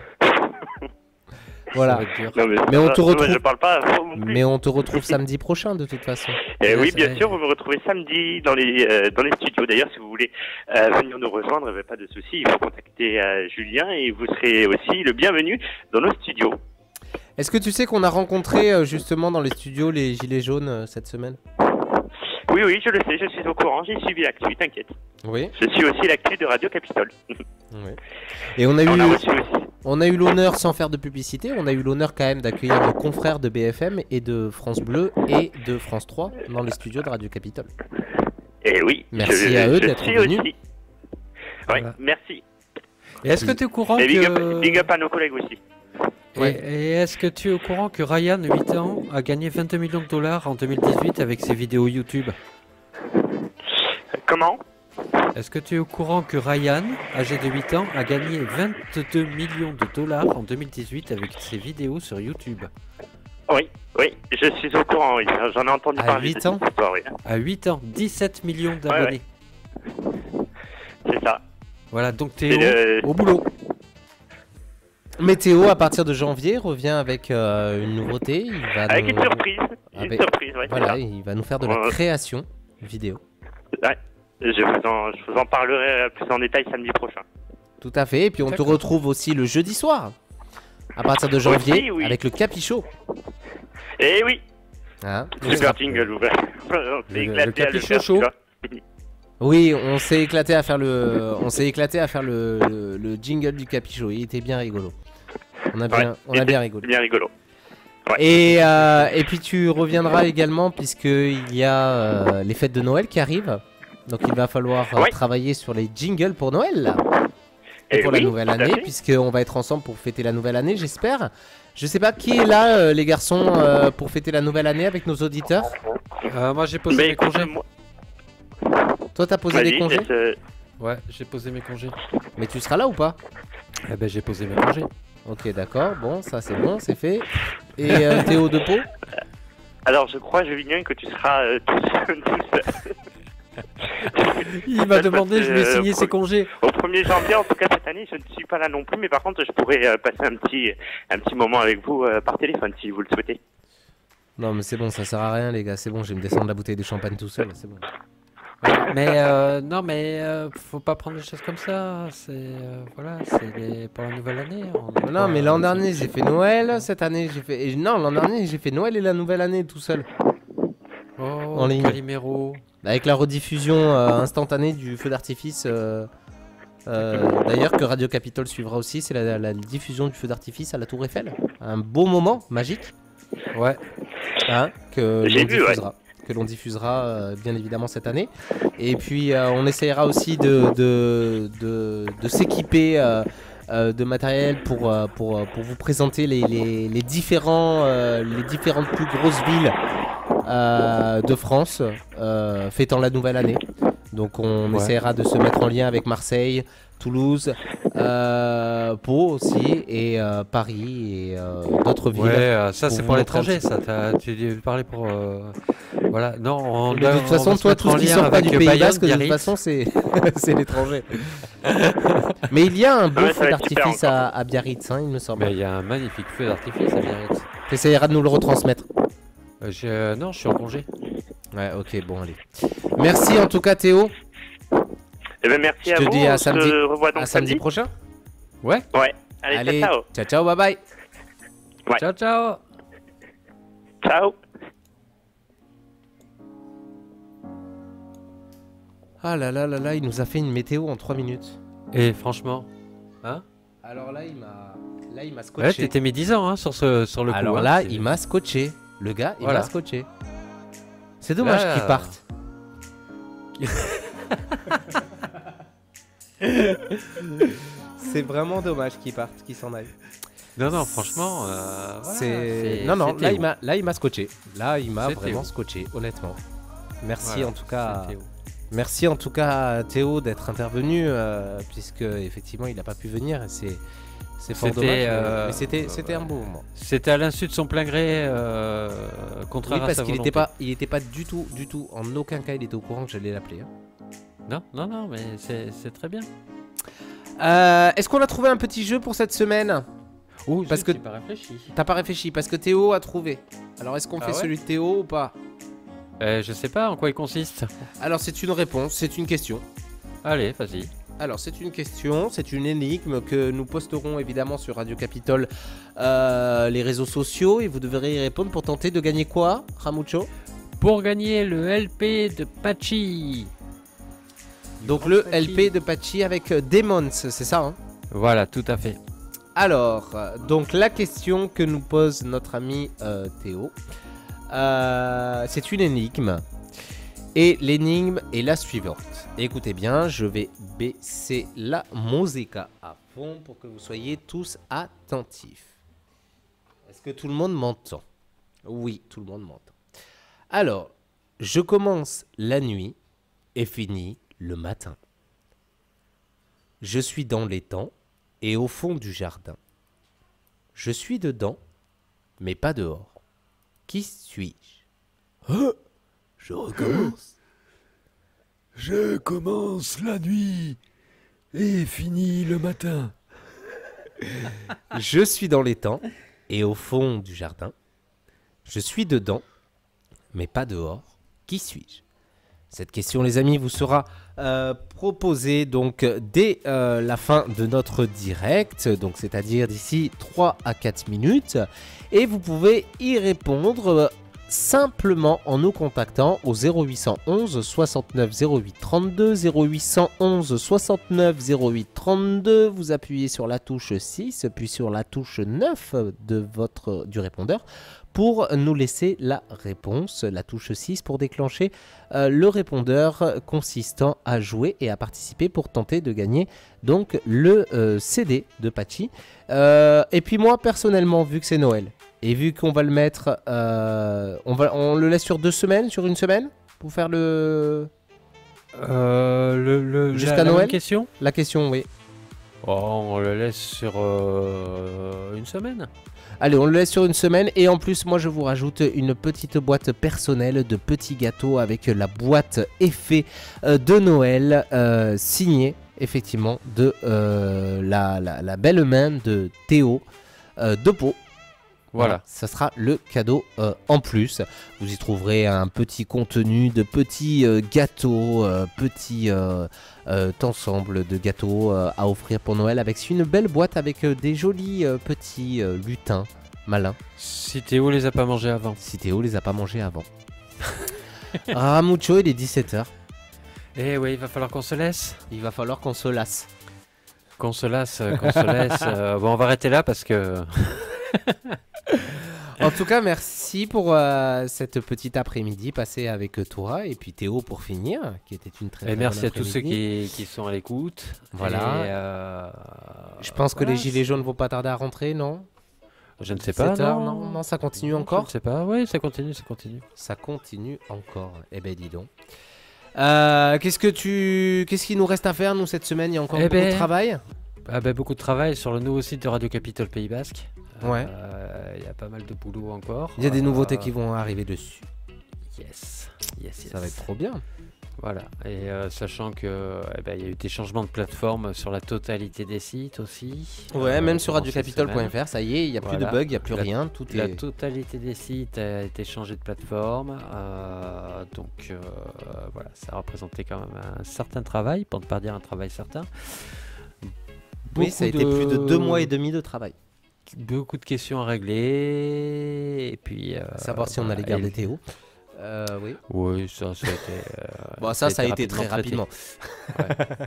Voilà. Non, mais, Mais on te non, retrouve- Je parle pas. Mais on te retrouve samedi prochain de toute façon. Eh oui, bien sûr, vous me retrouvez samedi dans les, euh, dans les studios. D'ailleurs, si vous voulez euh, venir nous rejoindre, eh ben, pas de souci, il faut contacter euh, Julien et vous serez aussi le bienvenu dans nos studios. Est-ce que tu sais qu'on a rencontré euh, justement dans les studios les gilets jaunes euh, cette semaine? Oui, oui, je le sais, je suis au courant, j'ai suivi l'actu, t'inquiète. Oui. Je suis aussi l'actu de Radio Capitole. Et on a eu On a. On eu l'honneur, sans faire de publicité, on a eu l'honneur quand même d'accueillir nos confrères de BFM et de France Bleu et de France 3 dans les studios de Radio Capitole. Eh oui. Merci je- à eux d'être venus. aussi. Oui, Voilà. merci. Et est-ce que tu es au courant Et big up, que... big up à nos collègues aussi. Et, et est-ce que tu es au courant que Ryan, 8 ans, a gagné 22 millions de dollars en 2018 avec ses vidéos YouTube? Comment? Est-ce que tu es au courant que Ryan, âgé de 8 ans, a gagné 22 millions de dollars en 2018 avec ses vidéos sur YouTube? Oui, oui, je suis au courant, oui. J'en ai entendu À parler. 8 de cette ans histoire, oui. À 8 ans, 17 millions d'abonnés. C'est ça. Voilà, donc Théo, le- au boulot. Météo, à partir de janvier, revient avec euh, une nouveauté. Il va Avec nous... une surprise. Une Avec- surprise, ouais. Voilà, il va nous faire de la Ouais. création vidéo. Je vous, en, je vous en parlerai plus en détail samedi prochain. Tout à fait. Et puis on te retrouve aussi le jeudi soir. À partir de janvier, Aussi, oui. avec le Capichot. Eh oui, Hein super jingle ouvert. On s'est Le- éclaté le à le capichot faire, vois. Oui, on s'est éclaté à faire le, on s'est éclaté à faire le, le, le jingle du Capichot. Il était bien rigolo. On a bien, Ouais, on a bien rigolé. Bien rigolo. Et, euh, et puis tu reviendras également puisqu'il y a euh, les fêtes de Noël qui arrivent. Donc il va falloir euh, Ouais. travailler sur les jingles pour Noël. là. Et Eh pour oui, la nouvelle année, puisqu'on va être ensemble pour fêter la nouvelle année, j'espère. Je sais pas qui est là, euh, les garçons, euh, pour fêter la nouvelle année avec nos auditeurs. Euh, moi, j'ai posé Mais mes congés. moi- Toi, t'as posé des congés, Ouais, j'ai posé mes congés. mais tu seras là ou pas? Eh ben, j'ai posé mes congés. Ok, d'accord. Bon, ça c'est bon, c'est fait. Et euh, Théo de Pau? Alors, je crois, Julien, que tu seras euh, tout seul. tout seul. Il m'a demandé, je lui ai que, signé euh, ses congés. Au 1er janvier, en tout cas cette année, je ne suis pas là non plus, mais par contre, je pourrais euh, passer un petit, un petit moment avec vous euh, par téléphone si vous le souhaitez. Non, mais c'est bon, ça sert à rien, les gars. C'est bon, je vais me descendre la bouteille de champagne tout seul. C'est bon. Mais euh, non, mais euh, faut pas prendre les choses comme ça. C'est euh, voilà, c'est les- pour la nouvelle année. on est Non, mais l'an dernier j'ai fait Noël, cette année j'ai fait. et non, l'an dernier j'ai fait Noël et la nouvelle année tout seul. Oh, en ligne. Calimero. Avec la rediffusion euh, instantanée du feu d'artifice. euh, euh, D'ailleurs, que Radio Capitole suivra aussi, c'est la, la diffusion du feu d'artifice à la Tour Eiffel. Un beau moment magique Ouais. hein, que J'ai vu, ouais. Que l'on diffusera euh, bien évidemment cette année. Et puis euh, on essayera aussi de, de, de, de s'équiper euh, de matériel pour, pour, pour vous présenter les, les, les différents, les différentes plus grosses villes de France fêtant la nouvelle année. Donc on Ouais. essaiera de se mettre en lien avec Marseille, Toulouse, euh, Pau aussi, et euh, Paris et euh, d'autres villes. Ouais, ça c'est pour l'étranger, ça. Tu parler pour. euh, Voilà, non, on de toute façon, toi, tout ce qui sort pas du Pays Basque, de toute façon, c'est c'est l'étranger. Mais il y a un beau Ouais, ça feu d'artifice à, à Biarritz, hein, il me semble. Mais il y a un magnifique feu d'artifice à Biarritz. Tu essayeras de nous le retransmettre. Euh, je- Non, je suis en congé. Ouais, ok, bon, allez. Merci en tout cas, Théo. Eh ben, merci Je à te vous. dis à on samedi- se revoit donc À samedi samedi. prochain. Ouais. Ouais. Allez, Allez, ciao. ciao, ciao, bye bye. Ouais. Ciao, ciao. Ciao. Ah là là là là, il nous a fait une météo en 3 minutes. Et franchement, Alors là, il m'a là, il m'a ouais, scotché. t'étais médisant hein, sur, ce, sur le coup. Alors hein, là, c'est- il m'a scotché. Le gars, il Voilà. m'a scotché. C'est dommage Là- qu'il parte. C'est vraiment dommage qu'il parte, qu'il s'en aille. Non, non, franchement. euh, voilà, c'est non non, là il m'a là il m'a scotché. Là, il m'a vraiment Théo. scotché, honnêtement. Merci Voilà, en tout cas. Merci en tout cas à Théo d'être intervenu euh, puisque effectivement il n'a pas pu venir et c'est c'est fort C'était, dommage. euh, mais c'était c'était un beau moment. C'était à l'insu de son plein gré, euh, contraire Oui, à parce sa qu'il n'était pas il était pas du tout du tout en aucun cas il était au courant que j'allais l'appeler. hein. Non, non, non, mais c'est très bien. Euh, Est-ce qu'on a trouvé un petit jeu pour cette semaine? Oh, Parce que- pas réfléchi. T'as pas réfléchi parce que Théo a trouvé. Alors est-ce qu'on Ah fait ouais celui de Théo ou pas? Euh, je sais pas en quoi il consiste. Alors c'est une réponse, c'est une question. Allez, vas-y. Alors c'est une question, c'est une énigme que nous posterons évidemment sur Radio Capitole, euh, les réseaux sociaux et vous devrez y répondre pour tenter de gagner quoi, Ramucho? Pour gagner le LP de Pachi. Donc le. LP de Pachi avec euh, Demons, c'est ça hein? Voilà, tout à fait. Alors, euh, donc la question que nous pose notre ami euh, Théo, euh, c'est une énigme. Et l'énigme est la suivante. Écoutez bien, je vais baisser la musique à fond pour que vous soyez tous attentifs. Est-ce que tout le monde m'entend? Oui, tout le monde m'entend. Alors, je commence la nuit et finis le matin. Je suis dans les temps et au fond du jardin. Je suis dedans, mais pas dehors. Qui suis-je? Hein Je recommence. Je commence la nuit et finis le matin. Je suis dans les temps et au fond du jardin. Je suis dedans, mais pas dehors. Qui suis-je? Cette question, les amis, vous sera euh, proposée donc dès euh, la fin de notre direct, donc c'est-à-dire d'ici 3 à 4 minutes, et vous pouvez y répondre euh, simplement en nous contactant au 0811 69 08 32 0811 69 08 32 vous appuyez sur la touche 6 puis sur la touche 9 de votre du répondeur pour nous laisser la réponse la touche 6 pour déclencher euh, le répondeur consistant à jouer et à participer pour tenter de gagner donc le euh, CD de Pachi Euh, et puis moi personnellement vu que c'est Noël et vu qu'on va le mettre, euh, on, va, on le laisse sur deux semaines, sur une semaine Pour faire le... Euh, le, le, Jusqu'à la- la Noël même question? La question, oui. Oh, on le laisse sur euh, une semaine. Allez, on le laisse sur une semaine. Et en plus, moi, je vous rajoute une petite boîte personnelle de petits gâteaux avec la boîte effet euh, de Noël euh, signée, effectivement, de euh, la, belle main de Théo de. Voilà. Ça sera le cadeau euh, en plus. Vous y trouverez un petit contenu de petits euh, gâteaux, euh, petits euh, ensemble de gâteaux à offrir pour Noël avec une belle boîte avec des jolis petits lutins malins. Si Théo les a pas mangés avant. Si Théo les a pas mangés avant. Ramucho, il est 17h. Eh oui, il va falloir qu'on se laisse. Il va falloir qu'on se lasse. Qu'on se lasse, qu'on se laisse. Bon, on va arrêter là parce que. En tout cas, merci pour euh, cette petite après-midi passée avec toi et puis Théo pour finir, qui était une très, Et merci à tous ceux qui, qui sont à l'écoute. Voilà. Et, euh, Je pense que les gilets jaunes vont pas tarder à rentrer, non? Je ne sais pas. 17 heures, non. non, non, ça continue Je encore? ne sais pas. Oui, ça continue, ça continue. Ça continue encore. Eh ben dis donc. Euh, qu'est-ce que tu, qu'est-ce qu'il nous reste à faire nous cette semaine? Il y a encore Eh beaucoup de ben, travail? Ah ben, beaucoup de travail sur le nouveau site de Radio Capitole Pays Basque. Ouais. Euh, Il y a pas mal de boulot encore. Il y a des Euh, nouveautés qui vont arriver dessus. Yes. Yes, yes. Ça va être trop bien. Voilà. Et euh, sachant que eh ben, il y a eu des changements de plateforme sur la totalité des sites aussi. Ouais, euh, même sur radiocapitole.fr, ça y est, il y a plus de bugs, il y a plus La- rien, tout La est. totalité des sites a été changée de plateforme. euh, donc euh, voilà, ça a représenté quand même un certain travail, pour ne pas dire un travail certain. Oui, ça a été Beaucoup plus de deux mois et demi de travail. Beaucoup de questions à régler. Et puis. euh, Savoir si on allait garder et- Théo. Euh, oui. Oui, ça, ça a été. euh, Bon, ça, ça a été très rapidement rapidement.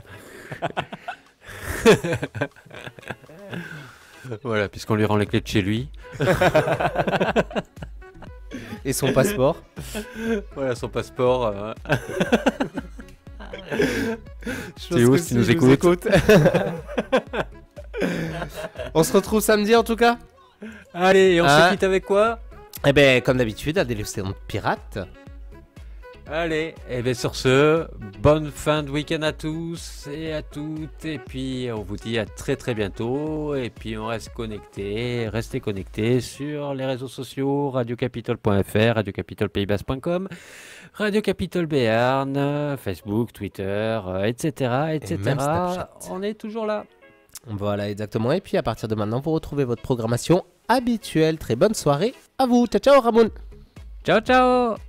Voilà, puisqu'on lui rend les clés de chez lui. Et son passeport. Voilà son passeport. euh, Théo, si tu nous s'il écoutes. On se retrouve samedi en tout cas. Allez, et on Hein se quitte avec quoi Eh ben, comme d'habitude, à des de pirate. Allez, et bien sur ce, bonne fin de week-end à tous et à toutes. Et puis on vous dit à très très bientôt. Et puis on reste connecté, restez connectés sur les réseaux sociaux radiocapitole.fr, radiocapitolepaybasse.com, Radio Béarn, Facebook, Twitter, euh, etc. etc. même Snapchat. On est toujours là. Voilà, exactement. Et puis à partir de maintenant, vous retrouvez votre programmation habituelle. Très bonne soirée à vous. Ciao, ciao, Ramon. Ciao ciao